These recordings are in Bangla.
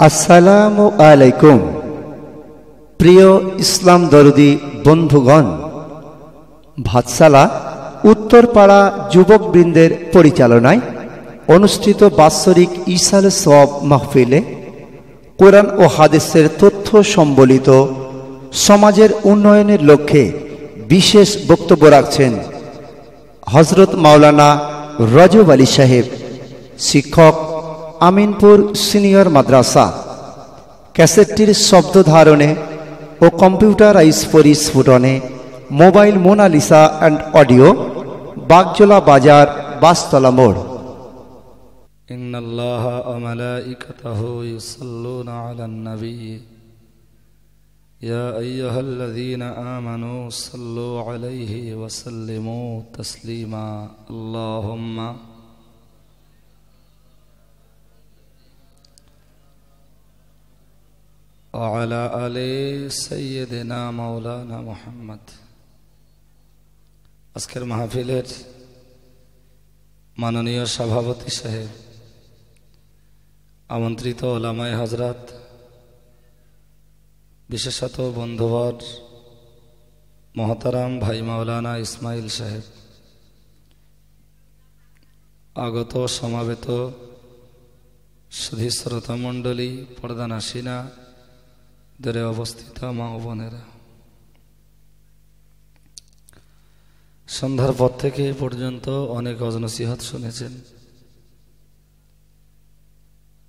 আসসালামু আলাইকুম। প্রিয় ইসলাম দরদি বন্ধুগণ ভাতসালা উত্তরপাড়া যুবকবৃন্দের পরিচালনায় অনুষ্ঠিত বাৎসরিক ইসাল সব মাহফিলে কোরআন ও হাদিসের তথ্য সম্বলিত সমাজের উন্নয়নের লক্ষ্যে বিশেষ বক্তব্য রাখছেন হজরত মাওলানা রজব আলী সাহেব, শিক্ষক আমিনপুর সিনিয়র মাদ্রাসা ক্যাসেটটির শব্দ ধারণে ও computerise পরিস্ফুটনে mobile Monalisa and audio Bagjola বাজার বাসতলা মোড় إن الله وملائكته يصلون على النبي يا أيها الذين آمنوا صلوا عليه وسلموا تسليما اللهم وعلى آل سيدنا مولانا محمد আজকের মাহফিলের মাননীয় সভাপতি সাহেব আমন্ত্রিত ওলামায় হজরত বিশেষত বন্ধুবর মহতারাম ভাই মাওলানা ইসমাইল সাহেব আগত সমাবেত সুধী শ্রোতা মণ্ডলী পর্দানাসীনা দূরে অবস্থিত মা ও বোনেরা সন্ধ্যার পর থেকে এ পর্যন্ত অনেক অজনসিহত শুনেছেন।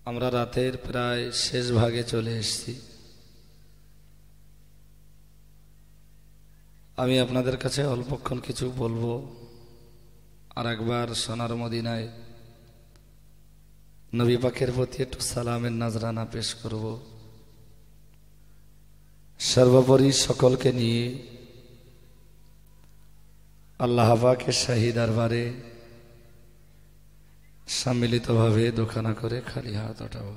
আমরা রাতের প্রায় শেষ ভাগে চলে এসেছি। আমি আপনাদের কাছে অল্পক্ষণ কিছু বলব। আর একবার সোনার মদিনায় নবী পাখের প্রতি একটু সালামের নাজরানা পেশ করব। সর্বোপরি সকলকে নিয়ে আল্লাহ পাকের শাহী দরবারে সম্মিলিতভাবে দোকানা করে খালি হাত ওঠাবো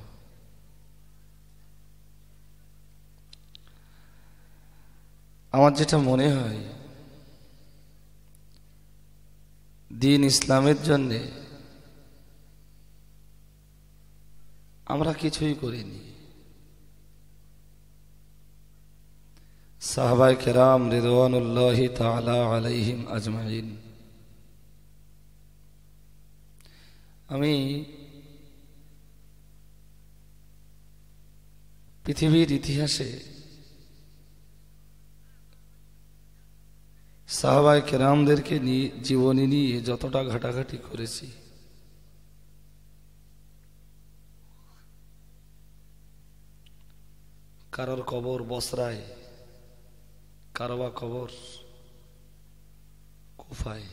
আমার যেটা মনে হয়, দিন ইসলামের জন্যে আমরা কিছুই করিনি। সাহবাই কেরাম রিদওয়ানুল্লাহ তালা আলাইহিম আজমাইন। আমি পৃথিবীর ইতিহাসে সাহবাই কেরামদেরকে নিয়ে জীবনী নিয়ে যতটা ঘাটাঘাটি করেছি, কারোর কবর বসরায় কারও বা কবর, কুফায়।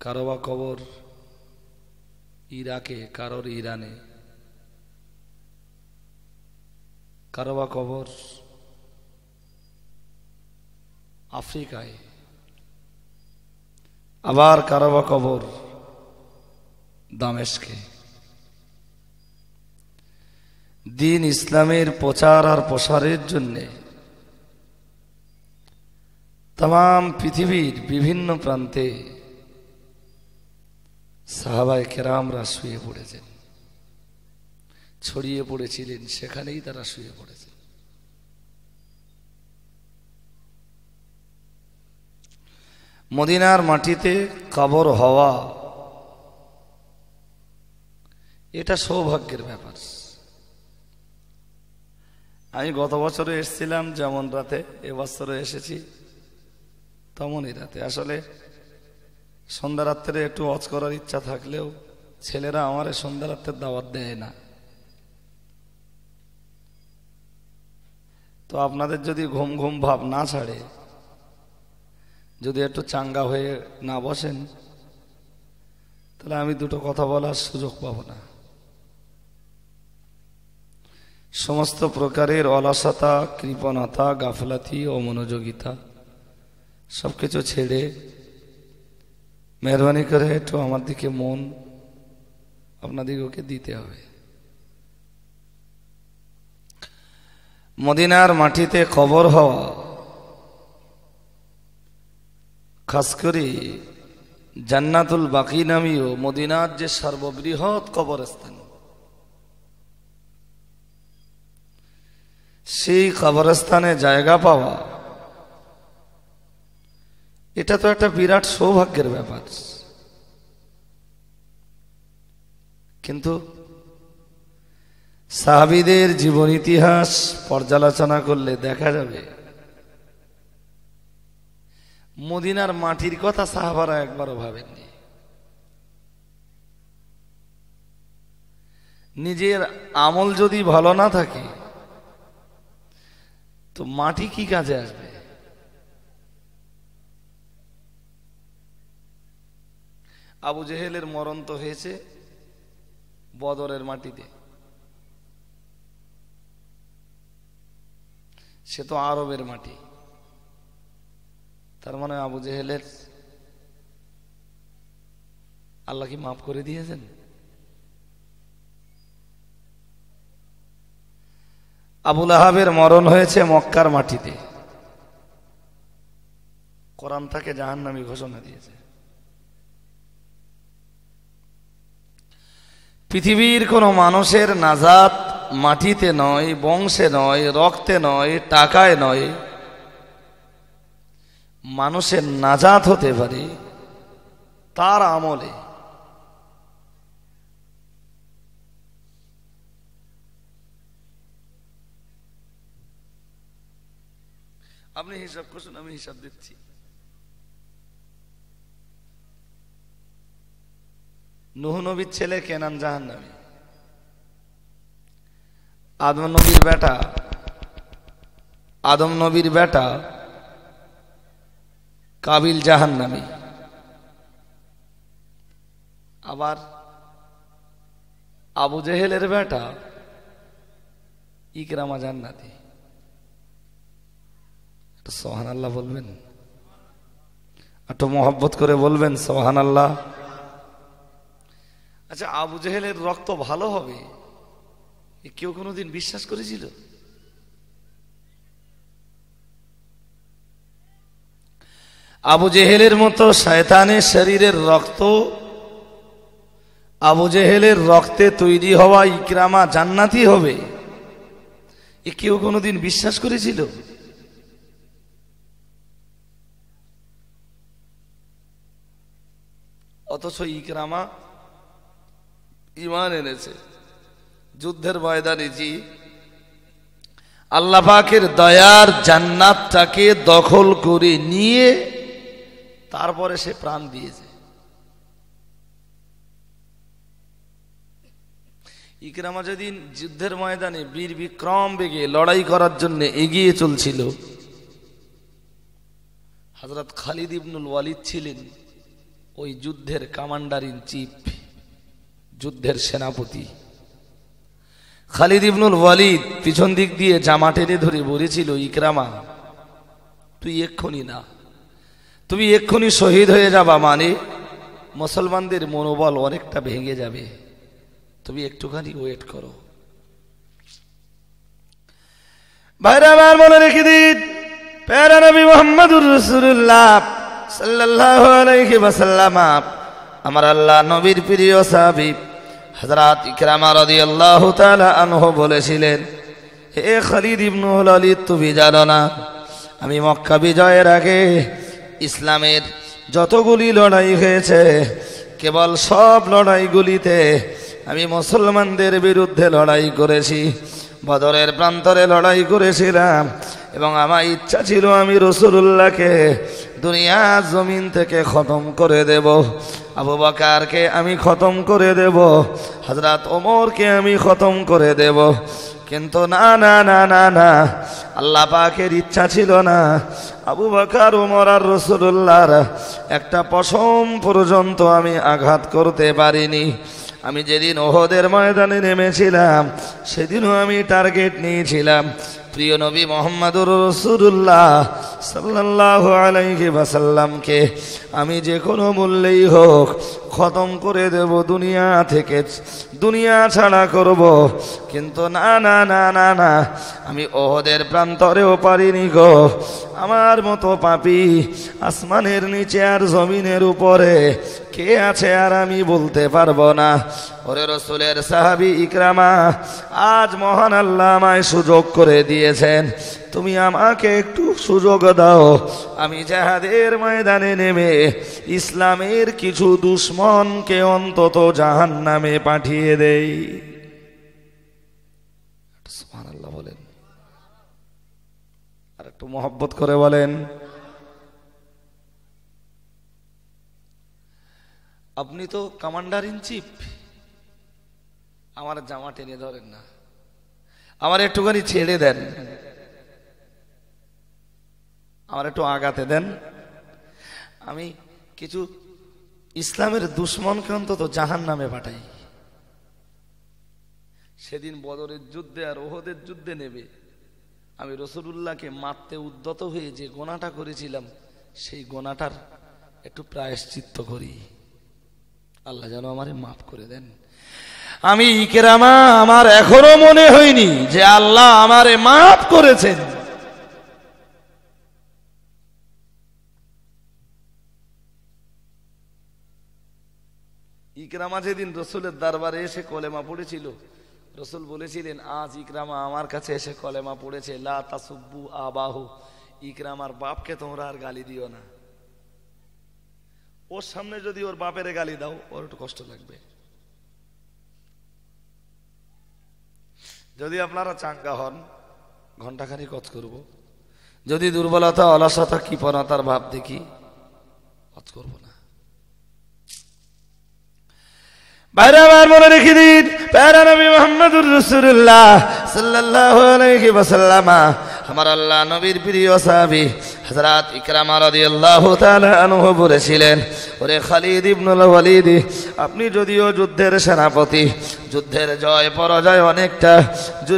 কারও বা কবর ইরাকে, কারোর ইরানে। কারও বা কবর আফ্রিকায়। আবার কারও বা কবর দামেশকে দিন ইসলামের প্রচার আর প্রসারের জন্যে তাম পৃথিবীর বিভিন্ন প্রান্তে সাহাবায় কেরামরা শুয়ে পড়েছেন ছড়িয়ে পড়েছিলেন সেখানেই তারা শুয়ে পড়েছেন মদিনার মাটিতে কবর হওয়া এটা সৌভাগ্যের ব্যাপার আমি গত বছরে এসেছিলাম যেমন রাতে এবছরে এসেছি তেমনই রাতে আসলে সন্ধ্যা রাত্রে একটু অজ করার ইচ্ছা থাকলেও ছেলেরা আমার সন্ধ্যা রাত্রের দাওয়াত দেয় না। তো আপনাদের যদি ঘুম ঘুম ভাব না ছাড়ে, যদি একটু চাঙ্গা হয়ে না বসেন, তাহলে আমি দুটো কথা বলার সুযোগ পাব না। সমস্ত প্রকারের অলসতা, কৃপণতা, গাফলাতি ও মনোযোগিতা সব কিছু ছেড়ে মেহরবানি করে একটু আমার দিকে মন আপনাদিগকে দিতে হবে। মদিনার মাটিতে কবর হওয়া, খাস করে জান্নাতুল বাকি নামীয় মদিনার যে সর্ববৃহৎ কবরস্থান, সেই কবরস্থানে জায়গা পাওয়া এটা তো একটা বিরাট সৌভাগ্যের ব্যাপার। কিন্তু সাহাবিদের জীবন ইতিহাস পর্যালোচনা করলে দেখা যাবে, মদিনার মাটির কথা সাহাবারা একবারও ভাবেননি। নিজের আমল যদি ভালো না থাকে, তো মাটি কি কাজে আসবে? আবু জেহেলের মরণ তো হয়েছে বদরের মাটিতে। সে তো আরবের মাটি। তার মানে আবু জেহেলের আল্লাহ কি মাফ করে দিয়েছেন? আবুল আহাবের মরণ হয়েছে মক্কার মাটিতে। কোরআন তাকে জাহান্নামী ঘোষণা দিয়েছে। পৃথিবীর কোন মানুষের নাজাত মাটিতে নয়, বংশে নয়, রক্তে নয়, টাকায় নয়। মানুষের নাজাত হতে পারে তার আমলে। আপনি হিসাব করছেন আমি হিসাব দিচ্ছি। নবীর ছেলে কেনান জাহান নামী আদম নবীর বেটা, আদম নবীর বেটা কাবিল জাহান নামী আবার আবু জেহেলের বেটা ইকরামা জান্নাতি। সোহান আল্লাহ বলবেন? একটু মোহাব্বত করে বলবেন সোহান আল্লাহ আচ্ছা আবু জেহেলের রক্ত ভালো হবে? কেউ কোনোদিন বিশ্বাস করেছিল? আবু জেহেলের মতো শয়তানের শরীরের রক্ত, আবু জেহেলের রক্তে তৈরি হওয়া ইকরামা জান্নাতি হবে? এ কেউ কোনোদিন বিশ্বাস করেছিল? অথচ ইকরামা ইমান এনেছে। যুদ্ধের ময়দানে জি, আল্লাহ পাকের দয়ার জান্নাতটাকে দখল করে নিয়ে তারপরে সে প্রাণ দিয়েছে। ইকরামা যেদিন যুদ্ধের ময়দানে বীর বিক্রম বেগে লড়াই করার জন্য এগিয়ে চলছিল হজরত খালিদ ইবনুল ওয়ালিদ ছিলেন ওই যুদ্ধের কমান্ডার ইন চিফ। যুদ্ধের সেনাপতি। খালিদ ইবনুল ওয়ালিদ পিছন দিক দিয়ে জামা টেনে ধরে বলেছিল, ইকরামা, তুই এক্ষুনি না। তুমি এক্ষুনি শহীদ হয়ে যাবা মানে মুসলমানদের মনোবল অনেকটা ভেঙে যাবে। তুমি একটুখানি ওয়েট করো। ভাইরা, আমার মনে রেখে দিন, প্যারা নবী মোহাম্মদুর রসুল্লাহ ওয়াসাল্লাম, আমার আল্লাহ নবীর প্রিয় সাহাবী হযরত ইকরামা রাদিয়াল্লাহু তাআলা আনহু বলেছিলেন, হে খালিদ ইবনে ওয়ালিদ তুমি জানো না, আমি মক্কা বিজয়ের আগে ইসলামের যতগুলি লড়াই হয়েছে, কেবল সব লড়াইগুলিতে আমি মুসলমানদের বিরুদ্ধে লড়াই করেছি, বদরের প্রান্তরে লড়াই করেছিলাম, এবং আমার ইচ্ছা ছিল আমি রসুল্লাহকে দুনিয়া জমিন থেকে খতম করে দেব। আবু বাকারকে আমি খতম করে দেব। হজরত ওমরকে আমি খতম করে দেব। কিন্তু না না না না না, আল্লাহ পাকের ইচ্ছা ছিল না। আবু বাকার, ওমর আর রসুল্লাহর একটা পশম পর্যন্ত আমি আঘাত করতে পারিনি। আমি যেদিন ওহদের ময়দানে নেমেছিলাম, সেদিনও আমি টার্গেট নিয়েছিলাম। প্রিয় নবী মোহাম্মদুর রসুল্লাহ সাল্লাহ আলাইহি বাসাল্লামকে আমি যে কোনো মূল্যেই হোক খতম করে দেব দুনিয়া থেকে। দুনিয়া ছাড়া করব। কিন্তু না না না না না, আমি ওহদের প্রান্তরেও পারিনি গো। আমার মতো পাপি আসমানের নিচে আর জমিনের উপরে কে আছে আর আমি বলতে পারব না। ওরে রসুলের সাহাবি ইকরামা, আজ মহান আল্লাহ আমায় সুযোগ করে দিয়েছেন। তুমি আমাকে একটু সুযোগ দাও। আমি জাহাদের ময়দানে নেমে ইসলামের কিছু দুশ্মনকে অন্তত জাহান নামে পাঠিয়ে দেই। বলেন। আর একটু মহব্বত করে বলেন। আপনি তো কমান্ডার ইন চিফ। আমার জামা টেনে ধরেন না। আমার একটুখানি ছেড়ে দেন। আমার একটু আগাতে দেন। আমি কিছু ইসলামের দুশ্মনকে অন্তত জাহান নামে পাঠাই। সেদিন বদরের যুদ্ধে আর ওহদের যুদ্ধে নেবে। আমি রসুলুল্লাহকে মারতে উদ্যত হয়ে যে গোনাটা করেছিলাম, সেই গোনাটার একটু প্রায়শ্চিত্ত করি। আল্লাহ যেন আমারে মাফ করে দেন। আমি ইকেরামা আমার এখনও মনে হয়নি যে আল্লাহ আমারে মাফ করেছেন। ইকরামা যেদিন রসুলের দরবারে এসে কলেমা পড়েছিল, রসুল বলেছিলেন, আজ ইকরামা আমার কাছে এসে কলেমা পড়েছে, লা তাসুব্বু আবাহু। ইকরামার বাপকে তোমরা আর গালি দিও না। ওর সামনে যদি ওর বাপের গালি দাও, ওর একটু কষ্ট লাগবে। যদি আপনারা চাঙ্গা হন ঘন্টাখানি কচ করব। যদি দুর্বলতা, অলসতা, কৃপণতার ভাব দেখি কচ করব না বাইরে আমার মনে রেখে দিন। প্যারা নবী মোহাম্মদুর রসুল্লাহ সাল্লাহ আলাইহি ওয়াসাল্লামা। আমার আল্লাহ নবীর প্রিয় সাহাবী হযরত ইকরামা রাদিয়াল্লাহু তাআলা আনহু বলেছিলেন, ওরে খালিদ ইবনুল ওয়ালিদ, আপনি যদিও যুদ্ধের সেনাপতি, যুদ্ধের জয় পরাজয় অনেকটা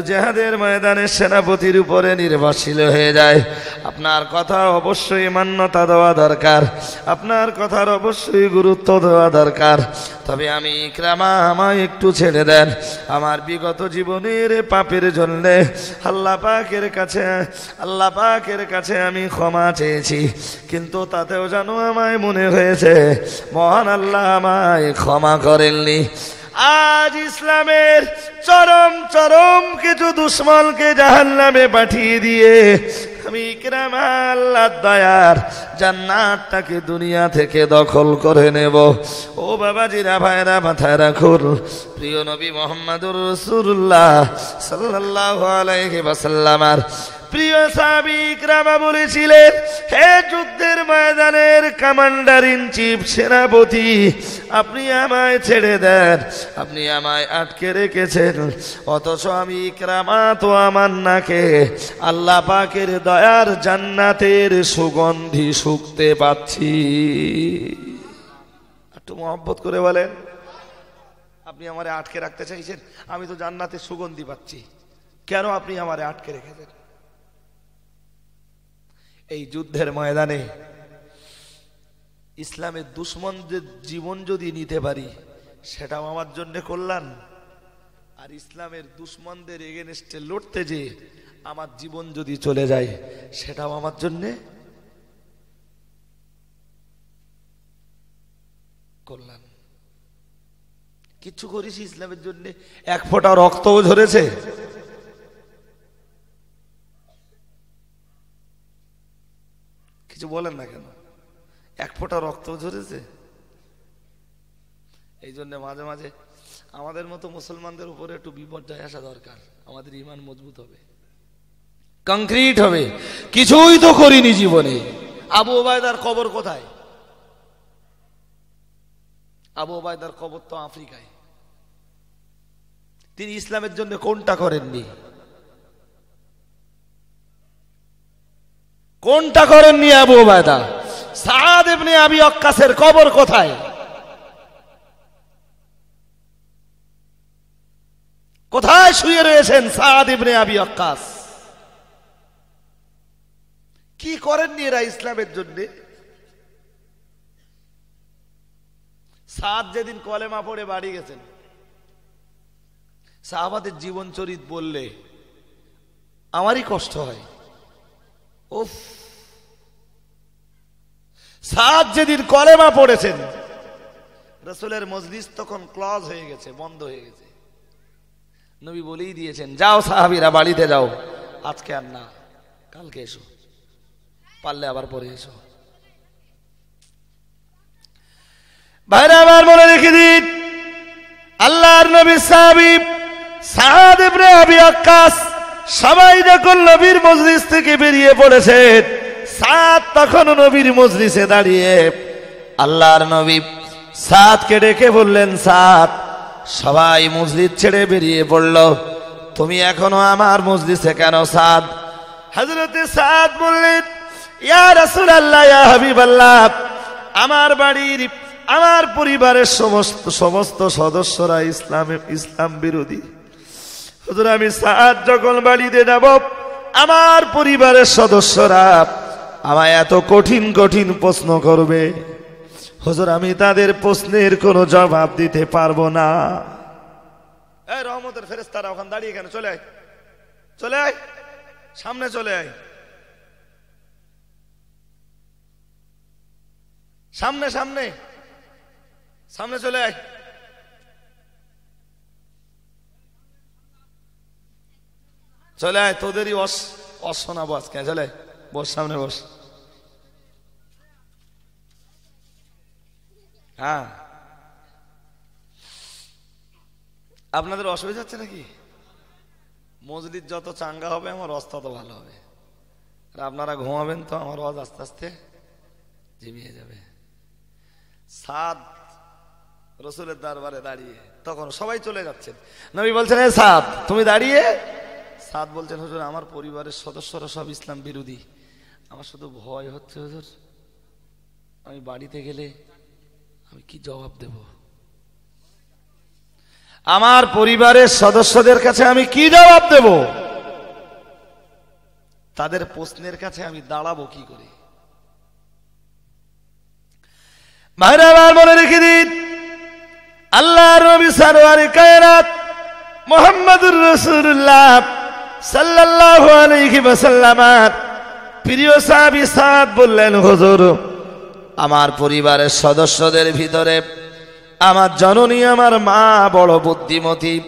জেহাদের ময়দানের সেনাপতির উপরে নির্ভরশীল হয়ে যায়। আপনার কথা অবশ্যই মান্যতা দেওয়া দরকার, আপনার কথার অবশ্যই গুরুত্ব দেওয়া দরকার। তবে আমি ইকরামা, আমায় একটু ছেড়ে দেন। আমার বিগত জীবনের পাপের জন্যে আল্লাহ পাকের কাছে, আল্লাহ পাকের কাছে আমি ক্ষমা চেয়েছি কিন্তু তাতেও যেন আমায় মনে হয়েছে, মহান আল্লাহ আমায় ক্ষমা করেননি। আজ ইসলামের চরম চরম কিছু দুশ্মনকে জাহান নামে পাঠিয়ে দিয়ে আমি আল্লাহ দয়ার জান্নাতটাকে দুনিয়া থেকে দখল করে নেব। ও বাবাজিরা, ভাইরা, মাথায় রাখুন, প্রিয় নবী মোহাম্মদুর রসুল্লাহ সাল্লাল্লাহু আলাইহি ওয়াসাল্লামার প্রিয় সাবিক রামা বলেছিলেন, হে যুদ্ধের ময়দানের কমান্ডার ইন চিফ সেনাপতি, আপনি আমায় ছেড়ে দেন, আপনি আমায় আটকে রেখেছেন, অথচ আমি ইকরামা তো আমার নাকে। আল্লাহ পাকের দয়ার জান্নাতের সুগন্ধি শুকতে পাচ্ছি। একটু মহব্বত করে বলেন, আপনি আমারে আটকে রাখতে চাইছেন, আমি তো জান্নাতের সুগন্ধি পাচ্ছি। কেন আপনি আমারে আটকে রেখেছেন? এই যুদ্ধের ময়দানে ইসলামের দুশ্মনদের জীবন যদি নিতে পারি, সেটাও আমার জন্য কল্যাণ। আর ইসলামের দুশ্মনদের এগেনস্টে লড়তে যে আমার জীবন যদি চলে যায়, সেটাও আমার জন্যে কল্যাণ। কিচ্ছু করিস ইসলামের জন্য? এক ফোঁটা রক্তও ঝরেছে। কিছু বলেন না কেন? এক ফোঁটা রক্ত ঝরেছে? এই জন্য মাঝে মাঝে আমাদের মতো মুসলমানদের উপরে একটু বিপর্যয় আসা দরকার। আমাদের ইমান মজবুত হবে। কংক্রিট হবে। কিছুই তো করিনি জীবনে। আবু ওবায়দার কবর কোথায়? আবু ওবায়দার কবর তো আফ্রিকায়। তিনি ইসলামের জন্য কোনটা করেননি? কোনটা করেননি আবু ওবায়দা সাদ ইবনে আবি অক্কাসের কবর কোথায়? কোথায় শুয়ে রয়েছেন সাদ ইবনে আবি অক্কাস? কি করেননি এরা ইসলামের জন্য? সাদ যেদিন কলেমা পড়ে বাড়ি গেছেন। সাহাবাদের জীবন চরিত বললে আমারই কষ্ট হয়। উফ। সাদ যেদিন কলেমা পড়েছেন, রসুলের মজলিস তখন ক্লজ হয়ে গেছে, বন্ধ হয়ে গেছে। নবী বলেই দিয়েছেন, যাও সাহাবিরা, বাড়িতে যাও। আজকে আর না, কালকে এসো। পারলে আবার পরে এসো। ভাইরা আবার মনে রেখে দিন, আল্লাহর নবী সাহাবি সাহাদ ইবনে আবি সবাই যখন নবীর মজলিস থেকে বেরিয়ে পড়েছে সাদ তখন নবীর মজলিসে দাঁড়িয়ে আল্লাহর নবী সাদকে ডেকে বললেন সাদ সবাই মসজিদ ছেড়ে বেরিয়ে পড়ল। তুমি এখনও আমার মসজিদে কেন সাদ হজরতে সাদ বললেন, ইয়া রাসূলুল্লাহ, ইয়া হাবিবাল্লাহ, আমার বাড়ির, আমার পরিবারের সমস্ত সমস্ত সদস্যরা ইসলামে, ইসলাম বিরোধী। আমি সাদ যখন বাড়িতে যাব, আমার পরিবারের সদস্যরা আমায় এত কঠিন কঠিন প্রশ্ন করবে। হুজুর, আমি তাদের প্রশ্নের কোনো জবাব দিতে পারব না। এই রহমতের ফেরেস্তারা ওখানে দাঁড়িয়ে কেন? চলে আয়। চলে আয়। সামনে চলে আয়। সামনে সামনে। সামনে চলে আয়। চলে আয়, তোদেরই অস অশোনাবো আজকে চলে আয়। বস, সামনে বস। হ্যাঁ। আপনাদের অসুবিধা হচ্ছে নাকি? মসজিদ যত চাঙ্গা হবে, আমার রস তত ভালো হবে। আর আপনারা ঘুমাবেন তো, আমার রস আস্তে আস্তে জিমিয়ে যাবে। সাদ রসুলের দরবারে দাঁড়িয়ে তখন সবাই চলে যাচ্ছেন। নবী বলছেন, "এ সাদ, তুমি দাঁড়িয়ে সাদ বলছেন, হুজুর, আমার পরিবারের সদস্যরা সব ইসলাম বিরোধী। আমার শুধু ভয় হচ্ছে, হুজুর। আমি বাড়িতে গেলে আমি কি জবাব দেব? আমার পরিবারের সদস্যদের কাছে আমি কি জবাব দেব? তাদের প্রশ্নের কাছে আমি দাঁড়াবো কি করে? ভাইরা মনে রেখে দিন আল্লাহ রবি সারোয়ারি কায়রাত মোহাম্মদুর রসুল্লাহ সাল্লাল্লাহু আলাইহি ওয়াসাল্লামাত প্রিয় সাহাবী সাদ বললেন, হুজুর, আমার পরিবারের সদস্যদের ভিতরে আমার জননী, আমার মা বড় বুদ্ধিমতী।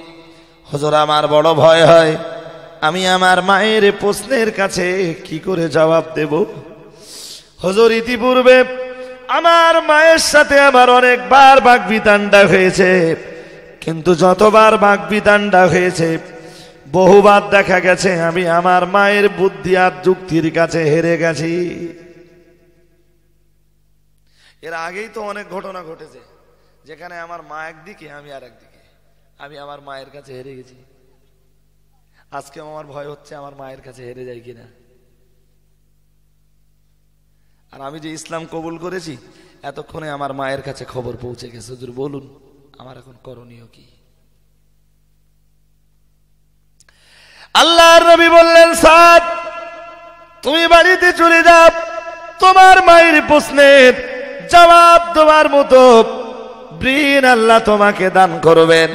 হুজুর, আমার বড় ভয় হয়। আমি আমার মায়ের প্রশ্নের কাছে কি করে জবাব দেব? হুজুর, ইতিপূর্বে আমার মায়ের সাথে আমার অনেকবার বাগবিতান্ডা হয়েছে। কিন্তু যতবার বাগবিতান্ডা হয়েছে বহুবার দেখা গেছে, আমি আমার মায়ের বুদ্ধি আর যুক্তির কাছে হেরে গেছি। এর আগেই তো অনেক ঘটনা ঘটেছে, যেখানে আমার মা একদিকে, আমি আর একদিকে। আমি আমার মায়ের কাছে হেরে গেছি। আজকে আমার ভয় হচ্ছে, আমার মায়ের কাছে হেরে যাই কিনা। আর আমি যে ইসলাম কবুল করেছি, এতক্ষণে আমার মায়ের কাছে খবর পৌঁছে গেছে। বলুন, আমার এখন করণীয় কি? আল্লাহর নবী বললেন, সাদ, তুমি বাড়িতে চলে যাও। তোমার মায়ের প্রশ্নের জবাব তোমার মতো ব্রিন আল্লাহ তোমাকে দান করবেন।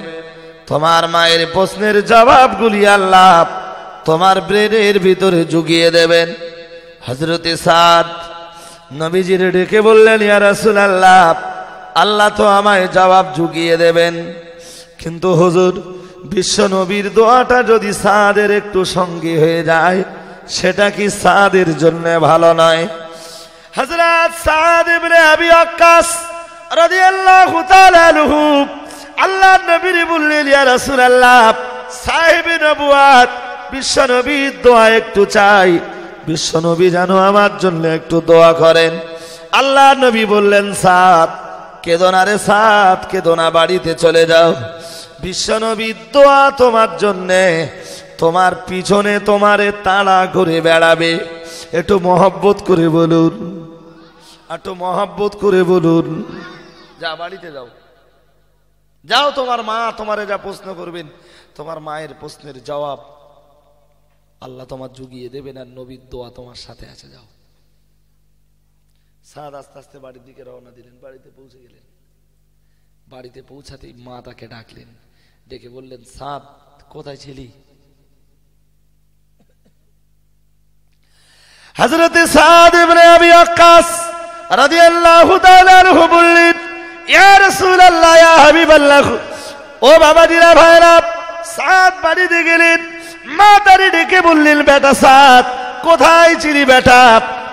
তোমার মায়ের প্রশ্নের জবাবগুলি আল্লাহ তোমার ব্রেনের ভিতরে জুগিয়ে দেবেন। হজরতে সাদ নবীজির ডেকে বললেন, ইয়া রাসূল আল্লাহ আল্লাহ তো আমায় জবাব জুগিয়ে দেবেন। কিন্তু হুজুর বিশ্ব নবীর দোয়াটা যদি সাদের একটু সঙ্গী হয়ে যায়, সেটা কি সাদের জন্য ভালো নয়? হযরত সাদ ইবনে আবি ওয়াক্কাস রাদিয়াল্লাহু তাআলা আনহু, আল্লাহ নবীর বললেন, ইয়া রাসূলুল্লাহ, সাহেবে নবুয়াত বিশ্ব নবীর দোয়া একটু চাই। বিশ্ব নবী যেন আমার জন্য একটু দোয়া করেন। আল্লাহ নবী বললেন সাত কেদনা রে সাত কেদনা বাড়িতে চলে যাও। বিশ্বনবী দোয়া তোমার জন্যে। তোমার পিছনে তোমারে তাড়া করে বেড়াবে। একটু মহব্বত করে বলুন। একটু মহব্বত করে বলুন। যা বাড়িতে যাও। যাও তোমার মা তোমারে যা প্রশ্ন করবেন। তোমার মায়ের প্রশ্নের জবাব আল্লাহ তোমার জুগিয়ে দেবেন আর নবীর দোয়া তোমার সাথে আছে, যাও। সাদ আস্তে আস্তে বাড়ির দিকে রওনা দিলেন। বাড়িতে পৌঁছে গেলেন। বাড়িতে পৌঁছাতেই মা তাকে ডাকলেন। ডেকে বললেন, সাদ, কোথায় ছিলি? হযরতে সাদ ইবনে আবি রাদিয়াল্লাহু তাআলা আনহু বললেন, ইয়া রাসূলুল্লাহ, ইয়া হাবিবাল্লাহ, ও বাবা দিরা ভাইরা, সাদ বাড়িতে গেলেন। মা তারি ডেকে বললেন, বেটা সাদ, কোথায় চিনি বেটা?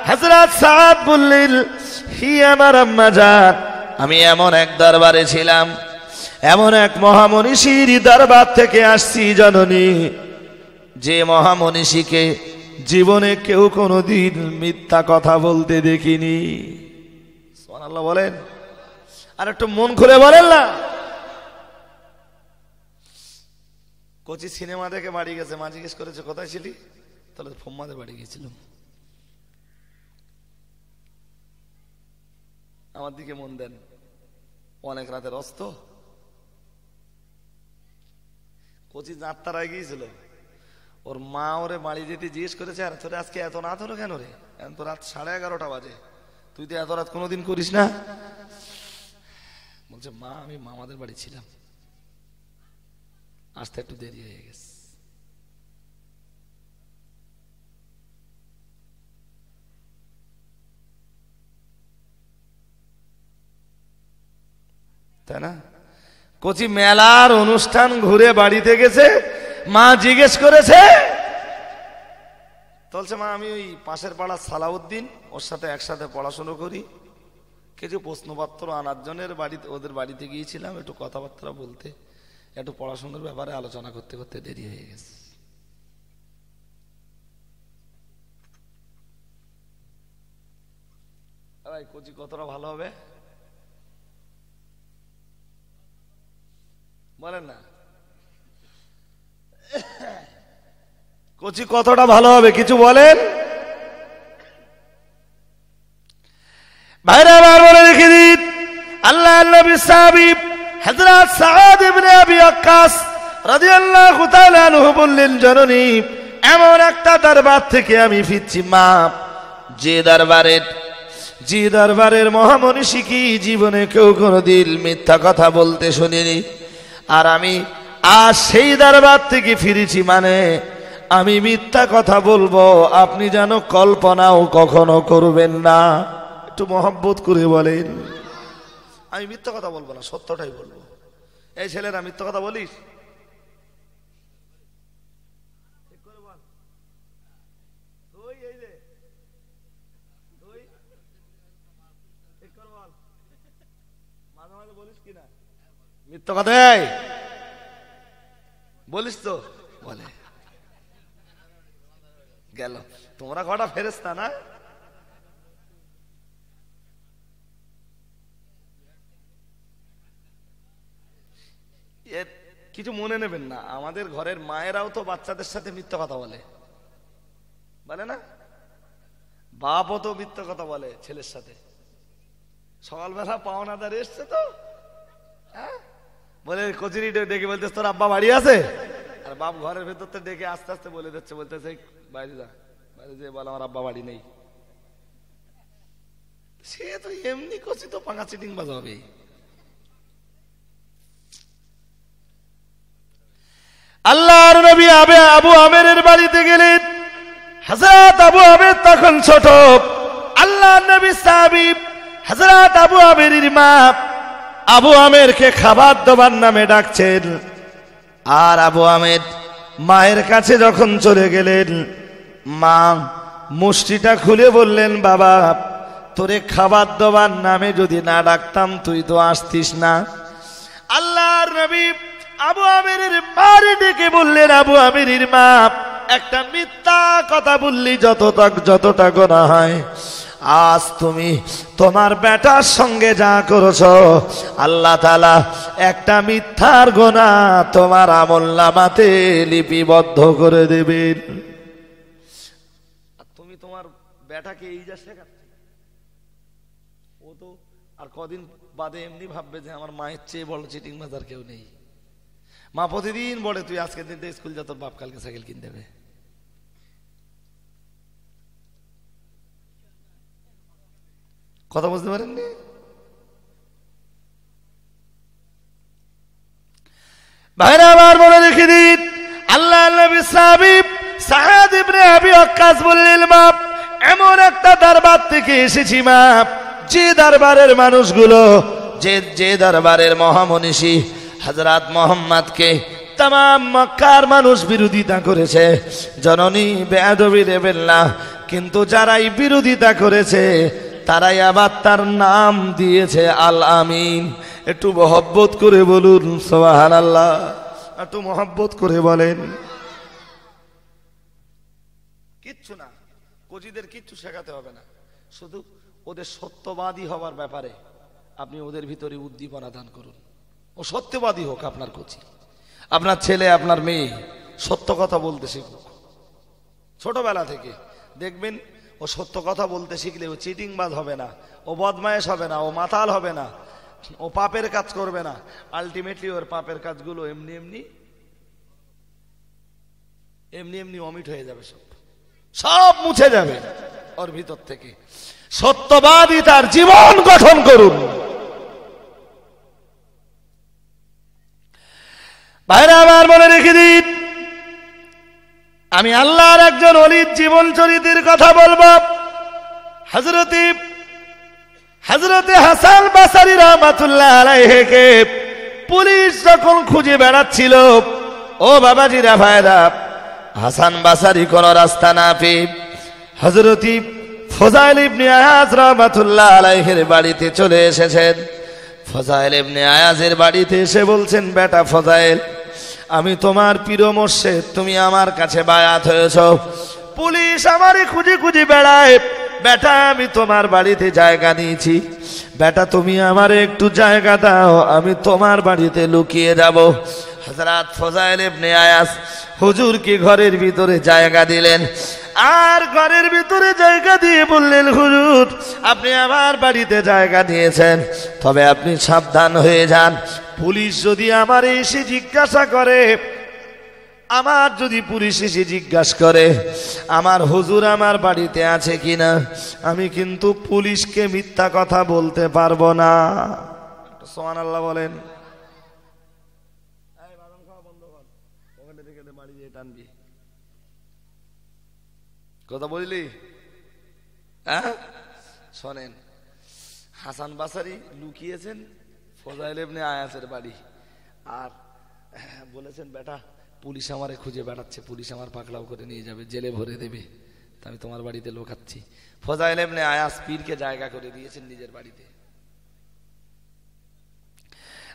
হাজরাত সাদ বললেন, হি আমার আম্মা আমি এমন এক দরবারে ছিলাম এমন এক মহামনীষীর দরবার থেকে আসছি জননী। যে মহামনীষীকে জীবনে কেউ কোনোদিন মিথ্যা কথা বলতে দেখিনি। সোনাল্লাহ বলেন, আর একটু মন খুলে বলেন না। কচি সিনেমা দেখে বাড়ি গেছে। মা জিজ্ঞেস করেছে, কোথায় ছিলি? তাহলে ফোম্মাদের বাড়ি গেছিলাম। আমার দিকে মন দেন। অনেক রাতের অস্ত কচি যাত্রায় গিয়েছিল। ওর মা ওরে বাড়ি যেতে জিজ্ঞেস করেছে, আর তোরে আজকে এত রাত হলো কেন রে? এখন তো রাত সাড়ে এগারোটা বাজে। তুই তো এত রাত কোনোদিন করিস না? বলছে, মা, আমি মামাদের বাড়ি ছিলাম। আসতে একটু দেরি হয়ে গেছে। তাই না? কচি মেলার অনুষ্ঠান ঘুরে বাড়িতে গেছে। মা জিজ্ঞেস করেছে, বলছে, মা, আমি ওই পাশের পাড়া সালাউদ্দিন, ওর সাথে একসাথে পড়াশুনো করি। কিছু প্রশ্নপত্র আনার জন্য বাড়িতে, ওদের বাড়িতে গিয়েছিলাম, একটু কথাবার্তা বলতে, একটু পড়াশুনোর ব্যাপারে আলোচনা করতে করতে দেরি হয়ে গেছে। কচি, কতটা ভালো হবে? বলেন না। কচি কতটা ভালো হবে, কিছু বলেন? ভাইরা আবার বলে রেখে দিন, আল্লাহ নবী ইবনে আবি বললেন, জননী, এমন একটা দরবার থেকে আমি ফিরছি, মা। যে দরবারের যে দরবারের মহামনীষী কি জীবনে কেউ কোনো কোনোদিন মিথ্যা কথা বলতে শুনিনি? আর আমি, আর সেই দরবার থেকে ফিরেছি মানে আমি মিথ্যা কথা বলব, আপনি যেন কল্পনাও কখনো করবেন না। একটু মহব্বত করে বলেন। আমি মিথ্যা কথা বলব না, সত্যটাই বলব। এই ছেলেরা মিথ্যা কথা বলিস? মিথ্যা কথা বলিস তো। বলে। গেল। তোমরা কটা ফেরেস্তা না? কিছু মনে নেবেন না। আমাদের ঘরের মায়েরাও তো বাচ্চাদের সাথে মিথ্যা কথা বলে। বলে না? বাপও তো মিথ্যা কথা বলে ছেলের সাথে। সকালবেলা পাওনাদার এসছে তো? বলে, কচুরি ডেকে বলতেছে, তোর আব্বা বাড়ি আছে? আর বাপ ঘরের ভেতর থেকে ডেকে আস্তে আস্তে বলে দিচ্ছে, বলতেছে বাইরে যা, বাইরে যে বলে, আমার আব্বা বাড়ি নেই। সে তো এমনি কচি তো পাঙা চিটিং বাজাবে। আল্লাহর নবী আবে আবু আমেরের বাড়িতে গেলেন। হযরত আবু আমের তখন ছোট। আল্লাহর নবী সাহাবীব হযরত আবু আমেরের মা আবু আমেরকে খাবার দেবার নামে ডাকছেন। আর আবু আমের মায়ের কাছে যখন চলে গেলেন, মা মুষ্টিটা খুলে বললেন, বাবা, তোরে খাবার দেবার নামে যদি না ডাকতাম, তুই তো আসতিস না। আল্লাহর নবী আবু আমিরের মারে ডেকে বললেন, আবু আমিরের মা, একটা মিথ্যা কথা বললি, যতটা যতটা গোনা হয় আজ তুমি তোমার বেটার সঙ্গে যা করেছ, আল্লাহ তালা একটা মিথ্যার গোনা তোমার আমল নামাতে লিপিবদ্ধ করে দেবেন। তুমি তোমার বেটাকে এই যা শেখাচ্ছ, ও তো আর কদিন বাদে এমনি ভাববে যে আমার মায়ের চেয়ে বড় চিটিং মাজার কেউ নেই। মা প্রতিদিন বলে, তুই আজকে দিন স্কুল যা, তোর বাপ কালকে সাইকেল কিনে দেবে। কথা বুঝতে পারেননি? ভাইরা, আবার বলে রেখে দিন। আল্লাহ নবী সাহাবিব সাহাদ ইবনে আবি ওয়াক্কাস বললেন, বাপ, এমন একটা দরবার থেকে এসেছি মাপ যে দরবারের মানুষগুলো, যে যে দরবারের মহামনীষী হজরত মোহাম্মদকে তাম মক্কার মানুষ বিরোধিতা করেছে। জননী বেয়াদবি দেবেন না, কিন্তু যারাই বিরোধিতা করেছে তারাই আবার তার নাম দিয়েছে আল আমিন। একটু মহব্বত করে বলুন সোহান আল্লাহ একটু মহব্বত করে বলেন। কিচ্ছু না কোচিদের কিচ্ছু শেখাতে হবে না। শুধু ওদের সত্যবাদী হবার ব্যাপারে আপনি ওদের ভিতরে উদ্দীপনা দান করুন। ও সত্যবাদী হোক আপনার কোচি। আপনার ছেলে, আপনার মেয়ে সত্য কথা বলতে শিখুক। ছোটবেলা থেকে দেখবেন ও সত্য কথা বলতে শিখলে ও চিটিংবাজ হবে না, ও বদমায়েশ হবে না, ও মাতাল হবে না, ও পাপের কাজ করবে না। আলটিমেটলি ওর পাপের কাজগুলো এমনি এমনি এমনি এমনি অমিট হয়ে যাবে সব। সব মুছে যাবে ওর ভিতর থেকে। সত্যবাদী তার জীবন গঠন করুন। বাইরে আমার মনে রেখে দিন আমি আল্লাহর একজন অলির জীবন চরিতের কথা বলব। হজরতি হজরতে হাসান বাসারি রহমাতুল্লাহ আলাইহেকে পুলিশ যখন খুঁজে বেড়াচ্ছিল, ও বাবাজিরা ভাইরা, হাসান বাসারি কোন রাস্তা না পেয়ে হজরতি ফজাইল ইবনে আয়াজ রহমাতুল্লাহ আলাইহের বাড়িতে চলে এসেছেন। ফজাইল ইবনে আয়াজের বাড়িতে এসে বলছেন, বেটা ফজাইল আমি তোমার প্রিয় তুমি আমার কাছে বায়াত হয়েছ। পুলিশ আমারই খুঁজি খুঁজি বেড়ায়। বেটা, আমি তোমার বাড়িতে জায়গা নিয়েছি। বেটা, তুমি আমার একটু জায়গা দাও, আমি তোমার বাড়িতে লুকিয়ে যাব। হজরত ফজাইল ইবনে আয়াস হুজুরকে ঘরের ভিতরে জায়গা দিলেন। আর ঘরের ভিতরে জায়গা দিয়ে বললেন, হুজুর, আপনি আমার বাড়িতে জায়গা দিয়েছেন, তবে আপনি সাবধান হয়ে যান। পুলিশ যদি আমার এসে জিজ্ঞাসা করে, আমার যদি পুলিশ এসে জিজ্ঞাসা করে, আমার হুজুর আমার বাড়িতে আছে কিনা? আমি কিন্তু পুলিশকে মিথ্যা কথা বলতে পারব না। সোমান আল্লাহ বলেন। কথা বুঝলি হ্যাঁ? শোনেন হাসান বাসারি লুকিয়েছেন ফজাইল এমনি আয়াসের বাড়ি। আর বলেছেন বেটা পুলিশ আমারে খুঁজে বেড়াচ্ছে পুলিশ আমার পাকড়াও করে নিয়ে যাবে জেলে ভরে দেবে। তা আমি তোমার বাড়িতে লোকাচ্ছি। ফজাইল এমনি আয়াস পীরকে জায়গা করে দিয়েছেন নিজের বাড়িতে।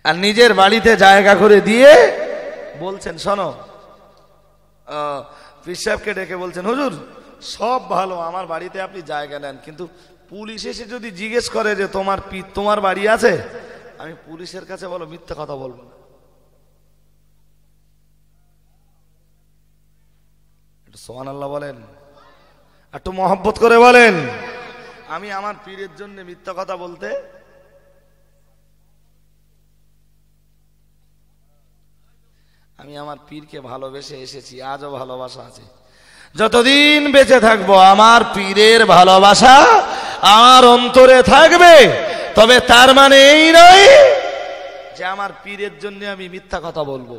আর নিজের বাড়িতে জায়গা করে দিয়ে বলছেন শোনো পীর সাহেবকে ডেকে বলছেন হুজুর সব ভালো, আমার বাড়িতে আপনি জায়গা নেন। কিন্তু পুলিশ এসে যদি জিজ্ঞেস করে যে তোমার পীর তোমার বাড়ি আছে? আমি পুলিশের কাছে বলো, মিথ্যা কথা বলব না। একটু সোহান আল্লাহ বলেন। একটু মহব্বত করে বলেন। আমি আমার পীরের জন্য মিথ্যা কথা বলতে আমি আমার পীরকে ভালোবেসে এসেছি, আজও ভালোবাসা আছে। যতদিন বেঁচে থাকব, আমার পীরের ভালোবাসা আমার অন্তরে থাকবে। তবে তার মানে এই নয় যে আমার পীরের জন্য আমি মিথ্যা কথা বলব।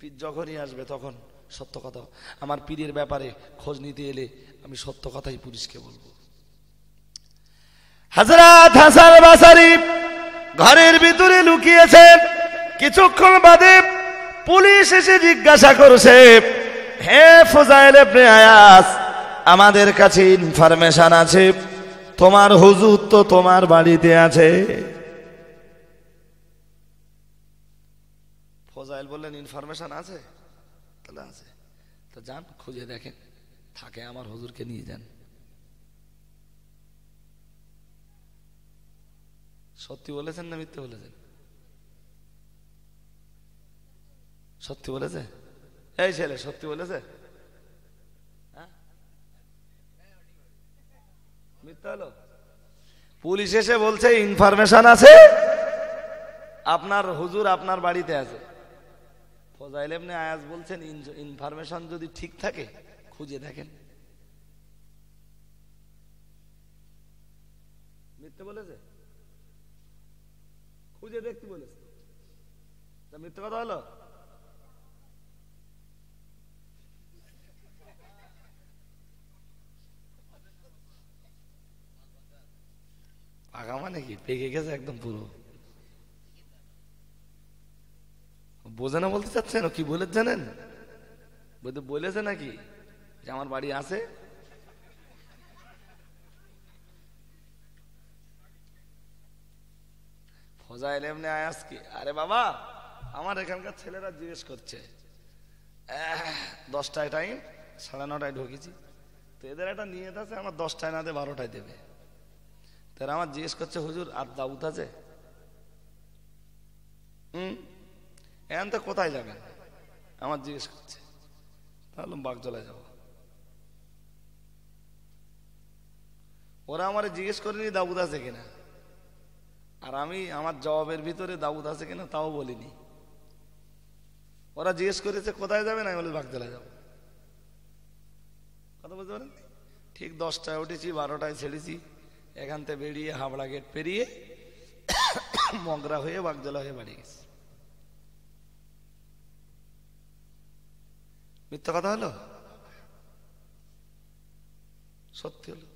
পীর যখনই আসবে তখন সত্য কথা। আমার পীরের ব্যাপারে খোঁজ নিতে এলে আমি সত্য কথাই পুলিশকে বলব। হাজরাত হাসান বাসারি ঘরের ভিতরে লুকিয়েছেন। কিছুক্ষণ বাদে পুলিশ এসে জিজ্ঞাসা করছে, হে ফজাইল আয়াস, আমাদের কাছে ইনফরমেশন আছে, তোমার হুজুর তো তোমার বাড়িতে আছে। ফজাইল বললেন ইনফরমেশন আছে? তাহলে আছে। তো যান, খুঁজে দেখেন, থাকে আমার হুজুরকে নিয়ে যান। সত্যি বলেছেন না মিথ্যে বলেছেন? সত্যি বলেছে? এই ছেলে, সত্যি বলেছে? হ্যাঁ? পুলিশ এসে বলছে ইনফরমেশন আছে। আপনার হুজুর আপনার বাড়িতে আছে। ফজাইল এমনি আয়াজ বলছেন ইনফরমেশন যদি ঠিক থাকে, খুঁজে দেখেন। মিথ্যে বলেছে? খুঁজে দেখতে বলেছে। মিথ্যে কথা হলো? পাকা মানে কি? পেকে গেছে একদম পুরো। বোঝে না বলতে চাচ্ছেন? কি বলে জানেন? বলতে বলেছে নাকি? যে আমার বাড়ি আছে। ফজাইল এমনি আয়াস কি? আরে বাবা, আমার এখানকার ছেলেরা জিজ্ঞেস করছে। দশটায় টাইম সাড়ে নটায় ঢুকেছি। তো এদের একটা নিয়ত আছে, আমার দশটায় না দিয়ে বারোটায় দেবে। তারা আমার জিজ্ঞেস করছে, হুজুর, আর দাউদ আছে? হুম, এখন তো কোথায় যাবেন আমার জিজ্ঞেস করছে, তাহলে বাগজলায় যাব। ওরা আমার জিজ্ঞেস করেনি দাউদ আছে কিনা। আর আমি আমার জবাবের ভিতরে দাউদ আছে কিনা তাও বলিনি। ওরা জিজ্ঞেস করেছে, কোথায় যাবেন আমি বলি, বাগজলায় যাব। কথা বুঝতে পারেন ঠিক দশটায় উঠেছি, বারোটায় ছেড়েছি। এখান থেকে বেরিয়ে হাবড়া গেট পেরিয়ে মগরা হয়ে বাগজলা হয়ে বাড়ি গেছি। মিথ্যা কথা হলো? সত্যি হলো।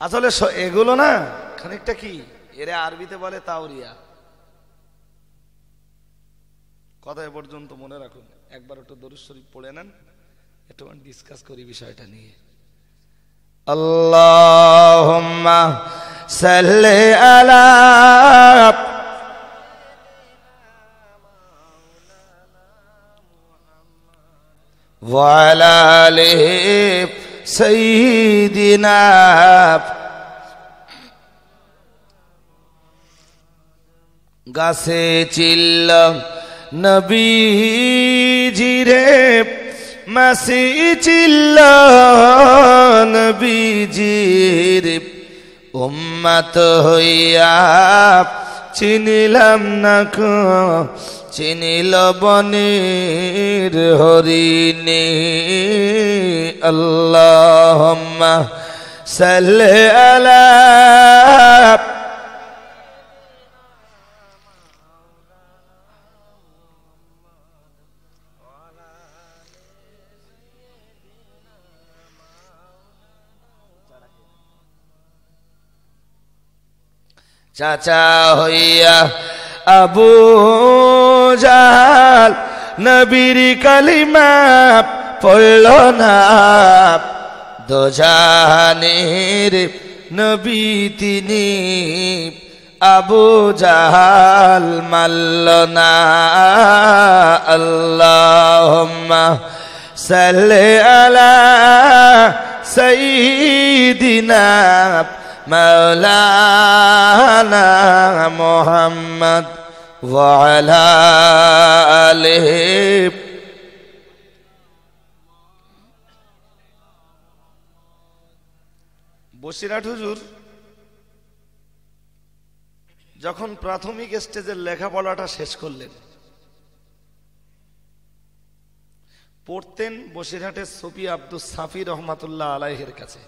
আসলে এগুলো না খানিকটা কি? এরা আরবিতে বলে তাওরিয়া। কথা এ পর্যন্ত মনে রাখুন। একবার একটু দরুদ শরীফ পড়ে নেন। একটু ডিসকাস করি বিষয়টা নিয়ে আল্লাহুম্মা সাল্লি আলা وعلى آله سيدنا গাছে চিল্ল নবীজিরে মাসি চিল্ল নবীজির উম্মত হইয়া চিনিলাম না চিনিল বনির হরিণী। আল্লাহ সাল্লে চাচা হইয়া আবু জাহাল নবীর কালিমা পড়ল না। দোজাহানের নবী তিনি আবু জাহাল মাল্ল না। আল্লাহুম্মা সাল্লি আলা সাইয়্যিদিনা। مولانا محمد وعلى آله বসিরাট হুজুর যখন প্রাথমিক স্টেজের লেখাপড়াটা শেষ করলেন পড়তেন বসিরহাটের সফি আব্দুল সাফি রহমাতুল্লাহ আলাইহের কাছে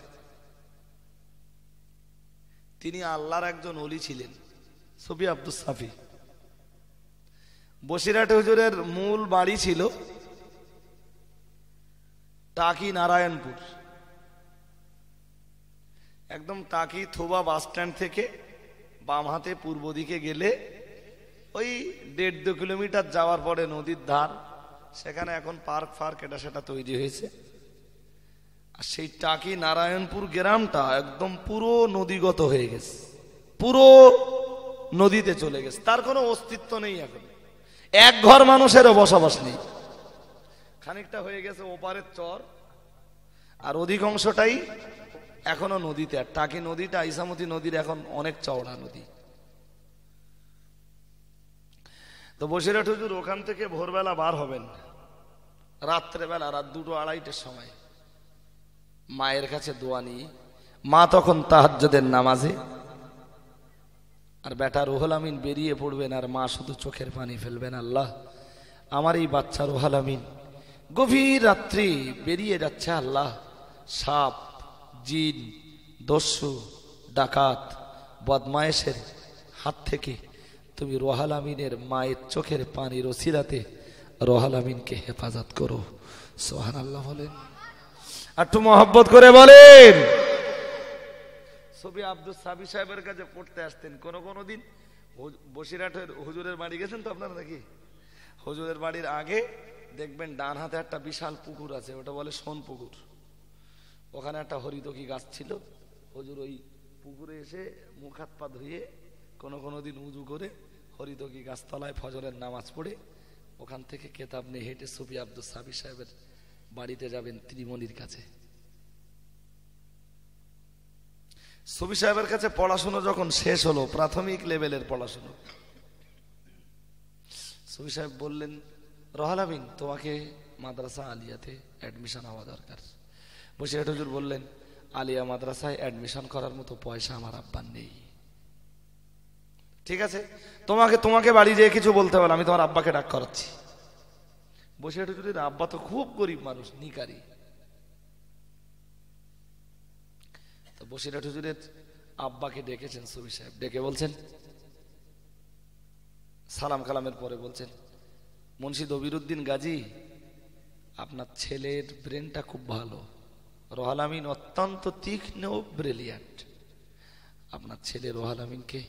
তিনি আল্লাহর একজন অলি ছিলেন, সফি আব্দুল সাফি। বসিরহাট হুজুরের মূল বাড়ি ছিল টাকি নারায়ণপুর। একদম টাকি থোবা বাস স্ট্যান্ড থেকে বাম হাতে পূর্ব দিকে গেলে ওই দেড় দু কিলোমিটার যাওয়ার পরে নদীর ধার, সেখানে এখন পার্ক ফার্ক এটা সেটা তৈরি হয়েছে। সেই টাকি নারায়ণপুর গ্রামটা একদম পুরো নদীগত হয়ে গেছে। পুরো নদীতে চলে গেছে। তার কোনো অস্তিত্ব নেই এখন। এক ঘর মানুষেরও বসবাস নেই। খানিকটা হয়ে গেছে ওপারের চর। আর অধিকাংশটাই এখনও নদীতে। আর টাকি নদীটা ইসামতি নদীর এখন অনেক চওড়া নদী। তো বসিরহাট হুজুর, ওখান থেকে ভোরবেলা বার হবেন। রাত্রেবেলা, রাত দুটো আড়াইটের সময়। মায়ের কাছে দোয়া নিয়ে মা তখন তাহাজ্জদের নামাজে। আর বেটা রুহুল আমিন বেরিয়ে পড়বেন আর মা শুধু চোখের পানি ফেলবেন, আল্লাহ, আমার এই বাচ্চা রোহাল আমিন গভীর রাত্রি বেরিয়ে যাচ্ছে, আল্লাহ, সাপ, জিন, দস্যু, ডাকাত, বদমায়েশের হাত থেকে তুমি রোহাল আমিনের মায়ের চোখের পানির ওসিরাতে রোহাল আমিনকে হেফাজত করো। সোহান আল্লাহ বলেন। একটু মহব্বত করে বলেন। ছবি আব্দুল সাবি সাহেবের কাছে পড়তে আসতেন। কোন কোনো দিন বসিরহাটের হুজুরের বাড়ি গেছেন তো আপনারা নাকি? হুজুরের বাড়ির আগে দেখবেন ডান হাতে একটা বিশাল পুকুর আছে, ওটা বলে সোন পুকুর। ওখানে একটা হরিতকি গাছ ছিল। হুজুর ওই পুকুরে এসে মুখ হাত পা ধুয়ে কোনো কোনো দিন উজু করে হরিতকি গাছতলায় ফজরের নামাজ পড়ে ওখান থেকে কেতাব নিয়ে হেঁটে সুফি আব্দুল সাবি সাহেবের বাড়িতে যাবেন ত্রিমণির কাছে। সুবি সাহেবের কাছে পড়াশুনো যখন শেষ হলো, প্রাথমিক লেভেলের পড়াশুনো। সুবি সাহেব বললেন, রহাল আমিন, তোমাকে মাদ্রাসা আলিয়াতে অ্যাডমিশন হওয়া দরকার। বসিরহাট হুজুর বললেন, আলিয়া মাদ্রাসায় অ্যাডমিশন করার মতো পয়সা আমার আব্বার নেই। ঠিক আছে, তোমাকে তোমাকে বাড়ি যেয়ে কিছু বলতে হবে আমি তোমার আব্বাকে ডাক করাচ্ছি। বসিরহাট হুজুরের আব্বা তো খুব গরিব মানুষ, নিকারি। বসিরহাট হুজুরের আব্বাকে ডেকেছেন সুবি সাহেব, ডেকে বলছেন, সালাম কালামের পরে বলছেন মুন্সি দবিরুদ্দিন গাজী, আপনার ছেলের ব্রেনটা খুব ভালো। রোহাল আমিন অত্যন্ত তীক্ষ্ণ ব্রিলিয়ান্ট আপনার ছেলে রোহাল আমিনকে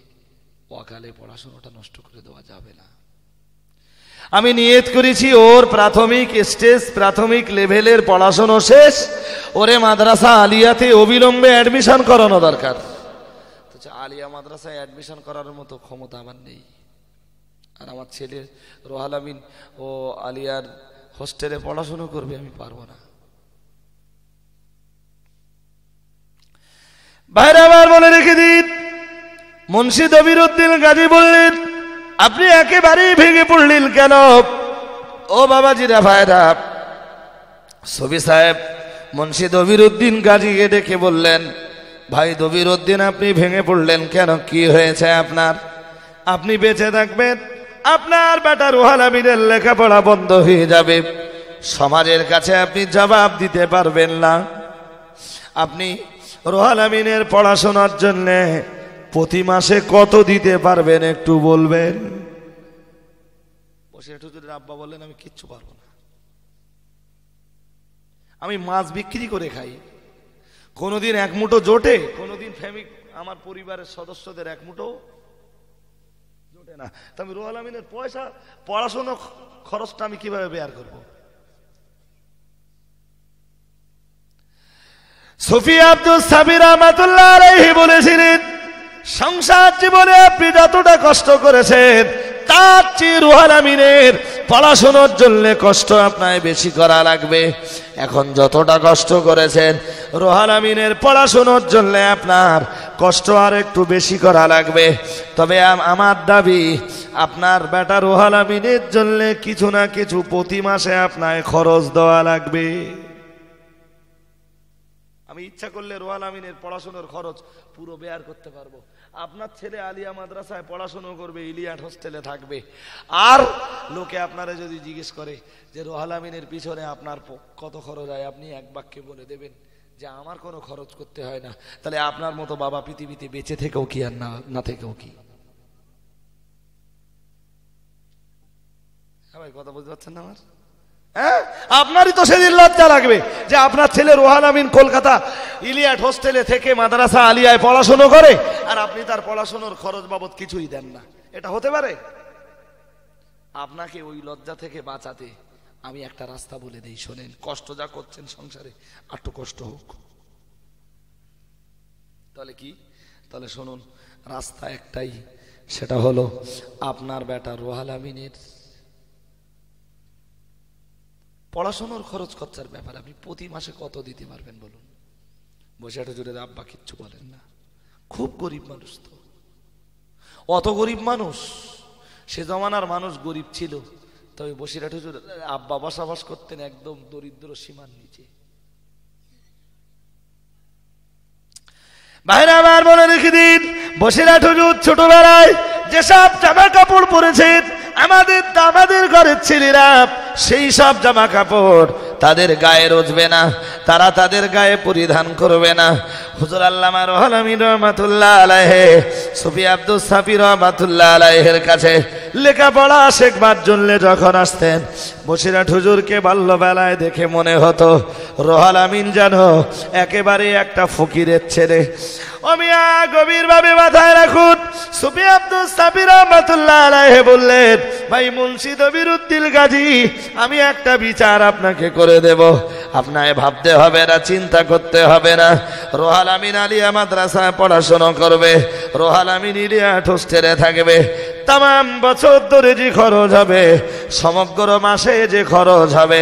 অকালে পড়াশোনাটা নষ্ট করে দেওয়া যাবে না। আমি নিয়ত করেছি, ওর প্রাথমিক স্টেজ, প্রাথমিক লেভেলের পড়াশোনা শেষ। ওরে মাদ্রাসা আলিয়াতে অবিলম্বে অ্যাডমিশন করানো দরকার। আলিয়া মাদ্রাসায় অ্যাডমিশন করার মতো ক্ষমতা আমার নেই। আর আমার ছেলে রোহাল আমিন, ও আলিয়ার হোস্টেলে পড়াশুনো করবে, আমি পারব না। বাইরে আবার মনে রেখে দিন মুন্সি দবির উদ্দিন গাজী বললেন আপনি একেবারেই ভেঙে পড়লেন কেন? ও বাবাজিরা, ভাইরা, ছবি সাহেব মুন্সি দবির উদ্দিন গাজীকে ডেকে বললেন, ভাই দবির উদ্দিন আপনি ভেঙে পড়লেন কেন? কি হয়েছে আপনার? আপনি বেঁচে থাকবেন, আপনার বেটা রুহাল আমিনের লেখাপড়া বন্ধ হয়ে যাবে। সমাজের কাছে আপনি জবাব দিতে পারবেন না। আপনি রোহাল আমিনের পড়াশোনার জন্য প্রতি মাসে কত দিতে পারবেন একটু বলবেন? আব্বা বললেন আমি কিচ্ছু পারব না। আমি মাছ বিক্রি করে খাই। কোনোদিন এক মুঠো জোটে, কোনোদিন ফ্যামিলি আমার পরিবারের সদস্যদের এক মুঠো জোটে না। তা আমি রোহাল আমিনের পয়সা, পড়াশোনা খরচটা আমি কীভাবে বেয়ার করব? সুফি আব্দুল সাবির রহমাতুল্লাহ আলাইহি বলেছিলেন সংসার জীবনে আপনি যতটা কষ্ট করেছেন, তার চেয়ে রুহাল আমিনের পড়াশোনার জন্য কষ্ট আপনায় বেশি করা লাগবে। এখন যতটা কষ্ট করেছেন, রোহাল আমিনের পড়াশোনার জন্য আপনার কষ্ট আর একটু বেশি করা লাগবে। তবে আমার দাবি, আপনার বেটা রোহাল আমিনের জন্য কিছু না কিছু প্রতি মাসে আপনায় খরচ দেওয়া লাগবে। আমি ইচ্ছা করলে রোহাল আমিনের পড়াশোনার খরচ পুরো বেয়ার করতে পারব। আপনার ছেলে আলিয়া মাদ্রাসায় পড়াশুনো করবে, ইলিয়াট হোস্টেলে থাকবে। আর লোকে আপনারা যদি জিজ্ঞেস করে যে, রোহাল আমিনের পিছনে আপনার কত খরচ হয়, আপনি এক বাক্যে বলে দেবেন যে, আমার কোনো খরচ করতে হয় না। তাহলে আপনার মতো বাবা পৃথিবীতে বেঁচে থেকেও কি আর না না থেকেও কি? হ্যাঁ ভাই, কথা বুঝতে পারছেন না আমার? হ্যাঁ? আপনারই তো সেদিন লজ্জা লাগবে যে আপনার ছেলে রোহান আমিন কলকাতা ইলিয়াট হোস্টেলে থেকে মাদ্রাসা আলিয়ায় পড়াশুনো করে, আর আপনি তার পড়াশুনোর খরচ বাবদ কিছুই দেন না। এটা হতে পারে? আপনাকে ওই লজ্জা থেকে বাঁচাতে আমি একটা রাস্তা বলে দিই, শোনেন, কষ্ট যা করছেন সংসারে একটু কষ্ট হোক। তাহলে কি? তাহলে শুনুন, রাস্তা একটাই, সেটা হলো আপনার বেটা রোহাল আমিনের পড়াশোনার খরচ খরচার ব্যাপার, আপনি প্রতি মাসে কত দিতে পারবেন বলুন? বসে একটা জুড়ে আব্বা কিচ্ছু বলেন না। খুব গরিব মানুষ তো। অত গরিব মানুষ, সে জমানার মানুষ গরিব ছিল, তবে বসিরহাট হুজুর আব্বা বসবাস করতেন একদম দরিদ্র সীমার নিচে। বাইরে আবার মনে রেখে দিন বসিরহাট হুজুর ছোটবেলায় যেসব জামা কাপড় পরেছেন, আমাদের আমাদের ঘরের ছেলেরা সেই সব জামা কাপড় তাদের গায়ে রোজবে না তারা তাদের গায়ে পরিধান করবে না। হুজুর আল্লামা রহল আমিন রহমাতুল্লাহ আলাইহে, সুফি আব্দুল সাফি রহমাতুল্লাহ আলাইহের কাছে লেখাপড়া শেখবার জন্য যখন আসতেন বসিরাট হুজুরকে বাল্যবেলায় দেখে মনে হতো, রোহাল আমিন যেন একেবারে একটা ফকিরের ছেলে। অমিয়া গভীর ভাবে মাথায় রাখুন, সুফি আব্দুল সাবির রহমাতুল্লাহ আলাইহি বললেন, ভাই মুন্সি দবিরুদ্দিল গাজী, আমি একটা বিচার আপনাকে করে দেব। আপনাকে ভাবতে হবে না, চিন্তা করতে হবে না। রোহাল আমিন আলিয়া মাদ্রাসায় পড়াশোনা করবে, রোহাল আমিন ইলিয়া হোস্টেলে থাকবে। তাম বছর ধরে যে খরচ হবে, সমগ্র মাসে যে খরচ হবে,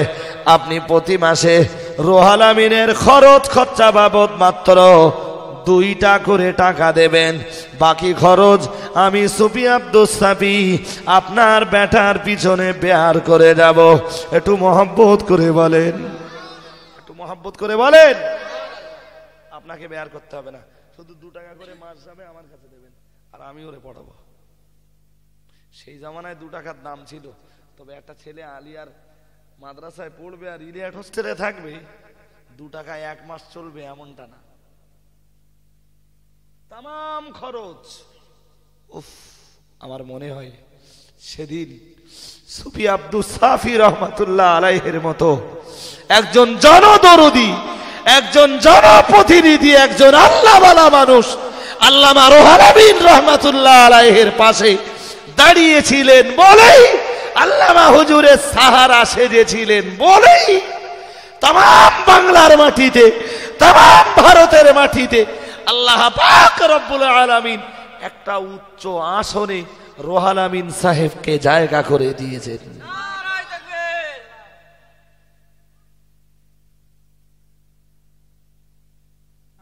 আপনি প্রতি মাসে রোহাল আমিনের খরচ খরচা বাবদ মাত্র দুইটা করে টাকা দেবেন। বাকি খরচ আমি সুফি আব্দুল সাফি আপনার ব্যাটার পিছনে বেয়ার করে যাব। একটু মহব্বত করে বলেন। মহব্বত করে বলেন। আপনাকে বেয়ার করতে হবে না। শুধু দু টাকা করে মাস যাবে আমার কাছে দেবেন। আর আমি ওরে পড়াবো। সেই জামানায় দু টাকার দাম ছিল। তবে একটা ছেলে আলিয়ার মাদ্রাসায় পড়বে আর ইলিয়াট হোস্টেলে থাকবে, দু টাকায় এক মাস চলবে এমনটা না। তাম খরচ। উফ, আমার মনে হয় সেদিন সুফি আব্দুল সাফি রহমাতুল্লাহ আলাইহের মতো। একজন জনদরদি, একজন জনপ্রতিনিধি, একজন আল্লাহওয়ালা মানুষ, আল্লামা রোহালামিন রহমাতুল্লাহ আলাইহের পাশে দাঁড়িয়েছিলেন বলেই, আল্লামা হুজুরের সাহারা সেজেছিলেন বলেই, তাম বাংলার মাটিতে, তাম ভারতের মাটিতে আল্লাহ পাক রব্বুল আলামিন একটা উচ্চ আসনে রোহাল আমিন সাহেবকে জায়গা করে দিয়েছেন।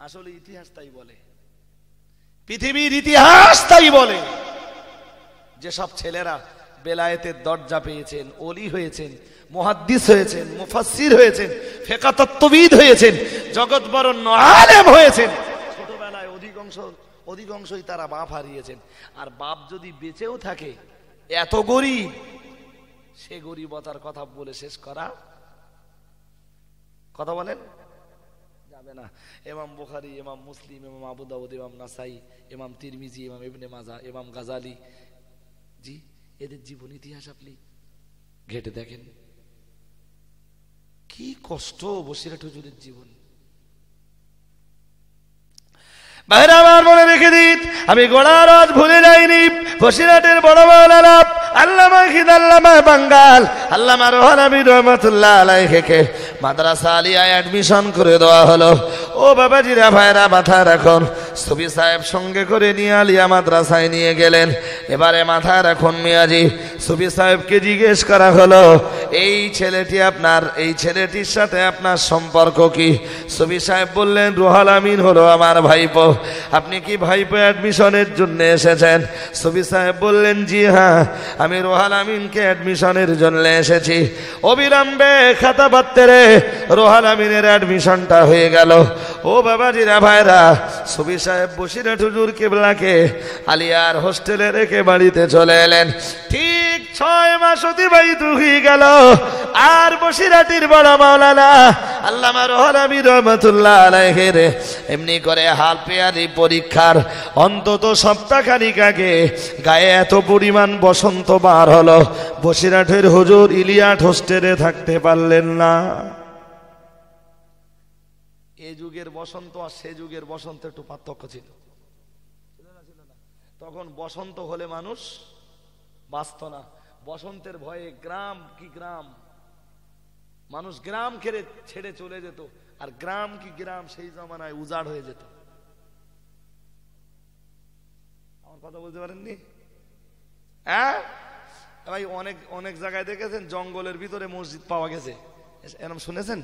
আসলে ইতিহাস তাই বলে। পৃথিবীর ইতিহাস তাই বলে। যেসব ছেলেরা বেলায়েতের দরজা পেয়েছেন অলি হয়েছেন, মুহাদ্দিস হয়েছেন, মুফাসসির হয়েছেন ফেকাতত্ত্ববিদ হয়েছেন, জগৎ বরণ্য আলেম হয়েছেন, ছোটবেলায় অধিকাংশ অধিকাংশই তারা বাপ হারিয়েছেন। আর বাপ যদি বেঁচেও থাকে, এত গরিব, সে গরিবতার কথা বলে শেষ করা কথা বলেন? যাবে না। এমাম বুখারি এমাম মুসলিম এমাম আবু দাউদ এমাম নাসাই এমাম তিরমিজি এমাম ইবনে মাজা এমাম গাজালি। জি, এদের জীবন ইতিহাস আপনি ঘেটে দেখেন। কি কষ্ট বসিরাট হুজুরের জীবন। বাইরে আমার মনে রেখে দিত। আমি গোড়ারজ ভুলে যাইনি। বসিরাটের বড় বড় আল্লামা খিদাল্লামা বাঙ্গাল। আল্লামা রোহান আমি রহমতুল্লাহ আলাইকে মাদ্রাসা আলিয়ায় অ্যাডমিশন করে দেওয়া হলো। ও বাবাজিরা ভাইরা মাথা রাখুন সুবি সাহেব সঙ্গে করে নিয়ে আলিয়া মাদ্রাসায় নিয়ে গেলেন। এবারে মাথায় রাখুন মিয়াজি সুবি সাহেবকে জিজ্ঞেস করা হলো, এই ছেলেটি আপনার, এই ছেলেটির সাথে আপনার সম্পর্ক কি? সুবি সাহেব বললেন, রোহাল আমিন হলো আমার ভাইপো। আপনি কি ভাইপো অ্যাডমিশনের জন্য এসেছেন? সুবি সাহেব বললেন, জি হ্যাঁ আমি রোহাল আমিনকে অ্যাডমিশনের জন্য এসেছি। অবিলম্বে খাতা পাত্রে রোহাল আমিনের অ্যাডমিশনটা হয়ে গেল। ও বাবাজিরা, ভাইরা সুবি সাহেব বসিরাট হুজুর কেবলাকে আলিয়ার হোস্টেলে রেখে বাড়িতে চলে এলেন। ঠিক ছয় মাস অতিবাহিত হয়ে গেল। আর বসিরাটির বড় মাওলানা আল্লামা আমির রহমতুল্লাহ আলাইহের এমনি করে পেয়ারি পরীক্ষার অন্তত সপ্তাহখানিক আগে গায়ে এত পরিমাণ বসন্ত বার হলো। বসিরাটের হুজুর ইলিয়াট হোস্টেলে থাকতে পারলেন না। যুগের বসন্ত আর সে যুগের বসন্ত একটু পার্থক্য ছিল। তখন বসন্ত হলে মানুষ বাঁচত না। বসন্তের ভয়ে গ্রাম কি গ্রাম? মানুষ গ্রাম খেরে ছেড়ে চলে যেত আর গ্রাম কি গ্রাম সেই জমানায় উজাড় হয়ে যেত। আমার কথা বলতে পারেননি? হ্যাঁ? ভাই, অনেক অনেক জায়গায় দেখেছেন, জঙ্গলের ভিতরে মসজিদ পাওয়া গেছে। এরকম শুনেছেন?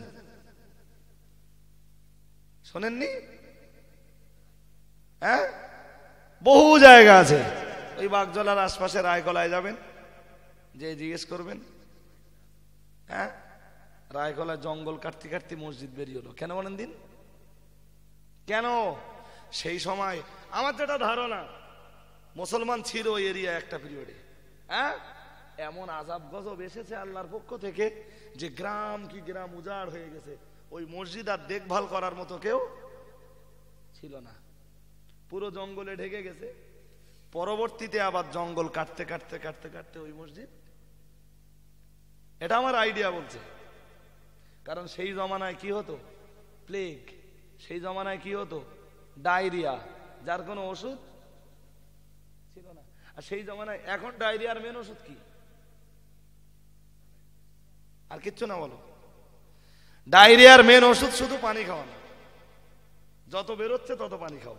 শোনেননি? হ্যাঁ? বহু জায়গা আছে। ওই বাগজলার আশপাশে রায়কলায় যাবেন, যে জিজ্ঞেস করবেন। হ্যাঁ? রায়কলা জঙ্গল কাটতে কাটতে মসজিদ বেরিয়ে হলো কেন বলেন দিন? কেন? সেই সময় আমার যেটা ধারণা, মুসলমান ছিল ওই এরিয়া একটা পিরিয়ডে হ্যাঁ? এমন আজাব গজব এসেছে আল্লাহর পক্ষ থেকে যে গ্রাম কি গ্রাম উজাড় হয়ে গেছে। ওই মসজিদ আর দেখভাল করার মতো কেউ ছিল না। পুরো জঙ্গলে ঢেকে গেছে। পরবর্তীতে আবার জঙ্গল কাটতে কাটতে কাটতে কাটতে ওই মসজিদ। এটা আমার আইডিয়া বলছে। কারণ সেই জমানায় কি হতো? প্লেগ সেই জমানায় কি হতো? ডায়রিয়া যার কোনো ওষুধ ছিল না। আর সেই জমানায় এখন ডায়রিয়ার মেন ওষুধ কি? আর কিচ্ছু না বলো। ডায়রিয়ার মেন ওষুধ শুধু পানি খাওয়ানো যত বেরোচ্ছে তত পানি খাও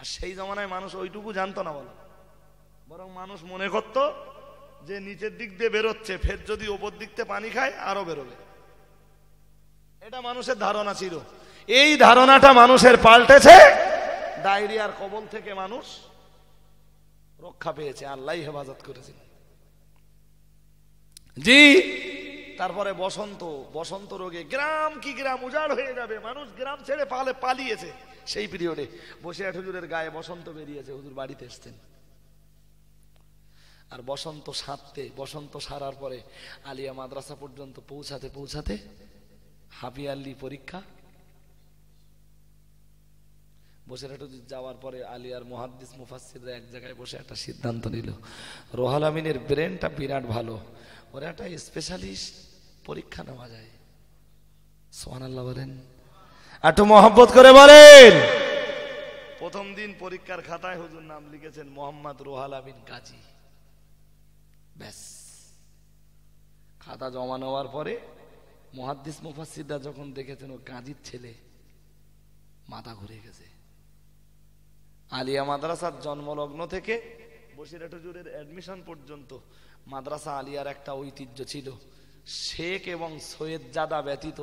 আর সেই জমানায় মানুষ ওইটুকু জানতো না বলো। বরং মানুষ মনে করত যে নিচের দিক দিয়ে বেরোচ্ছে, ফের যদি ওপর দিক দিয়ে পানি খায়, আরও বেরোবে। এটা মানুষের ধারণা ছিল। এই ধারণাটা মানুষের পাল্টেছে, ডায়রিয়ার কবল থেকে মানুষ রক্ষা পেয়েছে আল্লাহ হেফাজত করেছেন জি তারপরে বসন্ত বসন্ত রোগে গ্রাম কি গ্রাম উজাড় হয়ে যাবে, মানুষ গ্রাম ছেড়ে পালে পালিয়েছে। সেই পিরিয়ডে বসিরহাট হুজুরের গায়ে বসন্ত বেরিয়েছে, হুজুর বাড়িতে এসছেন। আর বসন্ত সারতে, বসন্ত সারার পরে আলিয়া মাদ্রাসা পর্যন্ত পৌঁছাতে পৌঁছাতে হাফিয়াল্লি পরীক্ষা বসিরহাট যাওয়ার পরে আলিয়ার মহাদ্দিস মুফাসিররা এক জায়গায় বসে একটা সিদ্ধান্ত নিল। রোহাল আমিনের ব্রেনটা বিরাট ভালো। ওর একটা স্পেশালিস্ট পরীক্ষা নেওয়া যায়। সোহান আল্লাহ বলেন। একটু মহব্বত করে বলেন। প্রথম দিন পরীক্ষার খাতায় হুজুর নাম লিখেছেন মোহাম্মদ রোহাল আমিন গাজী। ব্যাস। খাতা জমা নেওয়ার পরে মহাদ্দিস মুফাসিদা যখন দেখেছেন ও গাজীর ছেলে, মাথা ঘুরে গেছে। আলিয়া মাদ্রাসার জন্মলগ্ন থেকে বসিরহাট হুজুরের অ্যাডমিশন পর্যন্ত মাদ্রাসা আলিয়ার একটা ঐতিহ্য ছিল। শেখ এবং সৈয়দ জাদা ব্যতীত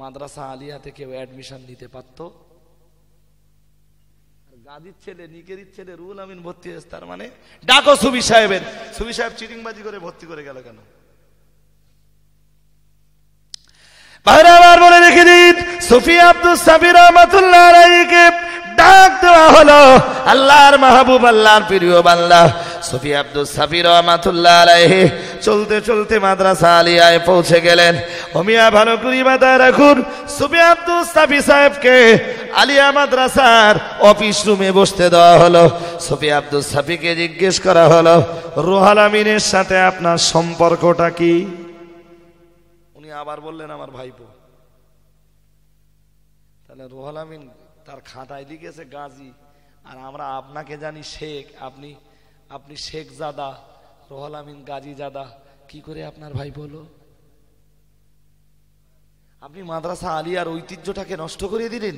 মাদ্রাসা আলিয়াতে কেউ অ্যাডমিশন নিতে পারত। গাদির ছেলে, নিকেরির ছেলে রুল আমিন ভর্তি হয়েছে, তার মানে ডাকো সুবি সাহেবের। সুবি সাহেব চিটিংবাজি করে ভর্তি করে গেল কেন? বাইরে আবার বলে রেখে দিন সুফি আব্দুল সাবির আলাইহিকে ডাক দেওয়া হলো, আল্লাহর মাহবুব, আল্লাহর প্রিয় বান্দা। সুফি আব্দুল সাবির রহমাতুল্লাহ আলাইহি চলতে চলতে মাদ্রাসা আলিয়ায় পৌঁছে গেলেন। ওমিয়া ভালো করি মাথায় রাখুন, সুফি আব্দুল সাফি সাহেবকে আলিয়া মাদ্রাসার অফিস রুমে বসতে দেওয়া হলো। সুফি আব্দুল সাফিকে জিজ্ঞেস করা হলো, রোহাল আমিনের সাথে আপনার সম্পর্কটা কি? উনি আবার বললেন, আমার ভাইপো। তাহলে রোহাল আমিন তার খাতায় লিখেছে, গাজী, আর আমরা আপনাকে জানি শেখ। আপনি আপনি শেখ জাদা, রোহাল আমিন গাজী জাদা। কি করে আপনার ভাই বলো? আপনি মাদ্রাসা আলিয়ার ঐতিহ্যটাকে নষ্ট করে দিলেন।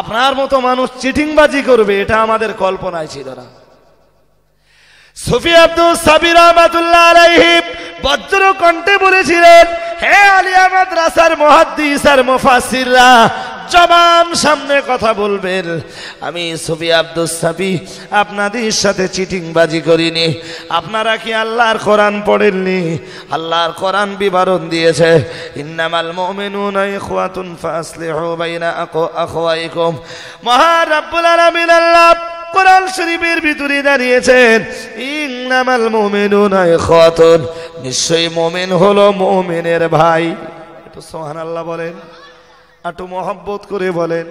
আপনার মতো মানুষ চিটিংবাজি করবে, এটা আমাদের কল্পনায় ছিল না। সফি আব্দুল সাবির রহমাতুল্লাহ আলাইহি বজ্র কণ্ঠে বলেছিলেন, হে আলিয়া মাদ্রাসার মুহাদ্দিস আর মুফাসসিররা জবান সামনে কথা বলবেন। আমি সফি আব্দুল সাবি আপনাদের সাথে চিটিংবাজি করিনি। আপনারা কি আল্লাহর কোরআন পড়েননি? আল্লাহর কোরআন বিবরণ দিয়েছে, ইন্নামাল মুমিনুনা ইখওয়াতুন ফাসলিহু বাইনা আখওয়াইকুম। মহা রাব্বুল আলামিন আল্লাহ কোরআন শরীফের ভিতরে দাঁড়িয়েছেন, ইন্নামাল মুমিনুনা ইখওয়াতুন। নিশ্চয়ই মুমিন হলো মুমিনের ভাই। একটু সুবহানাল্লাহ বলেন। একটু মহব্বত করে বলেন।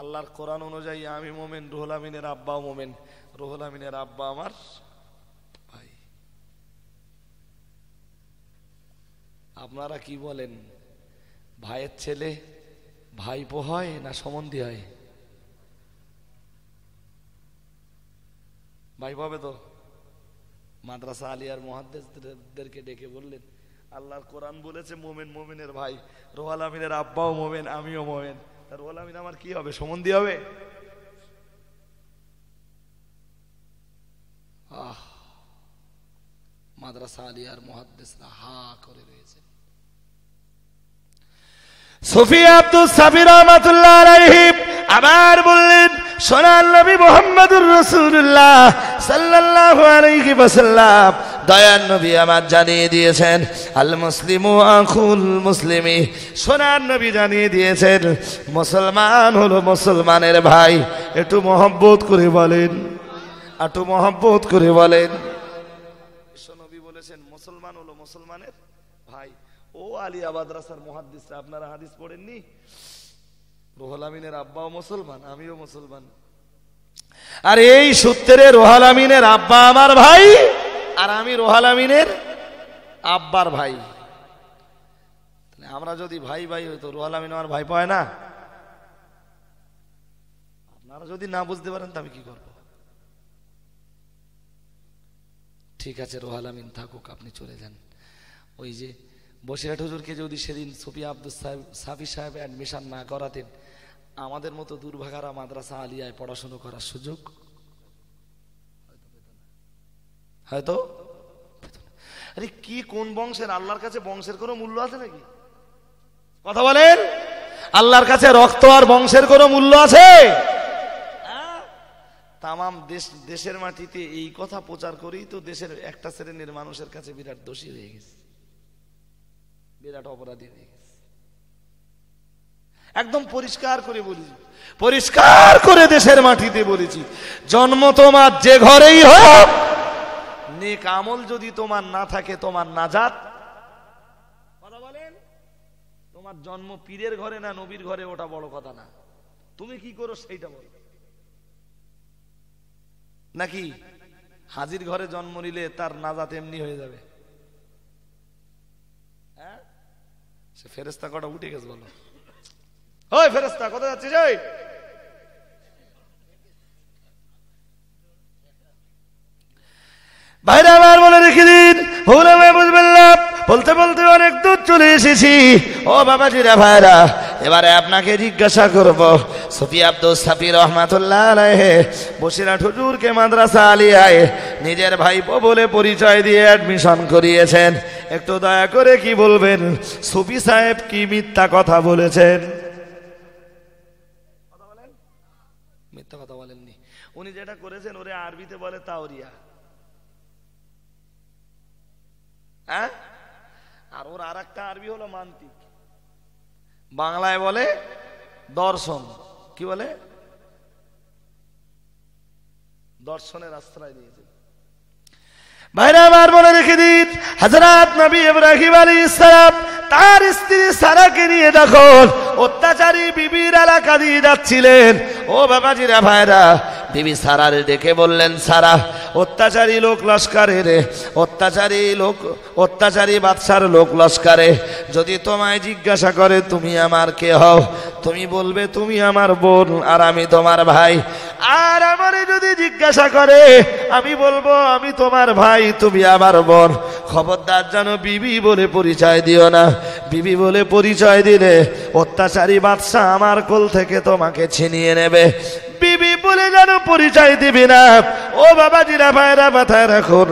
আল্লাহর কোরআন অনুযায়ী আমি মোমেন, রুহুল আমিনের আব্বা মোমেন। রুহুল আমিনের আব্বা আমার ভাই। আপনারা কি বলেন, ভাইয়ের ছেলে ভাইপো হয় না সম্বন্ধী হয়? ভাই পাবে তো? মাদ্রাসা আলিয়ার মহাদ্দেশদেরকে ডেকে বললেন আল্লাহর কোরআন বলেছে, মোমেন মোমেনের ভাই। রোহাল আমিনের আব্বাও মোমেন, আমিও মোমেন। রোহাল আমিন আমার কি হবে, সম্বন্ধী হবে? আহ, মাদ্রাসা মহাদ্দেশরা হা করে রয়েছে। আব্দুল সাবির রহমাতুল্লাহ আলাইহি আবার বললেন, সোনার নবী মোহাম্মদুর রাসূলুল্লাহ সাল্লাল্লাহু আলাইহি ওয়াসাল্লাম দয়ার নবী আমার জানিয়ে দিয়েছেন, আল মুসলিমু আখুল মুসলিমি। সোনার নবী জানিয়ে দিয়েছেন, মুসলমান হলো মুসলমানের ভাই। একটু মহব্বত করে বলেন, একটু মহব্বত করে বলেন। নবী বলেছেন, মুসলমান হলো মুসলমানের ভাই। ও আলিয়া মাদ্রাসার মহাদ্দিসরা, আপনারা হাদিস পড়েননি? রোহল আমিনের আব্বাও মুসলমান, আমিও মুসলমান। আর এই সূত্রে রোহাল আমিনের আব্বা আমার ভাই। আর আমি রোহাল আমিনের আব্বার ভাই। আমরা যদি ভাই ভাই হইতো রোহাল আমিন আমার ভাই পায় না। আপনারা যদি না বুঝতে পারেন, তো আমি কি করব? ঠিক আছে, রোহাল আমিন থাকুক, আপনি চলে যান। ওই যে বসিরহাট হুজুরকে যদি সেদিন সুফি আব্দুল সাহেব, সাফি সাহেব অ্যাডমিশন না করাতেন, আমাদের মতো দুর্ভাগারা মাদ্রাসা আলিয়ায় পড়াশুনো করার সুযোগ হয়তো? আরে কি কোন বংশের? আল্লাহর কাছে বংশের কোনো মূল্য আছে নাকি? কথা বলেন। আল্লাহর কাছে রক্ত আর বংশের কোনো মূল্য আছে? তামাম দেশ দেশের মাটিতে এই কথা প্রচার করেই তো দেশের একটা শ্রেণির মানুষের কাছে বিরাট দোষী হয়ে গেছে। বিরাট অপরাধী হয়ে গেছে। একদম পরিষ্কার করে বলি পরিষ্কার করে দেশের মাটিতে বলেছি জন্ম তোমার যে ঘরেই হোক নেক আমল যদি তোমার না থাকে, তোমার নাজাত। কথা বলেন? তোমার জন্ম পীরের ঘরে না নবীর ঘরে, ওটা বড় কথা না। তুমি কি করো সেইটা বলো। নাকি? হাজির ঘরে জন্ম নিলে তার নাজাত এমনি হয়ে যাবে। হ্যাঁ? সে ফেরেস্তা কটা উঠে গেছে বলো। ওই ফেরেস্তা কোথায় যাচ্ছিস? ওই! ভাইরা আমার বলে রেখে দিন। ভুল হবে বুঝবেন না বলতে বলতে অনেক দূর চলে এসেছি। ও বাবাজিরা, ভাইরা, এবারে আপনাকে জিজ্ঞাসা করব, সফি আব্দুল সাফি রহমাতুল্লাহ আলাইহে, বসিরহাট হুজুরকে মাদ্রাসা আলিয়ায় নিজের ভাইপো বলে পরিচয় দিয়ে অ্যাডমিশন করিয়েছেন। একটু দয়া করে কি বলবেন? সুফি সাহেব কি মিথ্যা কথা বলেছেন? মিথ্যা কথা বলেননি। উনি যেটা করেছেন, ওরে আরবিতে বলে তাওরিয়া। হ্যাঁ? আর ওর আর একটা আরবি হলো মান্তিক। বাংলায় বলে দর্শন। কি বলে? দর্শনের আশ্রয় দিয়েছে ভাইরা তার স্ত্রী নিয়ে অত্যাচারী বিবির এলাকা দিয়ে যাচ্ছিলেন, ও বাবাজিরা, ভাইরা বিবি সারারে ডেকে বললেন, সারা, অত্যাচারী লোক লস্কারে রে, অত্যাচারী লোক, অত্যাচারী বাদশার লোক লস্কারে। যদি তোমায় জিজ্ঞাসা করে, তুমি আমার কে হও? তুমি বলবে, তুমি আমার বোন আর আমি তোমার ভাই। আর আমারে যদি জিজ্ঞাসা করে, আমি বলব, আমি তোমার ভাই, তুমি আমার বোন। খবরদার যেন বিবি বলে পরিচয় দিও না। বিবি বলে পরিচয় দিলে অত্যাচারী বাদশাহ আমার কোল থেকে তোমাকে ছিনিয়ে নেবে। বিবি বলে যেন পরিচয় দিবি না। ও বাবা জিরা ভাইরা, মাথায় রাখুন।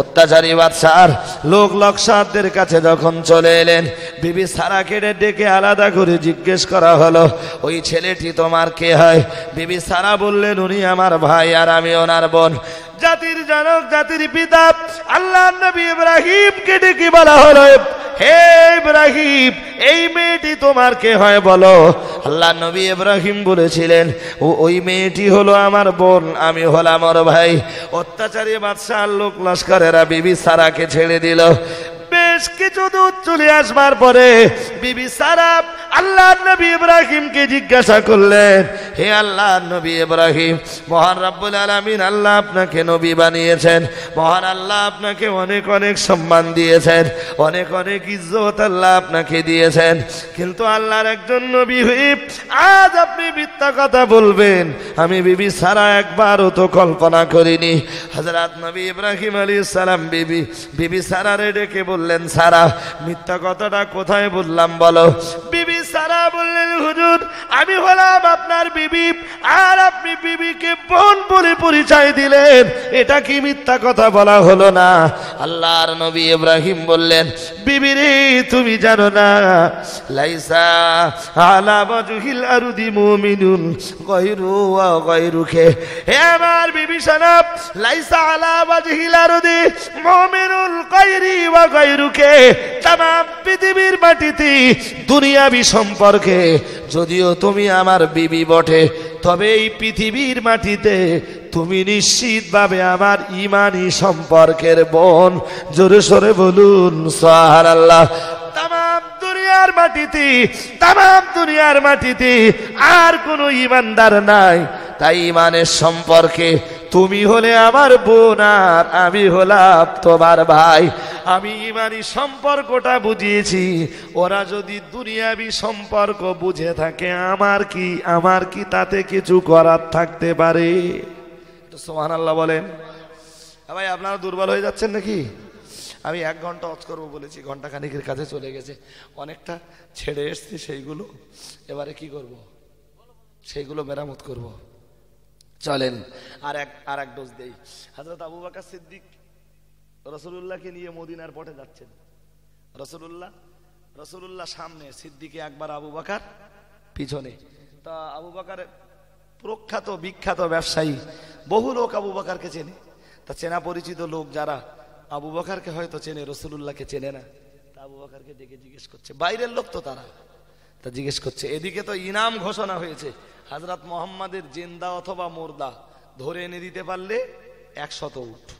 অত্যাচারী বাদশার লোক লক্ষাদের কাছে যখন চলে এলেন, বিবি সারা কেটে ডেকে আলাদা করে জিজ্ঞেস করা হলো, ওই ছেলেটি তোমার কে হয়? বিবি সারা বললেন, উনি আমার ভাই আর আমি ওনার বোন। জাতির জনক, জাতির পিতা, আল্লাহ নবী ইব্রাহিমকে ডেকে বলা হলো, হে ইব্রাহিম, এই মেয়েটি তোমার কে হয় বলো? আল্লাহ নবী ইব্রাহিম বলেছিলেন, ও, ওই মেয়েটি হলো আমার বোন, আমি হলাম ওর ভাই। অত্যাচারী বাদশাহ লোক লস্করেরা বিবি সারাকে ছেড়ে দিল। বেশ কিছু দূর চলে আসবার পরে বিবি সারা আল্লাহ নবী ইব্রাহিমকে জিজ্ঞাসা করলেন, হে আল্লাহ নবী ইব্রাহিম, মহান রাব্বুল আলামিন আল্লাহ আপনাকে নবী বানিয়েছেন, মহান আল্লাহ আপনাকে অনেক অনেক সম্মান দিয়েছেন, অনেক অনেক ইজ্জত আল্লাহ আপনাকে দিয়েছেন, কিন্তু আল্লাহর একজন নবী হয়ে আজ আপনি মিথ্যা কথা বলবেন, আমি বিবি সারা একবারও তো কল্পনা করিনি। হজরত নবী ইব্রাহিম আলী সালাম বিবি বিবি সারারে ডেকে বললেন সারা মিথ্যা কথাটা কোথায় বললাম বলো? বিবি সারা বললেন হুজুর, আমি হলাম আপনার বিবি, আর আপনি বিবিকে বোন বলে পরিচয় দিলেন। এটা কি মিথ্যা কথা বলা হলো না? আল্লাহর নবী ইব্রাহিম বললেন, বিবি রে, তুমি জানো না, লাইসা আলা ওয়াজহিল আরদি মুমিনুন, গায়রু ওয়া গায়রুকে হে আমার বিবি সানাব লাইসা আলা ওয়াজহিল আরদি মুমিনুন গায়রি ওয়া গায়রুকে তামাম পৃথিবীর মাটিতে দুনিয়াবি সম্পর্কে, যদিও তুমি আমার বিবি বটে, তবে এই পৃথিবীর মাটিতে তুমি নিশ্চিতভাবে আমার ইমানি সম্পর্কের বোন। জোরে সরে বলুন সাহার আল্লাহ দুনিয়ার মাটিতে তাম দুনিয়ার মাটিতে আর কোনো ইমানদার নাই। তাই ইমানের সম্পর্কে তুমি হলে আমার বোন আর আমি হলাম তোমার ভাই। আমি ইমানি সম্পর্কটা বুঝিয়েছি। ওরা যদি দুনিয়াবি সম্পর্ক বুঝে থাকে, আমার কি আমার কি তাতে কিছু করার থাকতে পারে? সোহান আল্লাহ বলেন। ভাই, আপনারা দুর্বল হয়ে যাচ্ছেন নাকি? আমি এক ঘণ্টা অচ করব বলেছি ঘণ্টা খানিকের কাছে চলে গেছে। অনেকটা ছেড়ে এসছি সেইগুলো। এবারে কি করব? সেইগুলো মেরামত করব। চলেন। আর এক আর এক ডোজ দেই। হাজরত আবু বাকার সিদ্দিক রসুল্লাহকে নিয়ে মদিনার পথে যাচ্ছেন। রসুল্লাহ রসুল্লাহ সামনে, সিদ্দিকে একবার আবু বাকার পিছনে। তা আবু বাকার প্রখ্যাত, বিখ্যাত ব্যবসায়ী, বহু লোক আবু বাকারকে চেনে। তা চেনা পরিচিত লোক যারা আবু বাকারকে হয়তো চেনে রসুল্লাহকে চেনে না। তা আবু বাকারকে ডেকে জিজ্ঞেস করছে, বাইরের লোক তো তারা? তা জিজ্ঞেস করছে, এদিকে তো ইনাম ঘোষণা হয়েছে হাজরাত মোহাম্মদের জিন্দা অথবা মোর্দা, ধরে এনে দিতে পারলে একশত উঠ।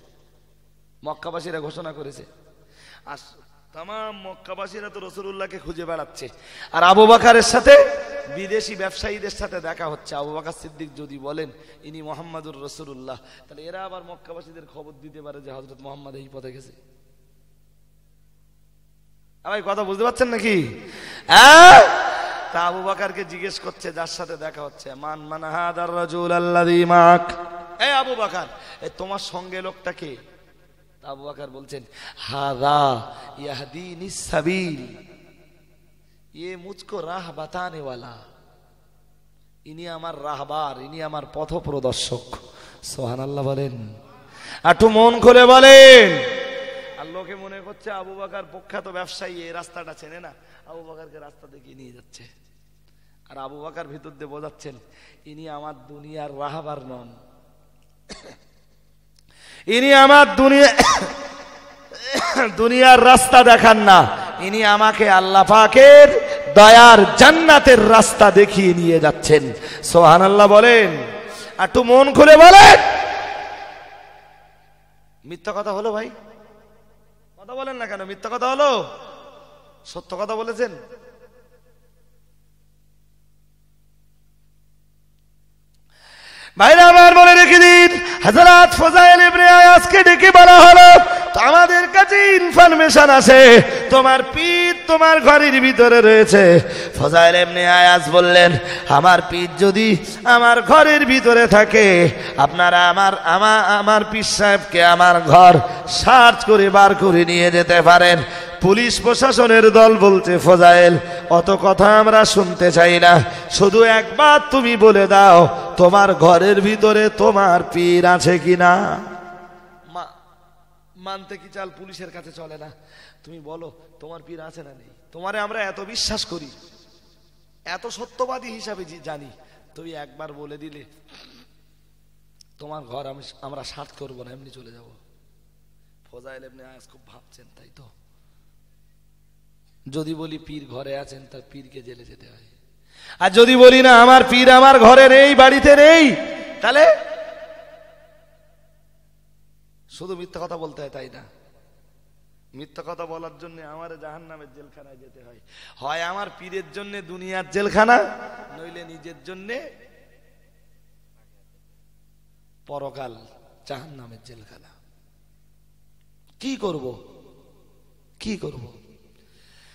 মক্কাবাসীরা ঘোষণা করেছে। আর তাম মক্কাবাসীরা তো রসুল্লাহকে খুঁজে বেড়াচ্ছে। আর আবু বাকারের সাথে বিদেশি ব্যবসায়ীদের সাথে দেখা হচ্ছে। আবু বাকার সিদ্দিক যদি বলেন, ইনি মোহাম্মদুর রসুল্লাহ তাহলে এরা আবার মক্কাবাসীদের খবর দিতে পারে যে হজরত মোহাম্মদ এই পথে গেছে। ভাই কথা বুঝতে পারছেন নাকি? আহ? তা আবু বাকারকে জিজ্ঞেস করছে, যার সাথে দেখা হচ্ছে? মান মানাহাদার রাজুল আল্লাদি মাক এ আবু বাকার, এ তোমার সঙ্গে লোকটা কে? আবু বাকার বলছেন, হাদা ইয়াহদিনি সাবিল। ইয়ে মুজকো রাহ বাতানেওয়ালা। ইনি আমার রাহবার, ইনি আমার পথ প্রদর্শক সোহান আল্লাহ বলেন। একটু মন খুলে বলেন। আর লোকে মনে করছে আবু বাকার প্রখ্যাত ব্যবসায়ী, এই রাস্তাটা চেনে না। আবু বাকারকে রাস্তা দেখিয়ে নিয়ে যাচ্ছে। আর আবু বাকার ভিতর দিয়ে বোঝাচ্ছেন, ইনি আমার দুনিয়ার রাহবার নন। ইনি আমার দুনিয়া, দুনিয়ার রাস্তা দেখান না। ইনি আমাকে আল্লাহ পাকের দয়ার জান্নাতের রাস্তা দেখিয়ে নিয়ে যাচ্ছেন। সোহান আল্লাহ বলেন। একটু মন খুলে বলেন। মিথ্যা কথা হলো ভাই? কথা বলেন না কেন? মিথ্যা কথা হলো? সত্য কথা বলেছেন? ভাইরা আমার মনে রেখে দিন। হাজারাত ফজাইল ইবনে আয়াসকে ডেকে বলা হলো আমাদের কাছে ইনফরমেশন আছে। তোমার পিঠ তোমার ঘরের ভিতরে রয়েছে। ফজাইল এমনি আয়াস বললেন, আমার পিঠ যদি আমার ঘরের ভিতরে থাকে, আপনারা আমার আমার আমার পীর সাহেবকে আমার ঘর সার্চ করে বার করে নিয়ে যেতে পারেন। পুলিশ প্রশাসনের দল বলছে, ফজাইল, অত কথা আমরা শুনতে চাই না। শুধু একবার তুমি বলে দাও, তোমার ঘরের ভিতরে তোমার পীর আছে কিনা? মানতে কি চাল পুলিশের কাছে চলে না? তুমি বলো, তোমার পীর আছে না নেই? তোমারে আমরা এত বিশ্বাস করি, এত সত্যবাদী হিসাবে জানি। তুমি একবার বলে দিলে, তোমার ঘর আমি আমরা সার্চ করব না, এমনি চলে যাব। ফজাইল এমনি আজ খুব ভাবছেন, তাই তো? যদি বলি পীর ঘরে আছেন, তার পীরকে জেলে যেতে হয়। আর যদি বলি না, আমার পীর আমার ঘরে নেই, বাড়িতে নেই, তাহলে শুধু মিথ্যা কথা বলতে হয় তাই না? মিথ্যা কথা বলার জন্য আমার জাহান নামের জেলখানায় যেতে হয়। হয় আমার পীরের জন্য দুনিয়ার জেলখানা, নইলে নিজের জন্য পরকাল জাহান নামের জেলখানা। কি করব? কি করব?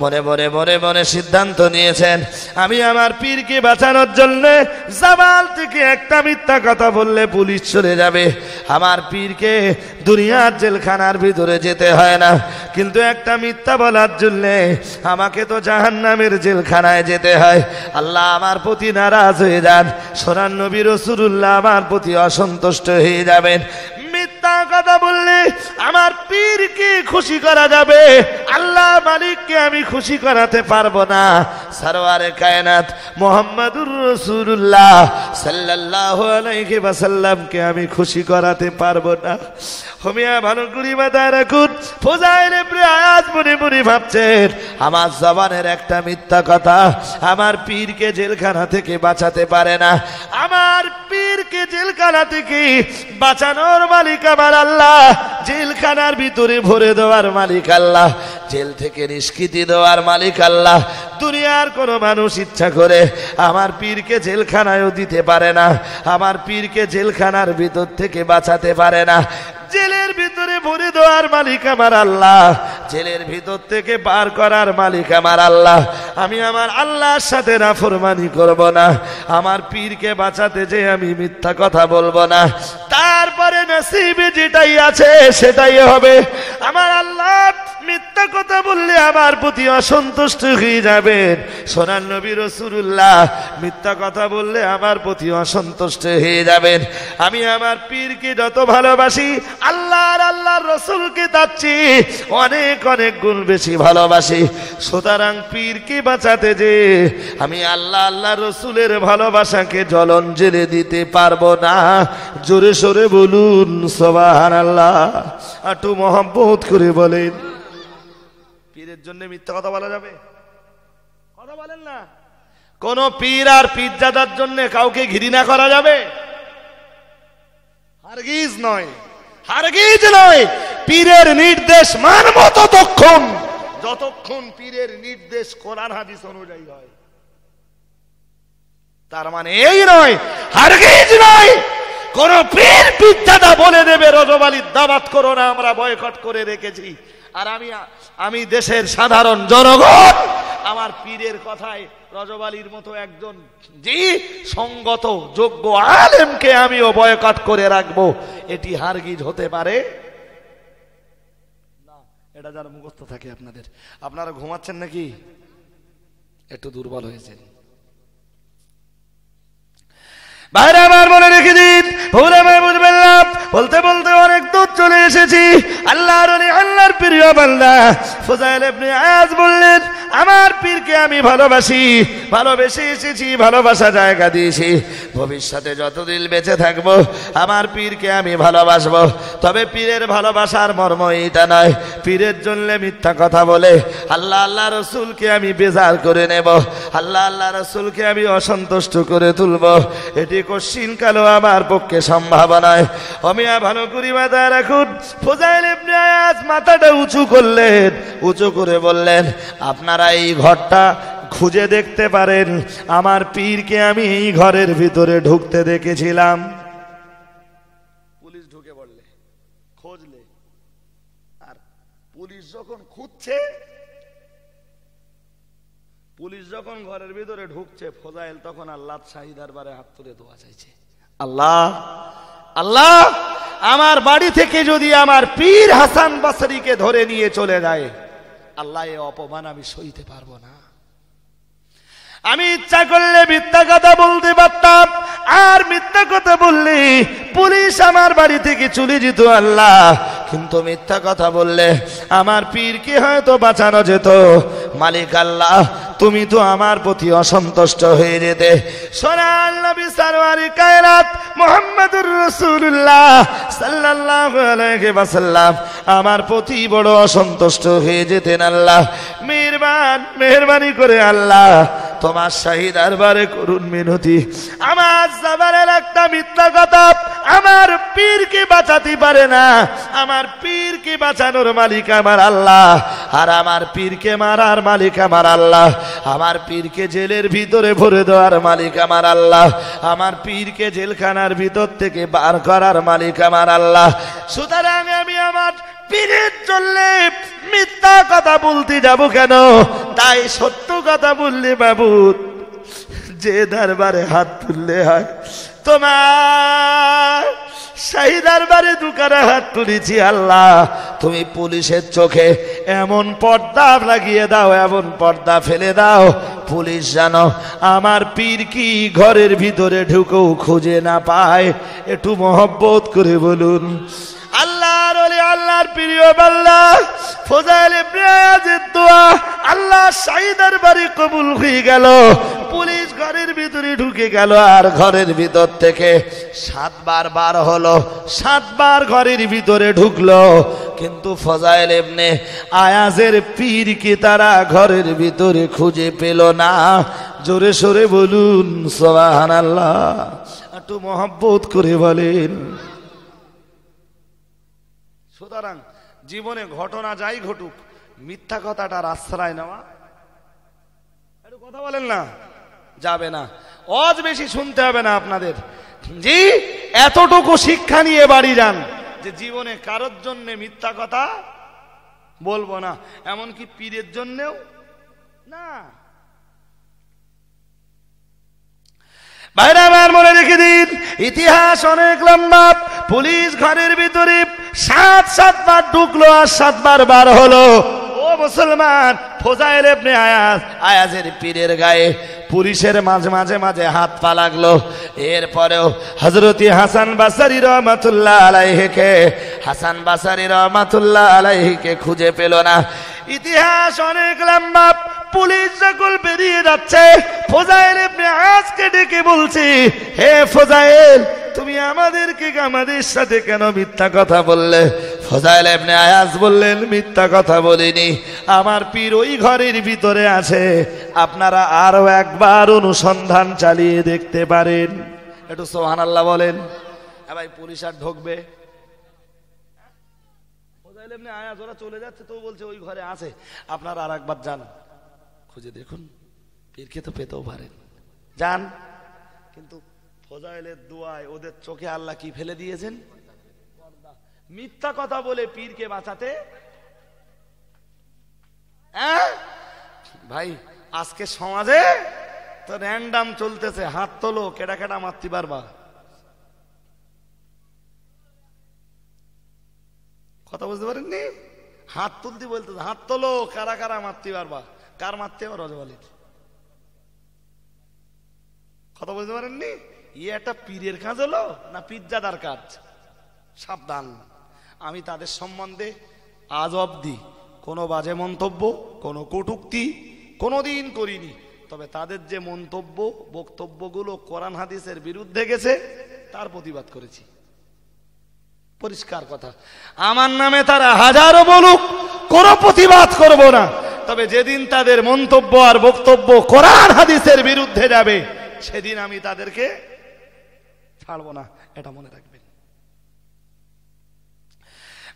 মনে মনে মনে মনে সিদ্ধান্ত নিয়েছেন। আমি আমার পীরকে বাঁচানোর জন্য জাবাল থেকে একটা মিথ্যা কথা বললে পুলিশ চলে যাবে। আমার পীরকে দুনিয়ার জেলখানার ভিতরে যেতে হয় না। কিন্তু একটা মিথ্যা বলার জন্যে আমাকে তো জাহান্নামের জেলখানায় যেতে হয়। আল্লাহ আমার প্রতি নারাজ হয়ে যান। সোনার নবী আমার প্রতি অসন্তুষ্ট হয়ে যাবেন। কথা বললে আমার পীরকে খুশি করা যাবে? আল্লাহ মালিককে আমি খুশি করাতে পারব না। সারোয়ারে কায়নাত মোহাম্মদুর রসুল্লাহ সাল্লাল্লাহু আলাইহি ওয়াসাল্লামকে আমি খুশি করাতে পারব না। হোমিয়া ভালো মাথায় রাখুন মনে মনে ভাবছেন, আমার জবানের একটা মিথ্যা কথা, আমার পীরকে জেলখানা থেকে বাঁচাতে পারে না। আমার পীরকে জেলখানা থেকে বাঁচানোর মালিক আমার আল্লাহ। জেলখানার ভিতরে ভরে দেওয়ার মালিক আল্লাহ। জেল থেকে নিষ্কৃতি দেওয়ার মালিক আল্লাহ। দুনিয়ার কোনো মানুষ ইচ্ছা করে আমার পীরকে জেলখানায়ও দিতে পারে না, আমার পীরকে জেলখানার ভিতর থেকে বাঁচাতে পারে না। জেলের ভিতরে ভরে দেওয়ার মালিক আমার আল্লাহ, জেলের ভিতর থেকে বার করার মালিক আমার আল্লাহ। আমি আমার আল্লাহর সাথে নাফরমানি করব না, আমার পীরকে বাঁচাতে যে আমি মিথ্যা কথা বলব না। তারপরে নসিবে যেটাই আছে সেটাই হবে। আমার আল্লাহ মিথ্যা কথা বললে আমার প্রতি অসন্তুষ্ট হয়ে যাবেন। সোনার নবী রসুল্লাহ মিথ্যা কথা বললে আমার প্রতি অসন্তুষ্ট হয়ে যাবেন। আমি আমার পীরকে যত ভালোবাসি, আল্লাহর আল্লাহর রসুলকে তাচ্ছি অনেক অনেক গুণ বেশি ভালোবাসি। সুতরাং পীরকে বাঁচাতে যে আমি আল্লাহ আল্লাহ রসুলের ভালোবাসাকে জ্বলন জেলে দিতে পারব না। জোরে, সোরে বলুন সবার আল্লাহ আটু মহব্বত করে বলেন। জন্য মিথ্যা কথা বলা যাবে? কথা বলেন না। কোন পীর আর পীরজাদার জন্য কাউকে ঘৃণা করা যাবে? হারগিজ নয়। হারগিজ নয়। পীরের নির্দেশ মানব ততক্ষণ। যতক্ষণ পীরের নির্দেশ কোরআন হাদিস অনুযায়ী হয়। তার মানে এই নয় হারগিজ নয়। কোন পীর বিদ্যাটা বলে দেবে রজবালির দাবাত করো না আমরা বয়কট করে রেখেছি। আর আমি আমি দেশের সাধারণ জনগণ। আমার পীরের কথায় রজবালির মতো একজন জি, সঙ্গত, যোগ্য আলেমকে আমিও বয়কট করে রাখব। এটি হারগিজ হতে পারে? এটা যার মুখস্থ থাকে আপনাদের। আপনারা ঘুমাচ্ছেন নাকি? একটু দুর্বল হয়েছেন। বাইরে আমার মনে রেখে দিন। ভুলে বুঝবেন না। বলতে বলতে অনেক দূর চলে এসেছি। আল্লাহর আল্লাহর প্রিয় বান্দা। ফুজাইল ইবনে আয়াজ বললেন, আমার পীরকে আমি ভালোবাসি, ভালোবেসে এসেছি, ভালোবাসা জায়গা দিয়েছি। ভবিষ্যতে যতদিন বেঁচে থাকব, আমার পীরকে আমি ভালোবাসবো। তবে পীরের ভালোবাসার মর্ম এইটা নয়, পীরের জন্য মিথ্যা কথা বলে আল্লাহ আল্লাহ রসুলকে আমি বেজার করে নেব। আল্লাহ আল্লাহ রসুলকে আমি অসন্তুষ্ট করে তুলব। এটি কশ্চিন কালো আমার পক্ষে সম্ভব নয়। অমিয়া, ভালো করি মাথায় রাখুন ফোজাইল ইবনে মাথাটা উঁচু করলেন, উঁচু করে বললেন, আপনারা এই ঘরটা খুঁজে দেখতে পারেন, আমার পীরকে আমি এই ঘরের ভিতরে ঢুকতে দেখেছিলাম। পুলিশ ঢুকে পড়লে, খোঁজলে, আর পুলিশ যখন খুঁজছে, পুলিশ যখন ঘরের ভিতরে ঢুকছে, ফোজাইল তখন আল্লাহ শাহিদার বারে হাত তুলে দোয়া চাইছে। আল্লাহ আল্লাহ, আমার বাড়ি থেকে যদি আমার পীর হাসান বাসারিকে ধরে নিয়ে চলে যায়, আল্লাহ এ অপমান আমি সইতে পারব না। আমি ইচ্ছা করলে মিথ্যা কথা বলতে পারতাম, আর মিথ্যা কথা বললে পুলিশ আমার বাড়ি থেকে চলে যেত, আল্লাহ। কিন্তু মিথ্যা কথা বললে আমার পীরকে হয়তো বাঁচানো যেত। মালিক আল্লাহ, তুমি তো আমার প্রতি অসন্তুষ্ট হয়ে যেতে। সোনাল নবী সারওয়ারি কায়রাত মুহাম্মাদুর সাল্লাল্লাহু আলাইহি ওয়াসাল্লাম। আমার প্রতি বড় অসন্তুষ্ট হয়ে যেতেন আল্লাহ। মেহেরবান, মেহেরবানি করে আল্লাহ, তোমার শাহী দরবারে করুন মিনতি। আমার জবানের একটা মিথ্যা কথা আমার পীরকে বাঁচাতে পারে না। আমার পীরকে বাঁচানোর মালিক আমার আল্লাহ। আর আমার পীরকে মারার মালিক আমার আল্লাহ। আমার পীরকে জেলের ভিতরে ভরে দেওয়ার মালিক আমার আল্লাহ। আমার পীরকে জেলখানার ভিতর থেকে বার করার মালিক আমার আল্লাহ। সুতরাং আমি আমার পীরের চললে মিথ্যা কথা বলতে যাব কেন? তাই সত্য কথা বললে বাবু যে দরবারে হাত তুললে হয় তোমার শাহিদার দরবারে দোকানে হাত তুলেছি, আল্লাহ। তুমি পুলিশের চোখে এমন পর্দা লাগিয়ে দাও, এমন পর্দা ফেলে দাও। পুলিশ জানো, আমার পীর কি ঘরের ভিতরে ঢুকেও খুঁজে না পায়? একটু মহব্বত করে বলুন আল্লাহর ওলি, আল্লাহর প্রিয় বাল্লা ফজাইল ইবনে দোয়া আল্লাহ শাহিদার বাড়ি কবুল হয়ে গেল। পুলিশ ঘরের ভিতরে ঢুকে গেল আর ঘরের ভিতর থেকে সাতবার বার হলো, সাতবার ঘরের ভিতরে ঢুকলো। কিন্তু ফজাইল এমনি আয়াজের পীরকে তারা ঘরের ভিতরে খুঁজে পেল না? জোরে সোরে বলুন সোহান আল্লাহ একটু মহব্বত করে বলেন। সুতরাং জীবনে ঘটনা যাই ঘটুক, মিথ্যা কথাটার আশ্রয় নেওয়া একটু কথা বলেন না, যাবে না। অজ বেশি শুনতে হবে না আপনাদের। জি, এতটুকু শিক্ষা নিয়ে বাড়ি যান যে জীবনে কারোর জন্য মিথ্যা কথা বলব না, এমনকি পীরের জন্যেও না। বাইরে আমার মনে রেখে দিন। ইতিহাস অনেক লম্বা, পুলিশ ঘরের ভিতরে সাত সাতবার ঢুকলো আর সাতবার বার হলো। ও মুসলমান, ফোজাইল এমনি আয়াজ, আয়াজের পীরের গায়ে পুলিশের মাঝে মাঝে মাঝে হাত পা লাগল। এরপরেও হজরতি হাসান বাসারি রহমাতুল্লাহ আলাইহিকে, হাসান বাসারি রহমাতুল্লাহ আলাইহিকে খুঁজে পেল না। ইতিহাস অনেক লম্বা, পুলিশ যখন বেরিয়ে যাচ্ছে, ফোজাইল ইবনে আজকে ডেকে বলছি, হে ফোজাইল, তুমি আমাদেরকে আমাদের সাথে কেন মিথ্যা কথা বললে? ফজাইল ইবনে আয়াজ বললেন, মিথ্যা কথা বলিনি। আমার পীর ওই ঘরের ভিতরে আছে। আপনারা আরও একবার অনুসন্ধান চালিয়ে দেখতে পারেন। একটু সোহান আল্লাহ বলেন ভাই, পুলিশ আর ঢুকবে? ইবনে আয়াজ ওরা চলে যাচ্ছে তো বলছে ওই ঘরে আছে। আপনারা আর একবার যান। খুঁজে দেখুন পীরকে তো পেতেও পারেন। যান। কিন্তু ফজাইলের দোয়ায় ওদের চোখে আল্লাহ কি ফেলে দিয়েছেন? মিথ্যা কথা বলে পীরকে বাঁচাতে? হ্যাঁ? ভাই, আজকে সমাজে তো র্যান্ডাম চলতেছে। হাত তোলো, কেডা কেডা মারতে পারবা? কথা বুঝতে পারেননি? হাত তুলতে বলতে হাত তোলো কারা কারা মারতে পারবা? কার মারতে হবে? রজবালির। কথা বুঝতে পারেননি? ইয়ে একটা পীরের কাজ হলো না পিজ্জাদার কাজ? সাবধান। আমি তাদের সম্বন্ধে আজ অবধি কোনো বাজে মন্তব্য কোনো কটুক্তি কোনোদিন করিনি। তবে তাদের যে মন্তব্য বক্তব্যগুলো কোরআন হাদিসের বিরুদ্ধে গেছে তার প্রতিবাদ করেছি। পরিষ্কার কথা। আমার নামে তারা হাজারো বলুক, কোনো প্রতিবাদ করব না। তবে যেদিন তাদের মন্তব্য আর বক্তব্য কোরআন হাদিসের বিরুদ্ধে যাবে, সেদিন আমি তাদেরকে ছাড়বো না, এটা মনে রাখবেন।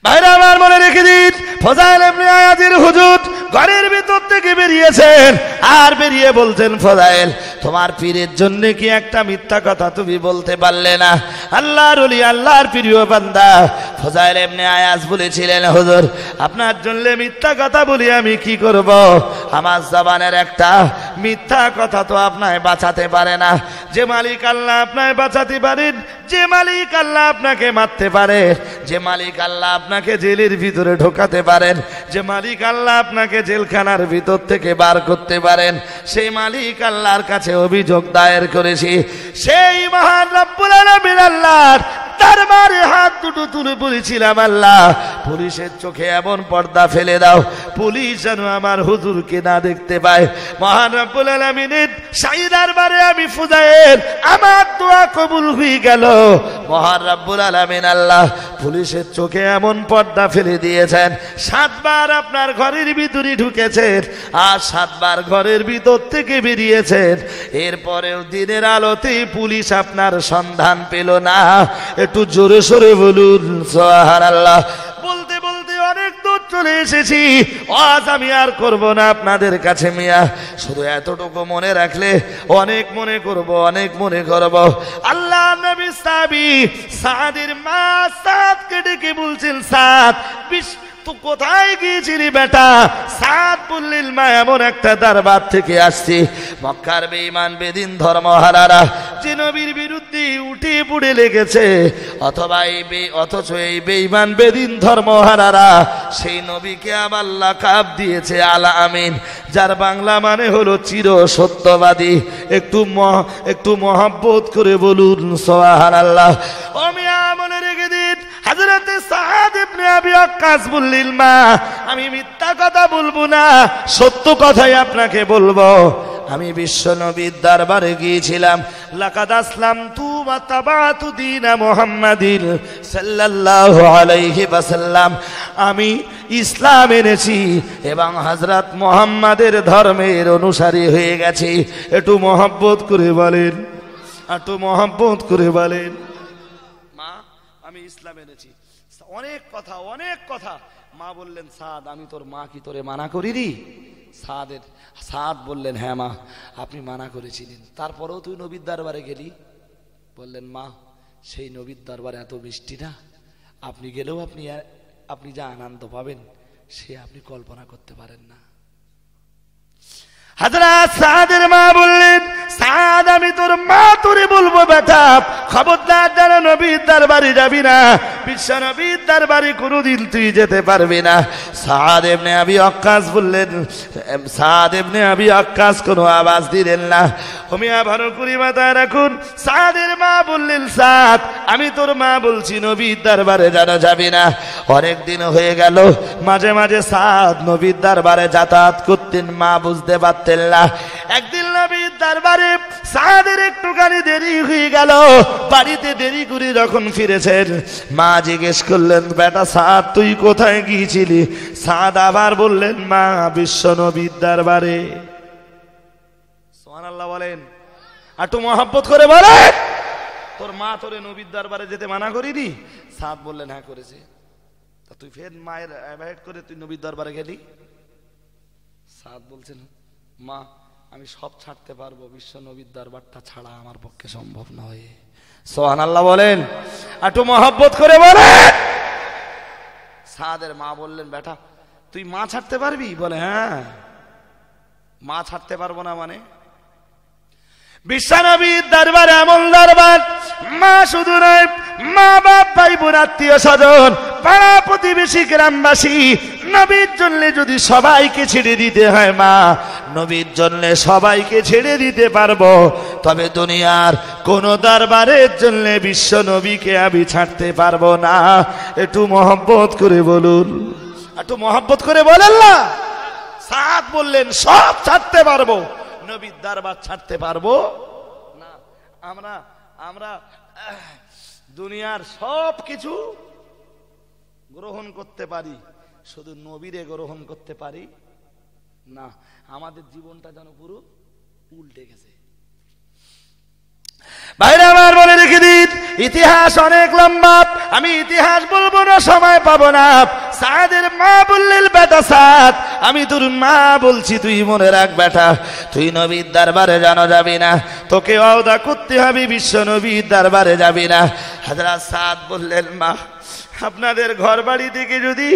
ভাইরা, আমার মনে রেখে দিন, ফজাইল ইবনে আয়াজির হুজুর ঘরের ভিতর থেকে বেরিয়েছেন, আর বেরিয়ে বলছেন, ফজাইল তোমার পীরের জন্য কি একটা মিথ্যা কথা তুমি বলতে পারলে না? আল্লাহর ওলি, আল্লাহর প্রিয় বান্দা। ফজাইল এমনি আয়াজ বলেছিলেন, হুজুর, আপনার জন্য মিথ্যা কথা বলি আমি কি করব? আমার জবানের একটা মিথ্যা কথা তো আপনায় বাঁচাতে পারে না। যে মালিক আল্লাহ আপনায় বাঁচাতে পারেন যে মালিক আল্লাহ আপনাকে মারতে পারে, যে মালিক আল্লাহ আপনাকে জেলের ভিতরে ঢোকাতে পারেন, যে মালিক আল্লাহ আপনাকে জেলখানার ভিতর থেকে বার করতে পারেন, সেই মালিক আল্লাহর কাছে অভিযোগ দায়ের করেছি। সেই মহান রব্বুল আলামিন হাত দুটো তুলে বলেছিলাম, আল্লাহ, পুলিশের চোখে এমন পর্দা ফেলে দাও, পুলিশ যেন আমার হুজুরকে না দেখতে পায়। মহান রব্বুল আলামিনের সাই দরবারে আমি ফুজায়ের আমার দোয়া কবুল হয়ে গেল। মহান রব্বুল আলামিন আল্লাহ, পুলিশের চোখে এমন পর্দা ফেলে দিয়েছেন, সাতবার আপনার ঘরের ভিতরে ঢুকেছেন, আর সাতবার ঘরের ভিতর থেকে বেরিয়েছেন। এরপরেও দিনের আলোতে পুলিশ আপনার সন্ধান পেল না। একটু জোরে সোরে বলুন আল্লাহ বলতে বলতে অনেক দূর চলে এসেছি। আজ আমি আর করব না আপনাদের কাছে মিয়া। শুধু এতটুকু মনে রাখলে অনেক মনে করব, অনেক মনে করব। আল্লাহ নবী সাবি সাদের মা সাদকে ডেকে বলছেন, সাদ, বিশ তো কোথায় গিয়েছিলি বেটা? সাত বললিল মা, এমন একটা দরবার থেকে আসছি। মক্কার বেদিন ধর্মহারারা, যে নবীর বিরুদ্ধে উঠে লেগেছে, অথবা এই বে, অথচ এই বেদিন সেই নবীকে আবার লাকাব দিয়েছে আলা আমিন, যার বাংলা মানে হলো চির সত্যবাদী। একটু একটু মহাব্বত করে বলুন সোহার আল্লাহ ও মিয়া রেখে দিন হাজরতে সাহাদ ইবনে আবি আক্কাস বললিল মা, আমি মিথ্যা কথা বলব না, সত্য কথাই আপনাকে বলব। আমি বিশ্ব নবীর দরবারে গিয়েছিলাম। লাকাদ আসলাম তু মাতাবাতু দিনা মুহাম্মাদিন সাল্লাল্লাহু আলাইহি ওয়াসাল্লাম। আমি ইসলাম এনেছি এবং হযরত মুহাম্মাদের ধর্মের অনুসারী হয়ে গেছি। একটু মহব্বত করে বলেন, একটু মহব্বত করে বলেন। আমি ইসলাম এনেছি। অনেক কথা অনেক কথা। মা বললেন, সাদ, আমি তোর মা কি তোরে মানা করিনি? সাদের সাদ বললেন হ্যাঁ মা, আপনি মানা করেছিলেন। তারপরেও তুই নবীর দরবারে গেলি? বললেন, মা, সেই নবীর দরবারে এত মিষ্টি না। আপনি গেলেও আপনি আপনি যা আনন্দ পাবেন, সে আপনি কল্পনা করতে পারেন না। হাজরাত সাদের মা বললেন সাদ, আমি তোর মা, তোরে বলব বেটা। খবরদার যারা নবীর দরবারে যাবি না, বিশ্ব নবীর দরবারে কোনোদিন তুই যেতে পারবি না। সাদ এমনি আবি অক্কাস বললেন সাদ এমনি আবি অক্কাস কোনো আওয়াজ দিলেন না। ভালো করি মাথায় রাখুন। সাদের মা বললেন, সাদ, আমি তোর মা বলছি, নবীর দরবারে জানা যাবি না। অনেক দিন হয়ে গেল, মাঝে মাঝে সাদ নবীর দরবারে যাতায়াত করতেন, মা বুঝতে পারতেন না। একদিন দরবারে সাদের একটুখানি দেরি হয়ে গেল। বাড়িতে দেরি করে যখন ফিরেছেন, মা জিজ্ঞেস করলেন, বেটা সাদ, তুই কোথায় গিয়েছিলি? সাদ আবার বললেন, মা বিশ্ব নবীর দরবারে। সোহানাল্লাহ বলেন। একটু মহাব্বত করে বলে তোর মা তোরে নবীর দরবারে যেতে মানা করিনি? সাদ বললেন হ্যাঁ করেছে। তা তুই ফের মায়ের অ্যাভয়েড করে তুই নবীর দরবারে গেলি? সাদ বলছেন, মা আমি সব ছাড়তে পারব, বিশ্ব নবীর দরবারটা ছাড়া আমার পক্ষে সম্ভব নয়। সোহান আল্লাহ বলেন, একটু মহব্বত করে বলে সাদের মা বললেন, বেটা, তুই মা ছাড়তে পারবি? বলে হ্যাঁ। মা ছাড়তে পারব না মানে? বিশ্বনবীর দরবার এমন দরবার, মা শুধু নয়, মা বাপ, ভাই বোন, আত্মীয় স্বজন, পাড়া প্রতিবেশী, গ্রামবাসী নবীর জন্য যদি সবাইকে ছেড়ে দিতে হয় মা, নবীর জন্য সবাইকে ছেড়ে দিতে পারব। তবে দুনিয়ার কোন দরবারের জন্য বিশ্ব নবীকে আমি ছাড়তে পারব না। একটু মহব্বত করে বলুন। একটু মহব্বত করে বলেন না। সাত বললেন, সব ছাড়তে পারব। নবীর দরবার ছাড়তে পারব? না, আমরা আমরা দুনিয়ার সব কিছু গ্রহণ করতে পারি। শুধু নবীরে গ্রহণ করতে পারি? না, আমাদের জীবনটা যেন পুরো উল্টে গেছে। বাইরে আমার বলে রেখে দিন, ইতিহাস অনেক লম্বা। আমি ইতিহাস বলব না, সময় পাবো না। সাদের মা বললেন, বেটা সাদ, আমি তোর মা বলছি, তুই মনে রাখ বেটা। তুই নবীর দরবারে জানো যাবি না, তোকে অদা করতে হবে, বিশ্ব নবীর দরবারে যাবি না। হাজরা সাদ বললেন, মা আপনাদের ঘর বাড়ি থেকে যদি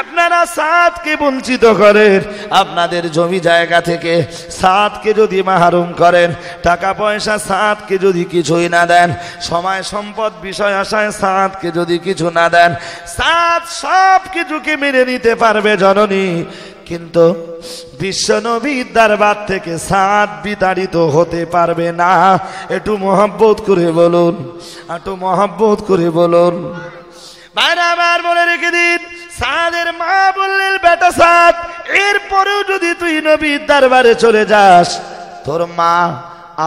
আপনারা সাতকে বঞ্চিত করেন, আপনাদের জমি জায়গা থেকে সাতকে যদি মাহরুম করেন টাকা পয়সা সাতকে যদি কিছুই না দেন সময় সম্পদ বিষয় আশায় সাতকে যদি কিছু না দেন সাত সব কিছুকে মেনে নিতে পারবে জননী। কিন্তু বিশ্বনবীর দরবার থেকে সাত বিতাড়িত হতে পারবে না। একটু মহব্বত করে বলুন, একটু মহব্বত করে বলুন। বাইরে আমার বলে রেখে দিন, সাদের মা বললেন, বেটা সাদ, এরপরেও যদি তুই নবীর দরবারে চলে যাস, তোর মা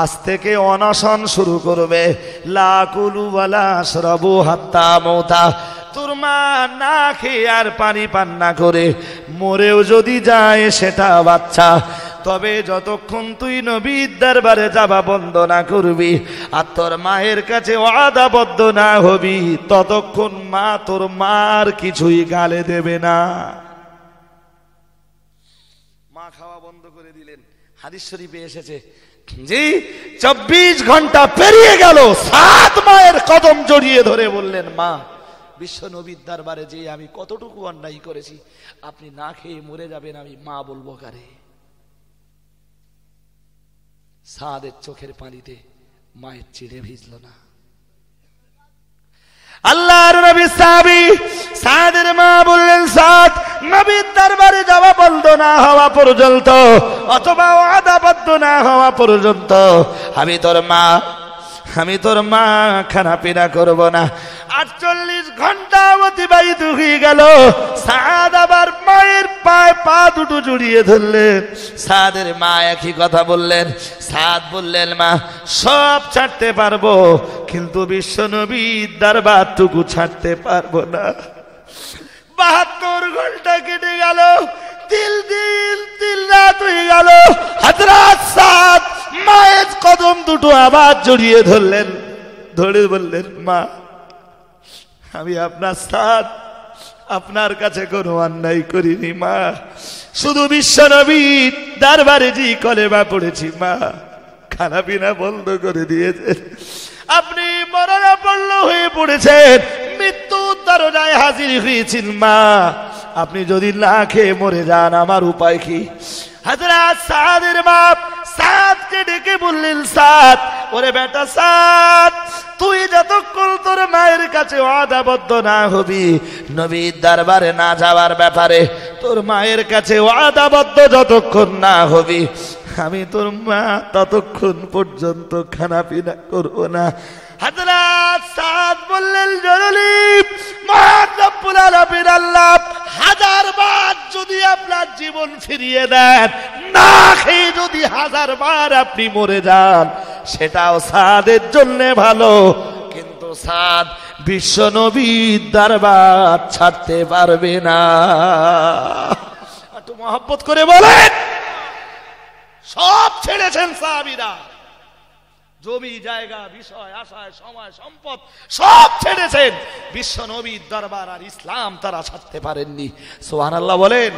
আজ থেকে অনশন শুরু করবে। লাকুলু ওয়ালা শ্রবু হাত্তা মৌতা। তোর মা না খেয়ে আর পানি পান না করে, মরেও যদি যায় সেটা বাচ্চা। তবে যতক্ষণ তুই নবীর দরবারে যাবা বন্ধ না করবি আর তোর মায়ের কাছে ওয়াদাবদ্ধ না হবি, ততক্ষণ মা তোর মার কিছুই গালে দেবে না। মা খাওয়া বন্ধ করে দিলেন। হাদিস শরীফে এসেছে, জি, চব্বিশ ঘণ্টা পেরিয়ে গেল, সাত মায়ের কদম জড়িয়ে ধরে বললেন, মা, বিশ্ব নবীর দরবারে যে আমি কতটুকু অন্যায় করেছি, আপনি না খেয়ে মরে যাবেন, আমি মা বলব কারে? সাদের চোখের পানিতে মায়ের চিড়ে ভিজল না। আল্লাহর নবী সাহাবি সাদের মা বললেন, সাদ, নবীর দরবারে যাওয়া বন্ধ না হওয়া পর্যন্ত, অথবা আদাবদ্ধ না হওয়া পর্যন্ত, আমি তোর মা আমি তোর মা খানা পিনা করব না। আটচল্লিশ ঘণ্টা অতিবাহিত হয়ে গেল। সাদ আবার মায়ের পায়ে পা দুটো জড়িয়ে ধরলেন সাদের মা একই কথা বললেন। সাদ বললেন, মা, সব ছাড়তে পারব, কিন্তু বিশ্বনবীর দরবারটুকু ছাড়তে পারব না। বাহাত্তর ঘণ্টা কেটে গেল। তিল দিন তিল রাত হয়ে গেল। হাজরাত সাত মায়ের কদম দুটো আবার জড়িয়ে ধরলেন। ধরে বললেন, মা, আমি আপনার সাথ আপনার কাছে কোনো অন্যায় করিনি, মা। শুধু বিশ্বনবী দরবারে জি কলেমা পড়েছি, মা খানা পিনা বন্ধ করে দিয়েছেন। আপনি মরণাপন্ন হয়ে পড়েছেন, মৃত্যু দরজায় হাজির হয়েছেন মা। আপনি যদি না খেয়ে মরে যান, আমার উপায় কি? হাজরাত সাদের বাপ সাদকে ডেকে বললেন, সাদ, ওরে বেটা সাদ, তুই যতক্ষণ তোর মায়ের কাছে ওয়াদাবদ্ধ না হবি, নবীর দরবারে না যাওয়ার ব্যাপারে তোর মায়ের কাছে ওয়াদাবদ্ধ যতক্ষণ না হবি, আমি তোর মা ততক্ষণ পর্যন্ত খানা পিনা করব না। হাজরাত সাদ বললেন জরুরি আল্লাহ হাজার বার যদি আপনার জীবন ফিরিয়ে দেন, না খেয়ে যদি হাজার বার আপনি মরে যান, সেটাও সাদের জন্য ভালো। কিন্তু সাদ বিশ্ব নবীর দরবার ছাড়তে পারবে না। একটু মহব্বত করে বলেন, সব ছেড়েছেন সাহাবিরা। জমি, জায়গা, বিষয়, আশায়, সময়, সম্পদ, সব ছেড়েছেন। বিশ্ব নবীর দরবার আর ইসলাম তারা ছাড়তে পারেননি। সোহান আল্লাহ বলেন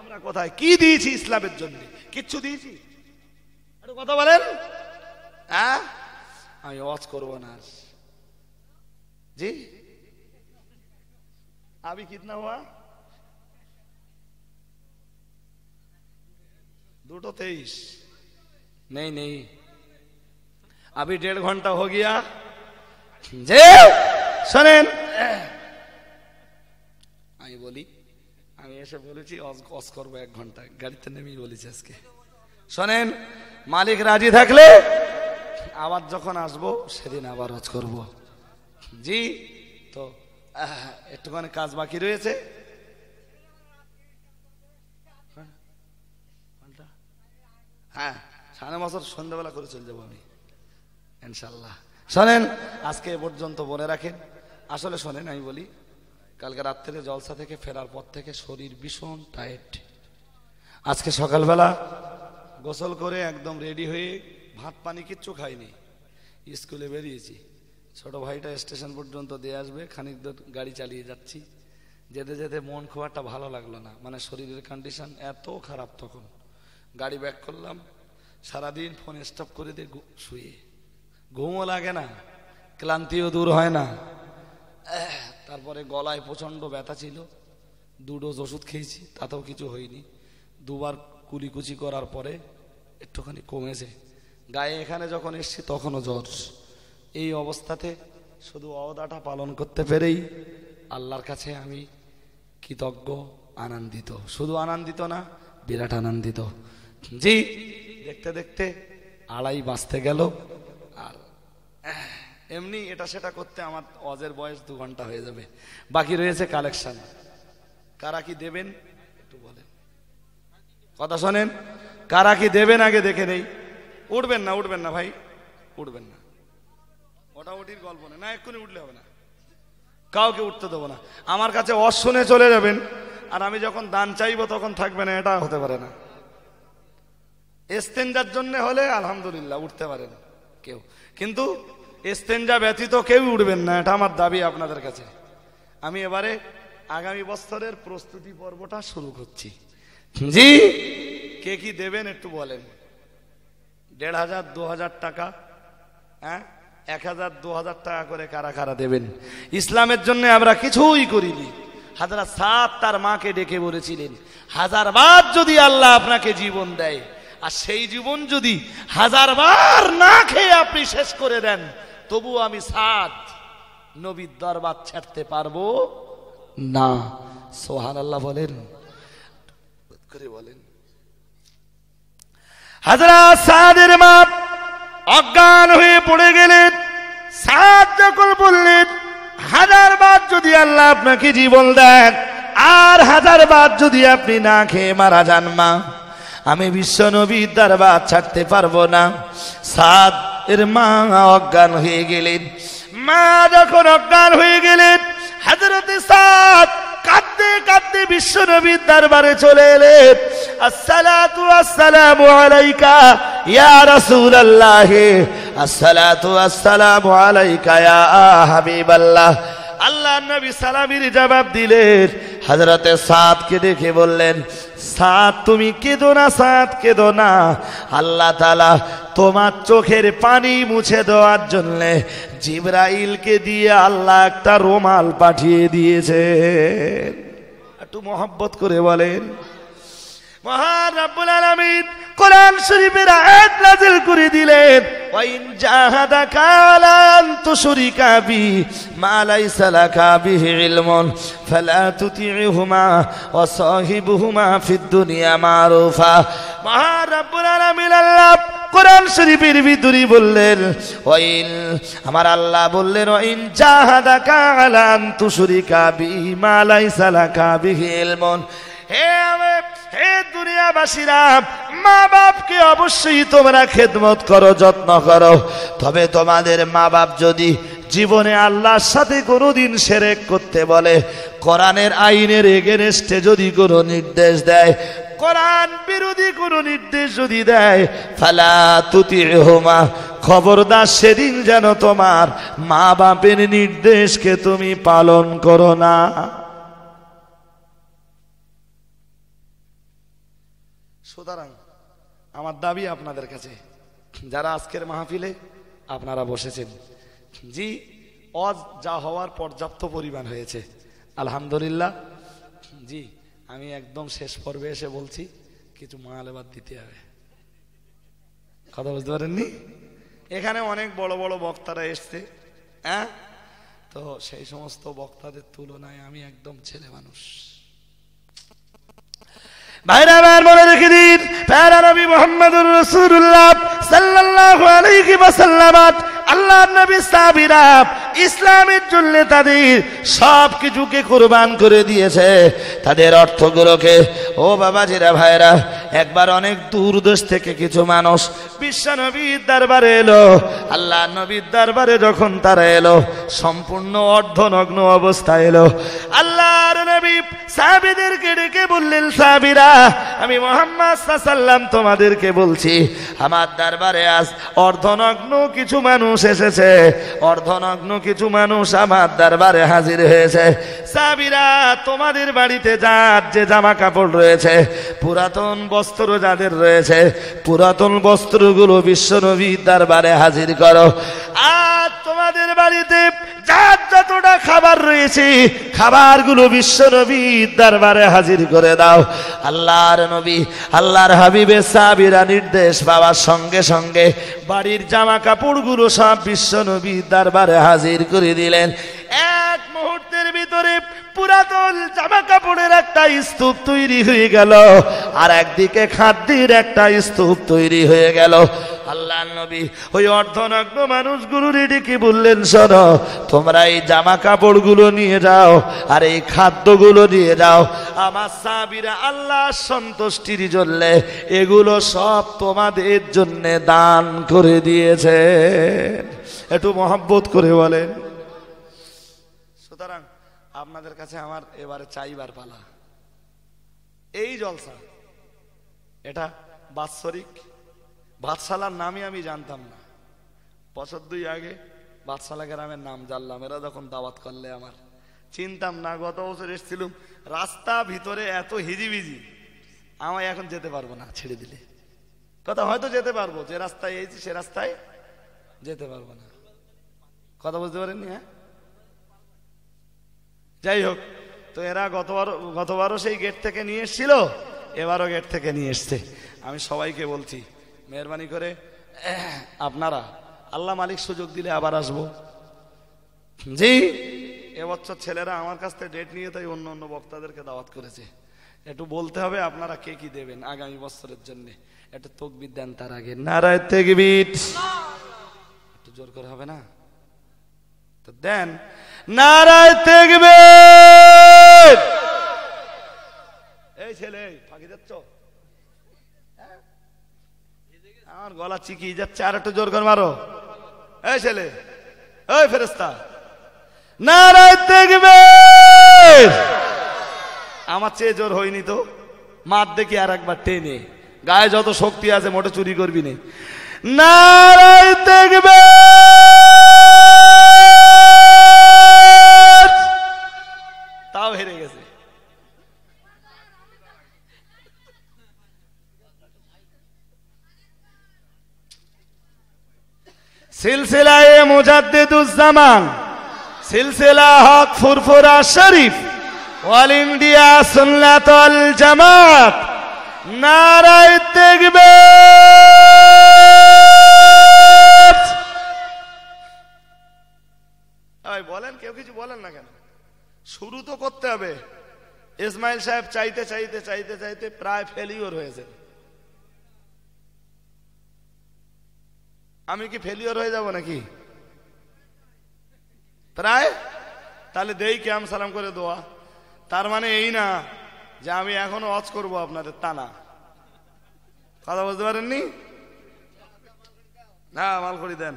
আমরা কোথায়? কি দিয়েছি ইসলামের জন্য? কিচ্ছু দিয়েছি? একটু কথা বলেন। হ্যাঁ? আমি ওয়াজ করব না। জি? আবি কিতনা হুয়া? দুটো তেইশ। নেই নেই। अभी डेढ़ घंटा हो गया যে শোনেন আমি বলি আমি এসে বলেছি অজ- অজ করবো এক ঘন্টা গাড়িতে নেমেই বলেছি আজকে শোনেন মালিক রাজি থাকলে আবার যখন আসবো সেদিন আবার হজ করব জি তো আহ, একটুখানি কাজ বাকি রয়েছে হ্যাঁ? ঘন্টা? হ্যাঁ সাড়ে বছর সন্ধ্যাবেলা করে চলে যাবো আমি ইনশাল্লাহ শোনেন। আজকে এ পর্যন্ত বলে রাখেন আসলে শোনেন আমি বলি কালকে রাত্রে জলসা থেকে ফেরার পর থেকে শরীর ভীষণ টাইট আজকে সকালবেলা গোসল করে একদম রেডি হয়ে ভাত পানি কিচ্ছু খাইনি স্কুলে বেরিয়েছি। ছোট ভাইটা স্টেশন পর্যন্ত দিয়ে আসবে খানিক দূর গাড়ি চালিয়ে যাচ্ছি। যেতে যেতে মন খুব একটা ভালো লাগল না মানে শরীরের কন্ডিশন এত খারাপ তখন। গাড়ি ব্যাক করলাম সারাদিন ফোন স্টপ করে দিয়ে শুয়ে। ঘুমও লাগে না, ক্লান্তিও দূর হয় না। তারপরে গলায় প্রচণ্ড ব্যথা ছিল। দু ডোজ ওষুধ খেয়েছি, তাতেও কিছু হয়নি। দুবার কুলিকুচি করার পরে একটুখানি কমেছে। গায়ে এখানে যখন এসছি তখনও জ্বর। এই অবস্থাতে শুধু অদাটা পালন করতে পেরেই আল্লাহর কাছে আমি কৃতজ্ঞ, আনন্দিত। শুধু আনন্দিত না, বিরাট আনন্দিত। জি, দেখতে দেখতে আড়াই বাঁচতে গেল। এমনি এটা সেটা করতে আমার অজের বয়স দু ঘণ্টা হয়ে যাবে। বাকি রয়েছে কালেকশন কারা কি দেবেন? একটু বলেন। কথা শোনেন। কারা কি দেবেন আগে দেখে নেই। উঠবেন না উঠবেন না ভাই। উঠবেন না। উঠির গল্প না না, এক্ষুনি উঠলে হবে না। কাউকে উঠতে দেবো না। আমার কাছে অশুনে চলে যাবেন। আর আমি যখন দান চাইব তখন থাকবে না, এটা হতে পারে না। এস্তেঞ্জার জন্য হলে আলহামদুলিল্লাহ, উঠতে পারেন কেউ। কিন্তু এস্তেঞ্জা ব্যতীত কেউ উঠবেন না এটা আমার দাবি আপনাদের কাছে। আমি এবারে আগামী বছরের প্রস্তুতি পর্বটা শুরু করছি। জি। কে কি দেবেন একটু বলেন। দেড় হাজার দু হাজার টাকা হ্যাঁ? এক হাজার দু হাজার টাকা করে কারা কারা দেবেন? ইসলামের জন্য আমরা কিছুই করিনি। হাজারা সাত তার মাকে ডেকে বলেছিলেন হাজার বার যদি আল্লাহ আপনাকে জীবন দেয় আর সেই জীবন যদি হাজার বার না খেয়ে আপনি শেষ করে দেন তবু আমি সাত নবীর দরবার ছাড়তে পারব না। সোহান আল্লাহ বলেন করে বলেন। হাজরা সাদের মা অজ্ঞান হয়ে পড়ে গেলেন। সাত যখন বললেন হাজার বার যদি আল্লাহ আপনাকে জীবন দেন, আর হাজার বার যদি আপনি না খেয়ে মারা যান মা। আমি বিশ্ব নবীর দরবার ছাড়তে পারব না। সাত এর মা অজ্ঞান হয়ে গেলেন। মা যখন অজ্ঞান হয়ে গেলেন হাজরতে সাদ কাঁদতে কাঁদতে বিশ্ব নবীর দরবারে চলে এলেন। আসসালাতু আসসালামু আলাইকা ইয়া রাসূলুল্লাহ। আসসালাতু আসসালামু আলাইকা ইয়া হাবিবাল্লাহ। আল্লাহ নবী সালামির জবাব দিলেন। হজরতে সাদকে দেখে বললেন, সাদ, তুমি কেঁদো না, সাদ, কেঁদো না। আল্লাহ তালা তোমার চোখের পানি মুছে দেওয়ার জন্যে জিব্রাইলকে দিয়ে আল্লাহ একটা রোমাল পাঠিয়ে দিয়েছে একটু মহব্বত করে বলেন। মহান রাব্বুল আলামিন কোরআন শরীফের আয়াত নাযিল করে দিলেন, ওয়াইন জাহাদাকা আলা আন তুশরিকা বি মা লাইসা লাকা বিহি ইলমুন, ফালা তুতি'হুমা ওয়া সাহিবহুমা ফিদ দুনিয়া মারুফা। মহান রাব্বুল আলামিন আল্লাহ কোরআন শরীফের ভিতরে বললেন, ওয়াইন আমার আল্লাহ বললেন, ওয়াইন জাহাদাকা আলা আন তুশরিকা বি মা লাইসা লাকা বিহি হে আমি হে দুনিয়াবাসীরা মা বাপকে অবশ্যই তোমরা খেদমত করো, যত্ন করো। তবে তোমাদের মা বাপ যদি জীবনে আল্লাহর সাথে কোনোদিন সেরেক করতে বলে, কোরআনের আইনের এগেনস্টে যদি কোনো নির্দেশ দেয়, কোরআন বিরোধী কোনো নির্দেশ যদি দেয়, ফালা তুতি হোমা খবরদার সেদিন যেন তোমার মা বাপের নির্দেশকে তুমি পালন করো না। সুতরাং আমার দাবি আপনাদের কাছে। যারা আজকের মাহফিলে আপনারা বসেছেন। জি, অজ যা হওয়ার পর্যাপ্ত পরিমাণ হয়েছে। আলহামদুলিল্লাহ। জি, আমি একদম শেষ পর্বে এসে বলছি, কিছু মাল এবার দিতে হবে। কথা বুঝতে পারেননি? এখানে অনেক বড় বড় বক্তারা এসছে হ্যাঁ তো সেই সমস্ত বক্তাদের তুলনায় আমি একদম ছেলে মানুষ। ভাইরা, ভাইয়ের মনে রেখে দিন, প্যারা নবী মোহাম্মদুর রসুল্লাহ সাল্লাহ আলাইহি ওয়াসাল্লাম আল্লাহ নবী সাহাবীরা ইসলামের জন্য তাদের সব কিছুকে কোরবান করে দিয়েছে। তাদের অর্থগুলোকে, ও বাবা বাবাজিরা ভাইরা একবার অনেক দূর দেশ থেকে কিছু মানুষ বিশ্ব নবীর দরবারে এলো। আল্লাহ নবীর দরবারে যখন তারা এলো, সম্পূর্ণ অর্ধনগ্ন অবস্থায় এলো। আল্লাহর নবী সাহাবীদেরকে ডেকে বললেন, সাহাবীরা, আমি মোহাম্মদ সাল্লাম তোমাদেরকে বলছি, আমার দরবারে আজ অর্ধনগ্ন কিছু মানুষ এসেছে। অর্ধনগ্ন কিছু মানুষ আমার দরবারে হাজির হয়েছে। সাবিরা, তোমাদের বাড়িতে যার যে জামা কাপড় রয়েছে, পুরাতন বস্ত্র যাদের রয়েছে, পুরাতন বস্ত্রগুলো বিশ্বনবীর দরবারে হাজির করো। আর তোমাদের বাড়িতে যার যতটা খাবার রয়েছে, খাবারগুলো বিশ্বনবীর দরবারে হাজির করে দাও। আল্লাহর নবী, আল্লাহর হাবিবে সাবিরা নির্দেশ বাবার সঙ্গে সঙ্গে বাড়ির জামা কাপড়গুলো সব বিশ্বনবীর দরবারে হাজির করে দিলেন। এক মুহূর্তের ভিতরে পুরাতন জামা কাপড়ের একটা স্তূপ তৈরি হয়ে গেল আর একদিকে খাদ্যের একটা স্তূপ তৈরি হয়ে গেল। আল্লাহ নবী ওই অর্ধনগ্ন মানুষগুলো ডেকে বললেন, শোনো, তোমরা এই জামা কাপড়গুলো নিয়ে যাও আর এই খাদ্যগুলো নিয়ে যাও। আমার সাবিরা আল্লাহ সন্তুষ্টির জন্যে এগুলো সব তোমাদের জন্য দান করে দিয়েছে একটু মহাব্বত করে বলেন। সুতরাং আপনাদের কাছে আমার এবারে চাইবার পালা। এই জলসা, এটা বাৎসরিক বাদশালার নামই আমি জানতাম না। বছর দুই আগে বাদশালা গ্রামের নাম জানলাম, এরা যখন দাওয়াত করলে আমার। চিনতাম না, গত বছর এসেছিলাম, রাস্তা ভিতরে এত হিজিবিজি, আমায় এখন যেতে পারব না ছেড়ে দিলে। কথা হয়তো যেতে পারব, যে রাস্তায় এসেছি, সে রাস্তায় যেতে পারব না। কথা বুঝতে পারেননি হ্যাঁ? যাই হোক, তো এরা গতবার, গতবারও সেই গেট থেকে নিয়ে এসছিল, এবারও গেট থেকে নিয়ে এসছে। আমি সবাইকে বলছি, মেহরবানি করে, আপনারা, আল্লাহ মালিক সুযোগ দিলে আবার আসব। জি, এবছর ছেলেরা আমার কাছ থেকে ডেট নিয়ে তাই অন্য অন্য বক্তাদেরকে দাওয়াত করেছে। একটু বলতে হবে আপনারা কে কি দেবেন আগামী বছরের জন্য। একটু তকবির দেন তার আগে। নারায় তেকবির। জোর করে হবে না? দেন, নারায় দেখবে এই ছেলে, ফাঁকি যাচ্ছ হ্যাঁ? আমার গলা চিকি যাচ্ছে, আর একটু জোর করে মারো। এই ছেলে ওই ফেরেস্তা নারায় দেখবে আমার চেয়ে জোর হয়নি তো। মার দেখি আর একবার টেনে। গায়ে যত শক্তি আছে, মোটে চুরি করবি নে। নারায় দেখবে সিলসিলায়ে মুজাদ্দিদুজ্জামান, সিলসিলা হক ফুরফুরা শরীফ অল ইন্ডিয়া সুন্নাতুল জামাত, নারায় দেখবে বলেন, কেউ কিছু বলেন না কেন? শুরু তো করতে হবে। ইসমাইল সাহেব চাইতে চাইতে চাইতে চাইতে প্রায় ফেলিওর হয়েছে আমি কি ফেলিওর হয়ে যাব নাকি? প্রায় তাহলে দেই কেম সালাম করে দোয়া। তার মানে এই না যে আমি এখনও অজ করব আপনাদের তা না কথা বলতে পারেননি? না, মাল করি দেন।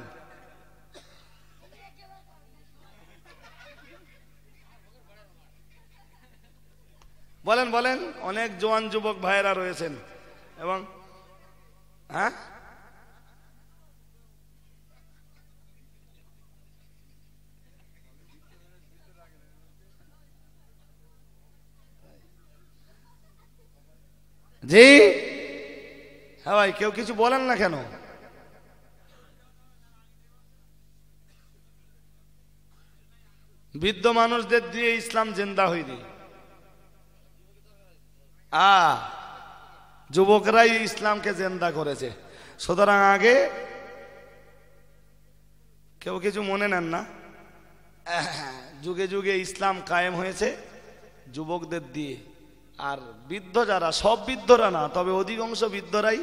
বলেন বলেন, অনেক জোয়ান যুবক ভাইয়েরা রয়েছেন এবং হ্যাঁ? জি? হ্যাঁ ভাই কেউ কিছু বলেন না কেন? বৃদ্ধ মানুষদের দিয়ে ইসলাম জেন্দা হয়নি আ, যুবকরাই ইসলামকে জেন্দা করেছে। সুতরাং আগে কেউ কিছু মনে নেন না। যুগে যুগে ইসলাম কায়েম হয়েছে যুবকদের দিয়ে। আর বৃদ্ধ যারা, সব বৃদ্ধরা না, তবে অধিকাংশ বৃদ্ধরাই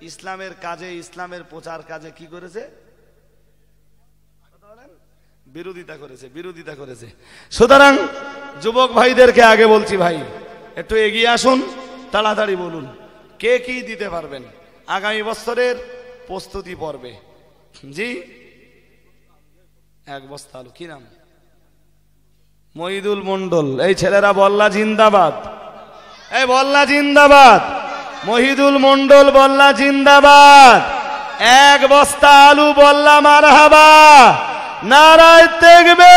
ইসলামের কাজে, ইসলামের প্রচার কাজে কি করেছে? বিরোধিতা করেছে বিরোধিতা করেছে। সুতরাং যুবক ভাইদেরকে আগে বলছি ভাই, একটু এগিয়ে আসুন, তাড়াতাড়ি বলুন, কে কি দিতে পারবেন? আগামী বছরের প্রস্তুতি পর্বে। জি? এক বস্তা আলু, কি নাম? মহিদুল মন্ডল এই ছেলেরা বল্লা জিন্দাবাদ। এই বল্লা জিন্দাবাদ। মহিদুল মন্ডল বল্লা জিন্দাবাদ। এক বস্তা আলু বল্লা মারহাবা। নারায় দেখবে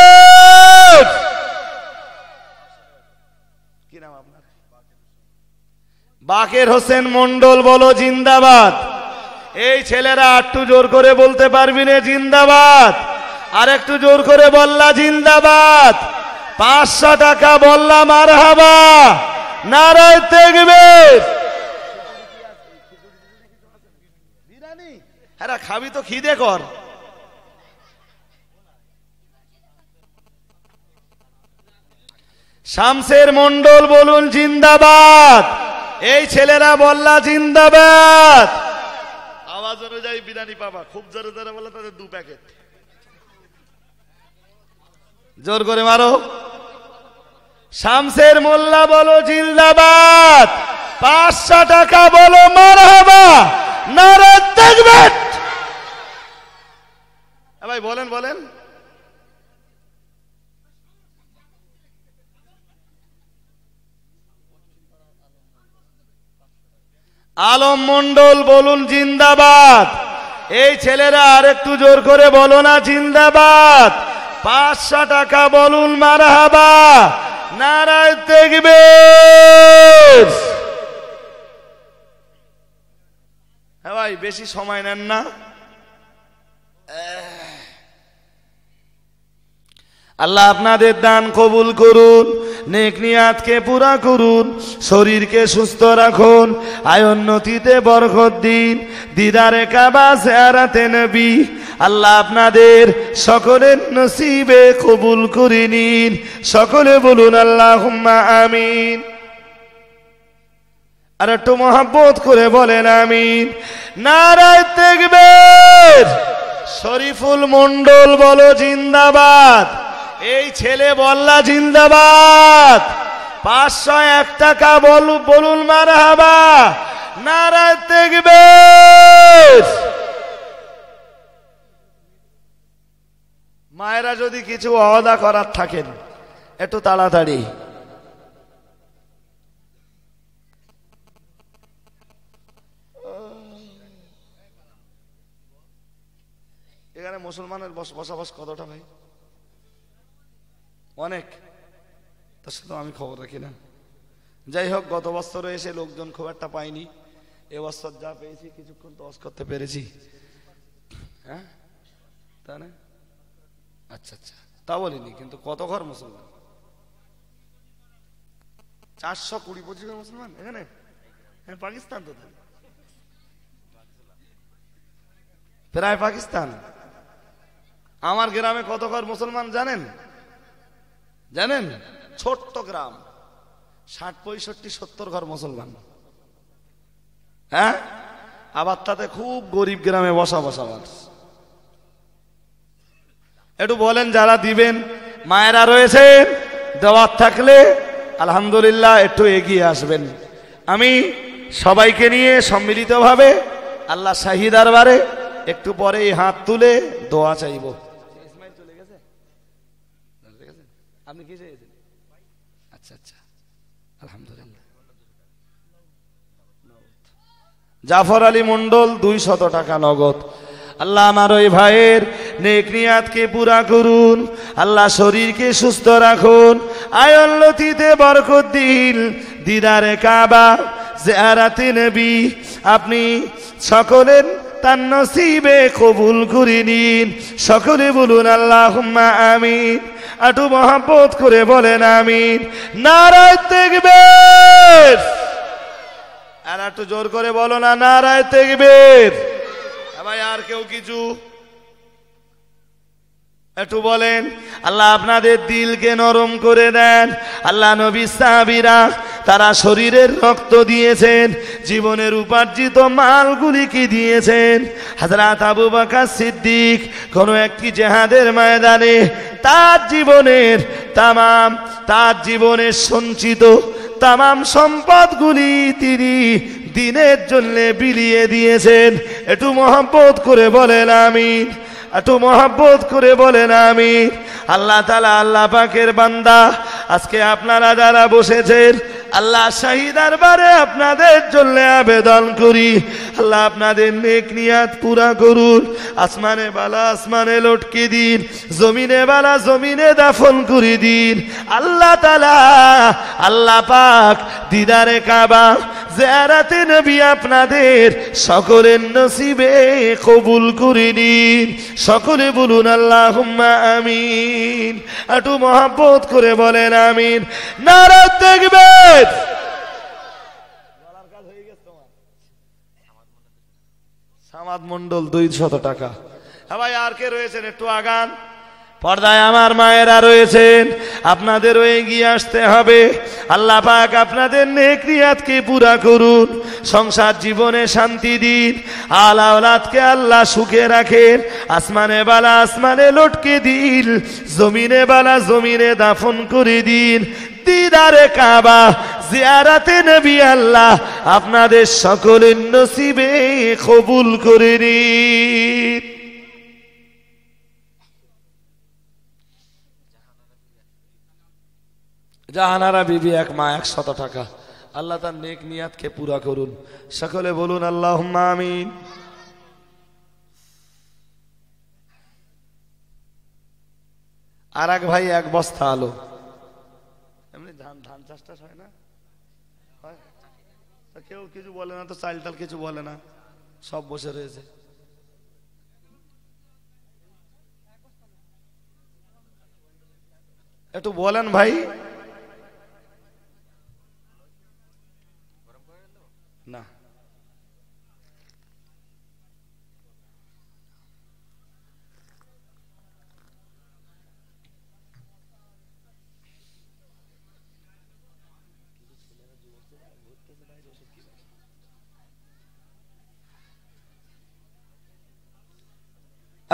বাকের হোসেন মন্ডল বলো জিন্দাবাদ। এই ছেলেরা একটু জোর করে বলতে পারবি না জিন্দাবাদ। আর একটু জোর করে বললা জিন্দাবাদ। পাঁচশো টাকা বললাম আর হাবা নারায় হ্যাঁ খাবি তো খিদে কর। শামসের মন্ডল বলুন জিন্দাবাদ। এই ছেলেরা বললা জিন্দাবাদ। আওয়াজ অনুযায়ী বিরিয়ানি পাবা খুব জোরে জোরে বলে তাদের দু প্যাকেট। জোর করে মারো। শামসের মোল্লা বলো জিন্দাবাদ। পাঁচশো টাকা বলো মার হবা নারে দেখবেন ভাই, বলেন বলেন। আলম মন্ডল বলুন জিন্দাবাদ। এই ছেলেরা আর একটু জোর করে বলো না জিন্দাবাদ। পাঁচশো টাকা বলুন মারাহাবা। নারায় দেখবে হ্যাঁ ভাই বেশি সময় নেন না। আল্লাহ আপনাদের দান কবুল করুন, নেক নিয়াতকে পুরা করুন, শরীরকে সুস্থ রাখুন, আয়োন্নতিতে বরকত দিন, দিদারে কাবা চেহারাতে নবী। আল্লাহ আপনাদের সকলের নসিবে কবুল করে নিন। সকলে বলুন আল্লাহ আমিন। আর একটু মহাব্বত করে বলেন আমিন। নারায় দেখবে শরীফুল মন্ডল বলো জিন্দাবাদ। এই ছেলে বল্লা জিন্দাবাদ। পাঁচশো এক টাকা বল বলুন মার হাবা নারায় দেখবে মায়েরা যদি কিছু অদা করার থাকেন, একটু তাড়াতাড়ি। এখানে মুসলমানের বস- বসবাস কতটা ভাই? অনেক। তার সাথে আমি খবর রাখি না। যাই হোক, গত বছরে এসে লোকজন খুব একটা পাইনি। এবছর যা পেয়েছি, কিছুক্ষণ তো অস করতে পেরেছি। হ্যাঁ? তা না? আচ্ছা আচ্ছা। তা বলিনি, কিন্তু কত ঘর মুসলমান? চারশো কুড়ি পঁচিশ ঘর মুসলমান? এখানে? হ্যাঁ পাকিস্তান তো প্রায় পাকিস্তান। আমার গ্রামে কত ঘর মুসলমান জানেন? জানেন? ছোট্ট গ্রাম। ষাট, পঁয়ষট্টি, সত্তর ঘর মুসলমান। হ্যাঁ? আবার তাতে খুব গরিব গ্রামে বসা বসা মানুষ একটু বলেন যারা দিবেন, মায়েরা রয়েছেন দেওয়ার থাকলে আলহামদুলিল্লাহ একটু এগিয়ে আসবেন। আমি সবাইকে নিয়ে সম্মিলিতভাবে আল্লাহ শাহি দরবারে একটু পরে হাত তুলে দোয়া চাইব আপনি কি চেয়েছেন আচ্ছা আচ্ছা আলহামদুলিল্লাহ জাফর আলী মন্ডল দুই শত টাকা নগদ। আল্লাহ আমার ওই ভাইয়ের নেক নিয়াতকে পুরা করুন, আল্লাহ শরীরকে সুস্থ রাখুন আয়ল্লতিতে বরকত দিন, দিদারে কাবা, জেয়ারাতে নবী, আপনি সকলের তার নসিবে কবুল করে নিন, সকলে বলুন আল্লাহ আমিন, আটু মহাব্বত করে বলেন আমিন। নারায় দেখবে আর একটু জোর করে বলো না, নারায় তেগবের ভাই আর কেউ কিছু? একটু বলেন, আল্লাহ আপনাদের দিলকে নরম করে দেন। আল্লাহ নবী সাহাবীরা তারা শরীরের রক্ত দিয়েছেন, জীবনের উপার্জিত মালগুলিকে দিয়েছেন। হাজরাত আবু বাকার সিদ্দিক কোন একটি জেহাদের ময়দানে তার জীবনের, তামাম তার জীবনের সঞ্চিত তামাম সম্পদগুলি তিনি দিনের জন্য বিলিয়ে দিয়েছেন। একটু মহাব্বত করে বলেন আমি একটু মহাব্বত করে বলেন আমি আল্লাহ তালা আল্লাহ পাকের বান্দা, আজকে আপনারা যারা বসেছেন আল্লাহ শাহিদার বারে আপনাদের জন্য আবেদন করি। আল্লাহ আপনাদের নেক নিয়াত পুরা করুন। আসমানে বালা, আসমানে লটকে দিন। জমিনে বালা, জমিনে দাফন করে দিন। আল্লাহ তালা আল্লাহ পাক দিদারে কাবা জেরাতে নবী আপনাদের সকলের নসিবে কবুল করে নিন। সকলে বলুন আল্লাহ আমিন। একটু মহাব্বত করে বলেন, আমিন। নারাজ দেখবেন সামাদ মন্ডল দুই শত টাকা। হ্যাঁ ভাই আর কে রয়েছেন? একটু আগান। পর্দায় আমার মায়েরা রয়েছেন। আপনাদেরও এগিয়ে আসতে হবে। আল্লাহ পাক আপনাদের নেকরিয়াতকে পুরা করুন। সংসার জীবনে শান্তি দিন। আলাওলাদকে আল্লাহ সুখে রাখেন। আসমানে বালা আসমানে লটকে দিন। জমিনে বালা জমিনে দাফন করে দিন। দিদারে কাবা, জিয়ারাতে নবী আল্লাহ আপনাদের সকলের নসিবে কবুল করে নিন। জাহানারা বিবি এক মা একশত টাকা। আল্লাহ তার নেক নিয়াতকে পুরা করুন। সকলে বলুন আল্লাহ আমিন। আর এক ভাই এক বস্তা আলো এমনি ধান ধান চাষ টাস হয় না হয় কিছু বলে না, তো চাল টাল কিছু বলে না। সব বসে রয়েছে। একটু বলেন ভাই না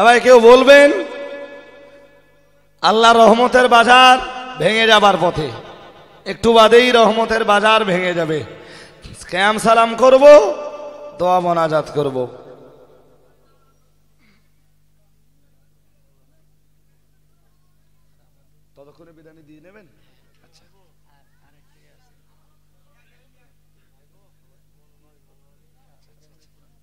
এবার কেউ বলবেন, আল্লাহ রহমতের বাজার ভেঙে যাবার পথে। একটু বাদেই রহমতের বাজার ভেঙে যাবে। ক্যাম সালাম করব, দোয়া মোনাজাত করব। ততক্ষণে দিয়ে নেবেন? আচ্ছা।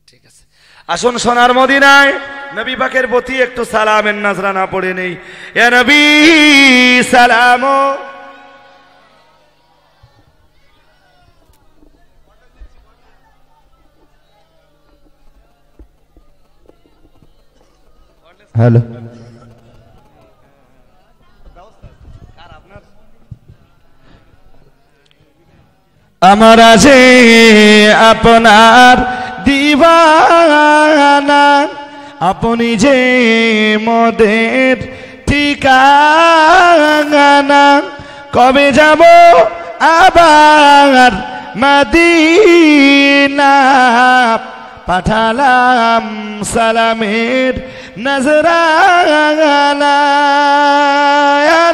ঠিক আছে। আসুন সোনার মদিনায়। নবী পাকের প্রতি একটু সালামের নাজরা না পড়ে নেই। এ নবী, সালাম। হ্যালো। আমার আছে আপনার দিবানা। আপনি যে মদের ঠিকানা কবে যাব আবার মাদিনা? পাঠালাম সালামের নজরানা। ইয়া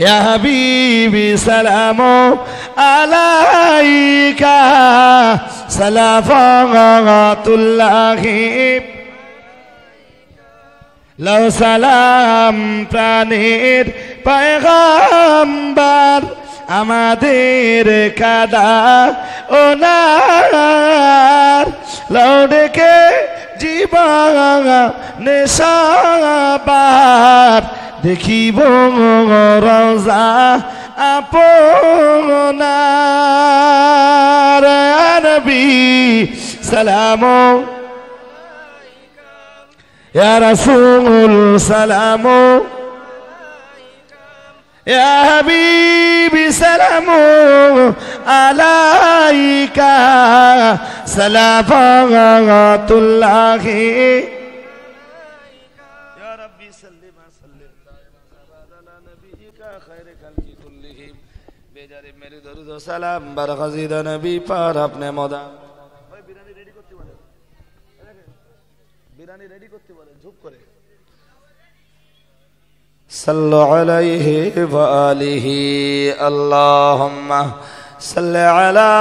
يا حبيبي سلام عليك صلوات الله লও সালাম প্রাণের পয়গম্বর আমাদের কাদা ওনার লও ডেকে জীবন নেশাবার দেখিব রজা আপনার নবী সালাম ইয়া রাসূল সালাম ইয়া হাবিবি সালাম আলাইকা সালাফাতুল্লাহি সালাম বারকাজিদ নবী পার আপনি মদা ভাই বিরিয়ানি রেডি করতে বলেন বিরিয়ানি রেডি করতে বলেন ঝুপ করে صلوا عليه وآله اللهم صل على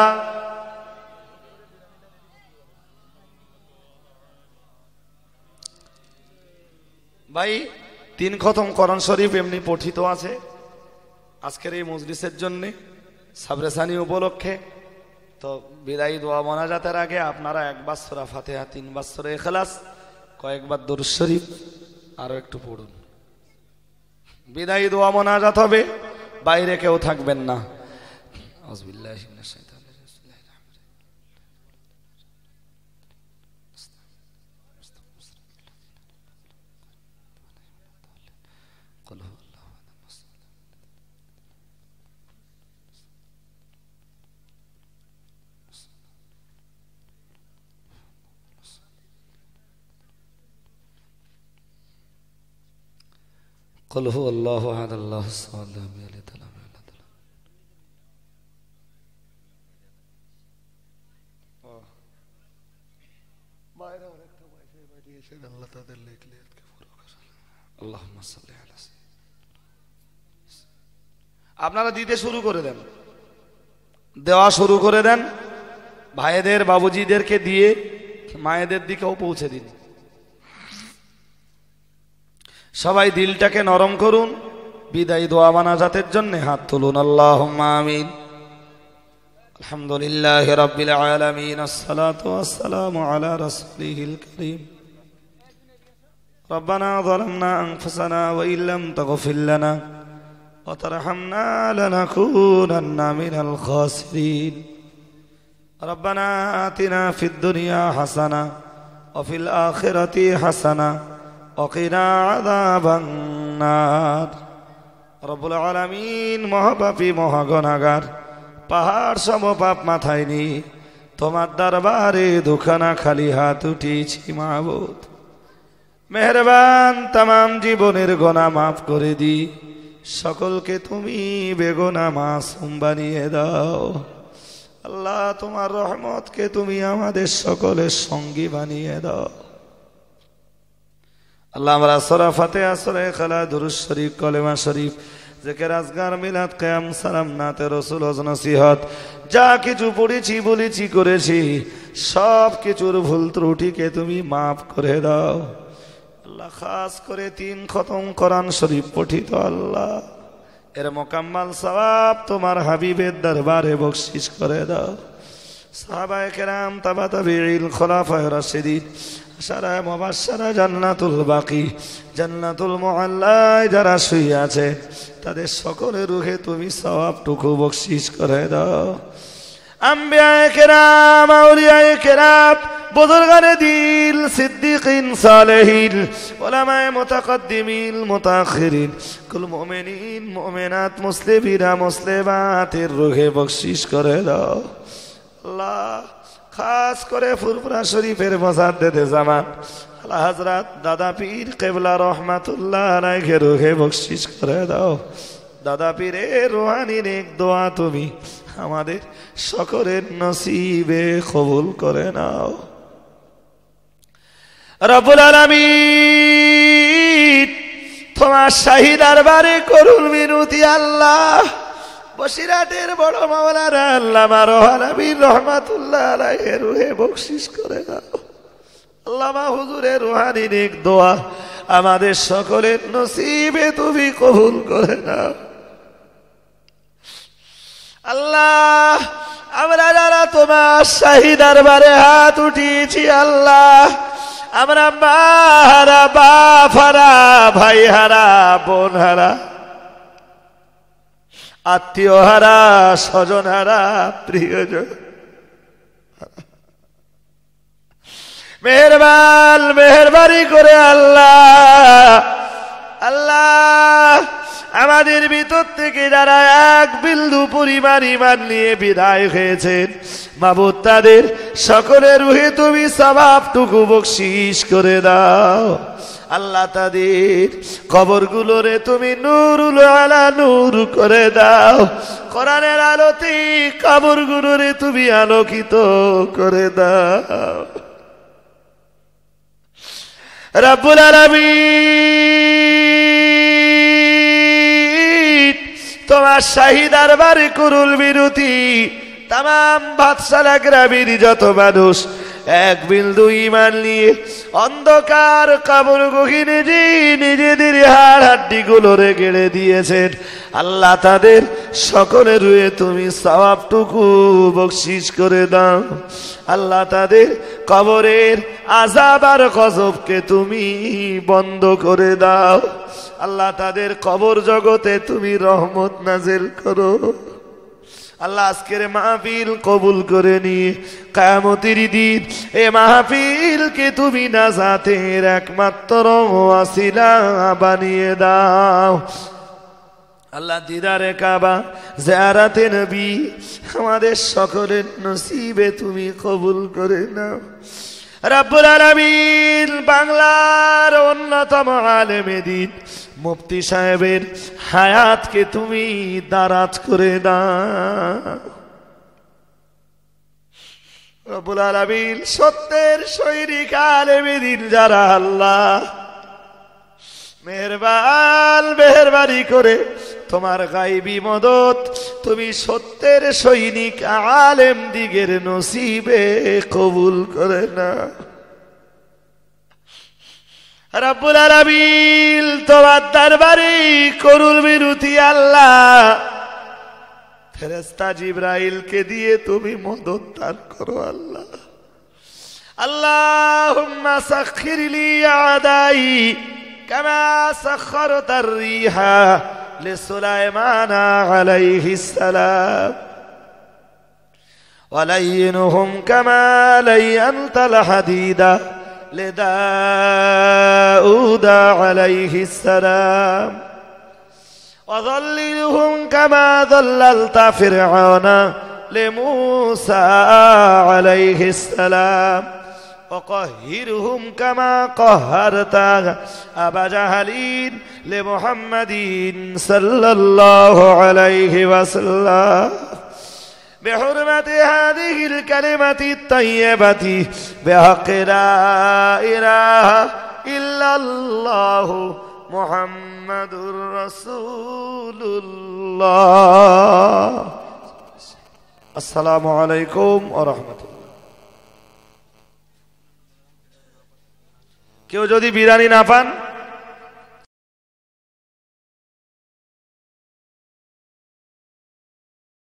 ভাই তিন খতম করণ শরীফ এমনি পঠিত আছে আজকের এই মজলিসের জন্য সাবরেসানি উপলক্ষে। তো বিদায়ী দোয়া মনাজাতের আগে আপনারা একবার সোরা ফাতেহা তিনবার সোরা এখলাস কয়েকবার দরুদ শরীফ, আরও একটু পড়ুন। বিদায়ী দোয়া মনাজাত হবে, বাইরে কেউ থাকবেন না। আউযুবিল্লাহি قل هو الله احد الله الصمد لم يلد ولم يولد ولم اللهم صل على سيدنا আপনারা দিতে শুরু করে দেন দেওয়া শুরু করে দেন ভাইদের বাবুজিদেরকে দিয়ে মায়েদের দিকেও পৌঁছে দিন সবাই দিলটাকে নরম করুন বিদায় দোয়া মানাজাতের জন্য হাত তুলুন আল্লাহ আমিন আলহামদুলিল্লাহ রাব্বিল আলামিন আসসালাতু ওয়াসসালামু আলা রাসূলিহিল কারীম ربنا ظلمنا أنفسنا وإن لم تغفر لنا وترحمنا لنكونن من الخاسرين ربنا آتنا في الدنيا حسنة وفي الآخرة حسنة অকিনা মহাগণাগার পাহাড় সম পাপ মাথায় নি, তোমার দরবারে দুখানা খালি হাত উঠিয়েছি মাহবুত মেহরবান তাম জীবনের গোনা মাফ করে দি, সকলকে তুমি বেগোনা মাসুম বানিয়ে দাও। আল্লাহ তোমার রহমতকে তুমি আমাদের সকলের সঙ্গী বানিয়ে দাও। আল্লাহ আমরা সরা ফাতে আসরে খালা দুরুজ শরীফ, কলেমা শরীফ, জেকের, আজগার, মিলাদ, কেয়াম, সালাম, নাতে রসুল নসিহত, যা কিছু পড়েছি, বলেছি, করেছি, সব কিছুর ভুল ত্রুটিকে তুমি মাফ করে দাও। আল্লাহ খাস করে তিন খতম কোরআন শরীফ পঠিত, আল্লাহ। এর মোকাম্মাল সবাব তোমার হাবিবের দরবারে বকশিস করে দাও। সাহাবায়ে কেরাম তাবা তাবিঈল খোলাফায়ে রাশিদিন সারা মুবাশশারা জান্নাতুল বাকি, জান্নাতুল মুআল্লায় যারা আছে, তাদের সকলের রুহে তুমি সওয়াবটুকু বকশিস করে দাও। আম্বিয়ায়ে কেরাম, আউলিয়ায়ে দিল কুল মুসলিমাতের রুহে বকশিস করে দাও। আল্লাহ খাস করে ফুরপুরা শরীফের মোসাদ্দেদে জামান। আল্লাহ হজরত দাদা পীর কেবলা রহমাতুল্লাহ রাইখে রুহে বকশিস করে দাও। দাদা পীরের রোহানির এক দোয়া তুমি আমাদের সকলের নসিবে কবুল করে নাও। রবুল আলমিন, তোমার শাহী দরবারে করুন মিনতি আল্লাহ। বসিরাটের বড় মাওলানা আল্লামা রোহানবীর রহমাতুল্লাহ আলাইহে রুহে বকশিস করে দাও। আল্লামা হুজুরের রুহানির এক দোয়া আমাদের সকলের নসিবে তুমি কবুল করে নাও। আল্লাহ, আমরা যারা তোমার শাহী দরবারে হাত উঠিয়েছি, আল্লাহ, আমরা মা হারা, বাপ হারা, ভাই হারা, বোন হারা আত্মীয় হারা স্বজন হারা প্রিয়জন। মেহরবান, মেহরবানি করে আল্লাহ। আল্লাহ, আমাদের ভিতর থেকে যারা এক বিন্দু পরিমাণ ইমান নিয়ে বিদায় হয়েছেন, মাবুদ তাদের সকলের রুহে তুমি স্বভাবটুকু বকশিস করে দাও। আল্লাহ তাদের কবরগুলোরে তুমি নুরুল আলা নূর করে দাও। কোরআনের আলোতে কবরগুলোরে তুমি আলোকিত করে দাও। রাব্বুল আলামিন, তোমার শাহী দরবারে কুরুল বিরতি তাম বাদশালা গ্রামের যত মানুষ এক বিন্দু ইমান নিয়ে অন্ধকার কাবর গহিনে যে নিজেদের হাড় হাড্ডি গুলোরে গেড়ে দিয়েছেন। আল্লাহ তাদের সকলের রুয়ে তুমি সবাবটুকু বকশিস করে দাও। আল্লাহ তাদের কবরের আজাব আর গজবকে তুমি বন্ধ করে দাও। আল্লাহ তাদের কবর জগতে তুমি রহমত নাজেল করো। আল্লাহ আজকের মাহফিল কবুল করে নি। কায়ামতির দিন এ মাহফিলকে তুমি নাজাতের একমাত্র আসিলা বানিয়ে দাও। আল্লাহ দিদারে কাবা জারাতে নবী, আমাদের সকলের নসিবে তুমি কবুল করে নাও। রাব্বুল আলামিন বাংলার অন্যতম আলেমে দিন মুফতি সাহেবের হায়াতকে তুমি দারাজ করে দাও রব্বুল আলামিন সত্যের সৈনিক আলেমে দিন যারা আল্লাহ, মেহরবান, মেহরবানি করে তোমার গাইবি মদত, তুমি সত্যের সৈনিক আলেম দিগের নসিবে কবুল করে না রাব্বুল আলামিন তোমার দরবারে করুল বিরুতি আল্লাহ ফেরেস্তা জিব্রাইলকে দিয়ে তুমি মদত দান করো আল্লাহ আল্লাহুম্মা সাখির লি আদাই কামা সাখরত الريح لسليمان عليه السلام ولينهم كما لينت الحديد لداود عليه السلام. وظللهم كما ظللت فرعون لموسى عليه السلام. وقهرهم كما قهرت أبا جهل لمحمد صلى الله عليه وسلم. بحرمة هذه الكلمة الطيبة بحق لا إله إلا الله محمد رسول الله السلام عليكم ورحمة الله কেউ যদি বিরিয়ানি না পান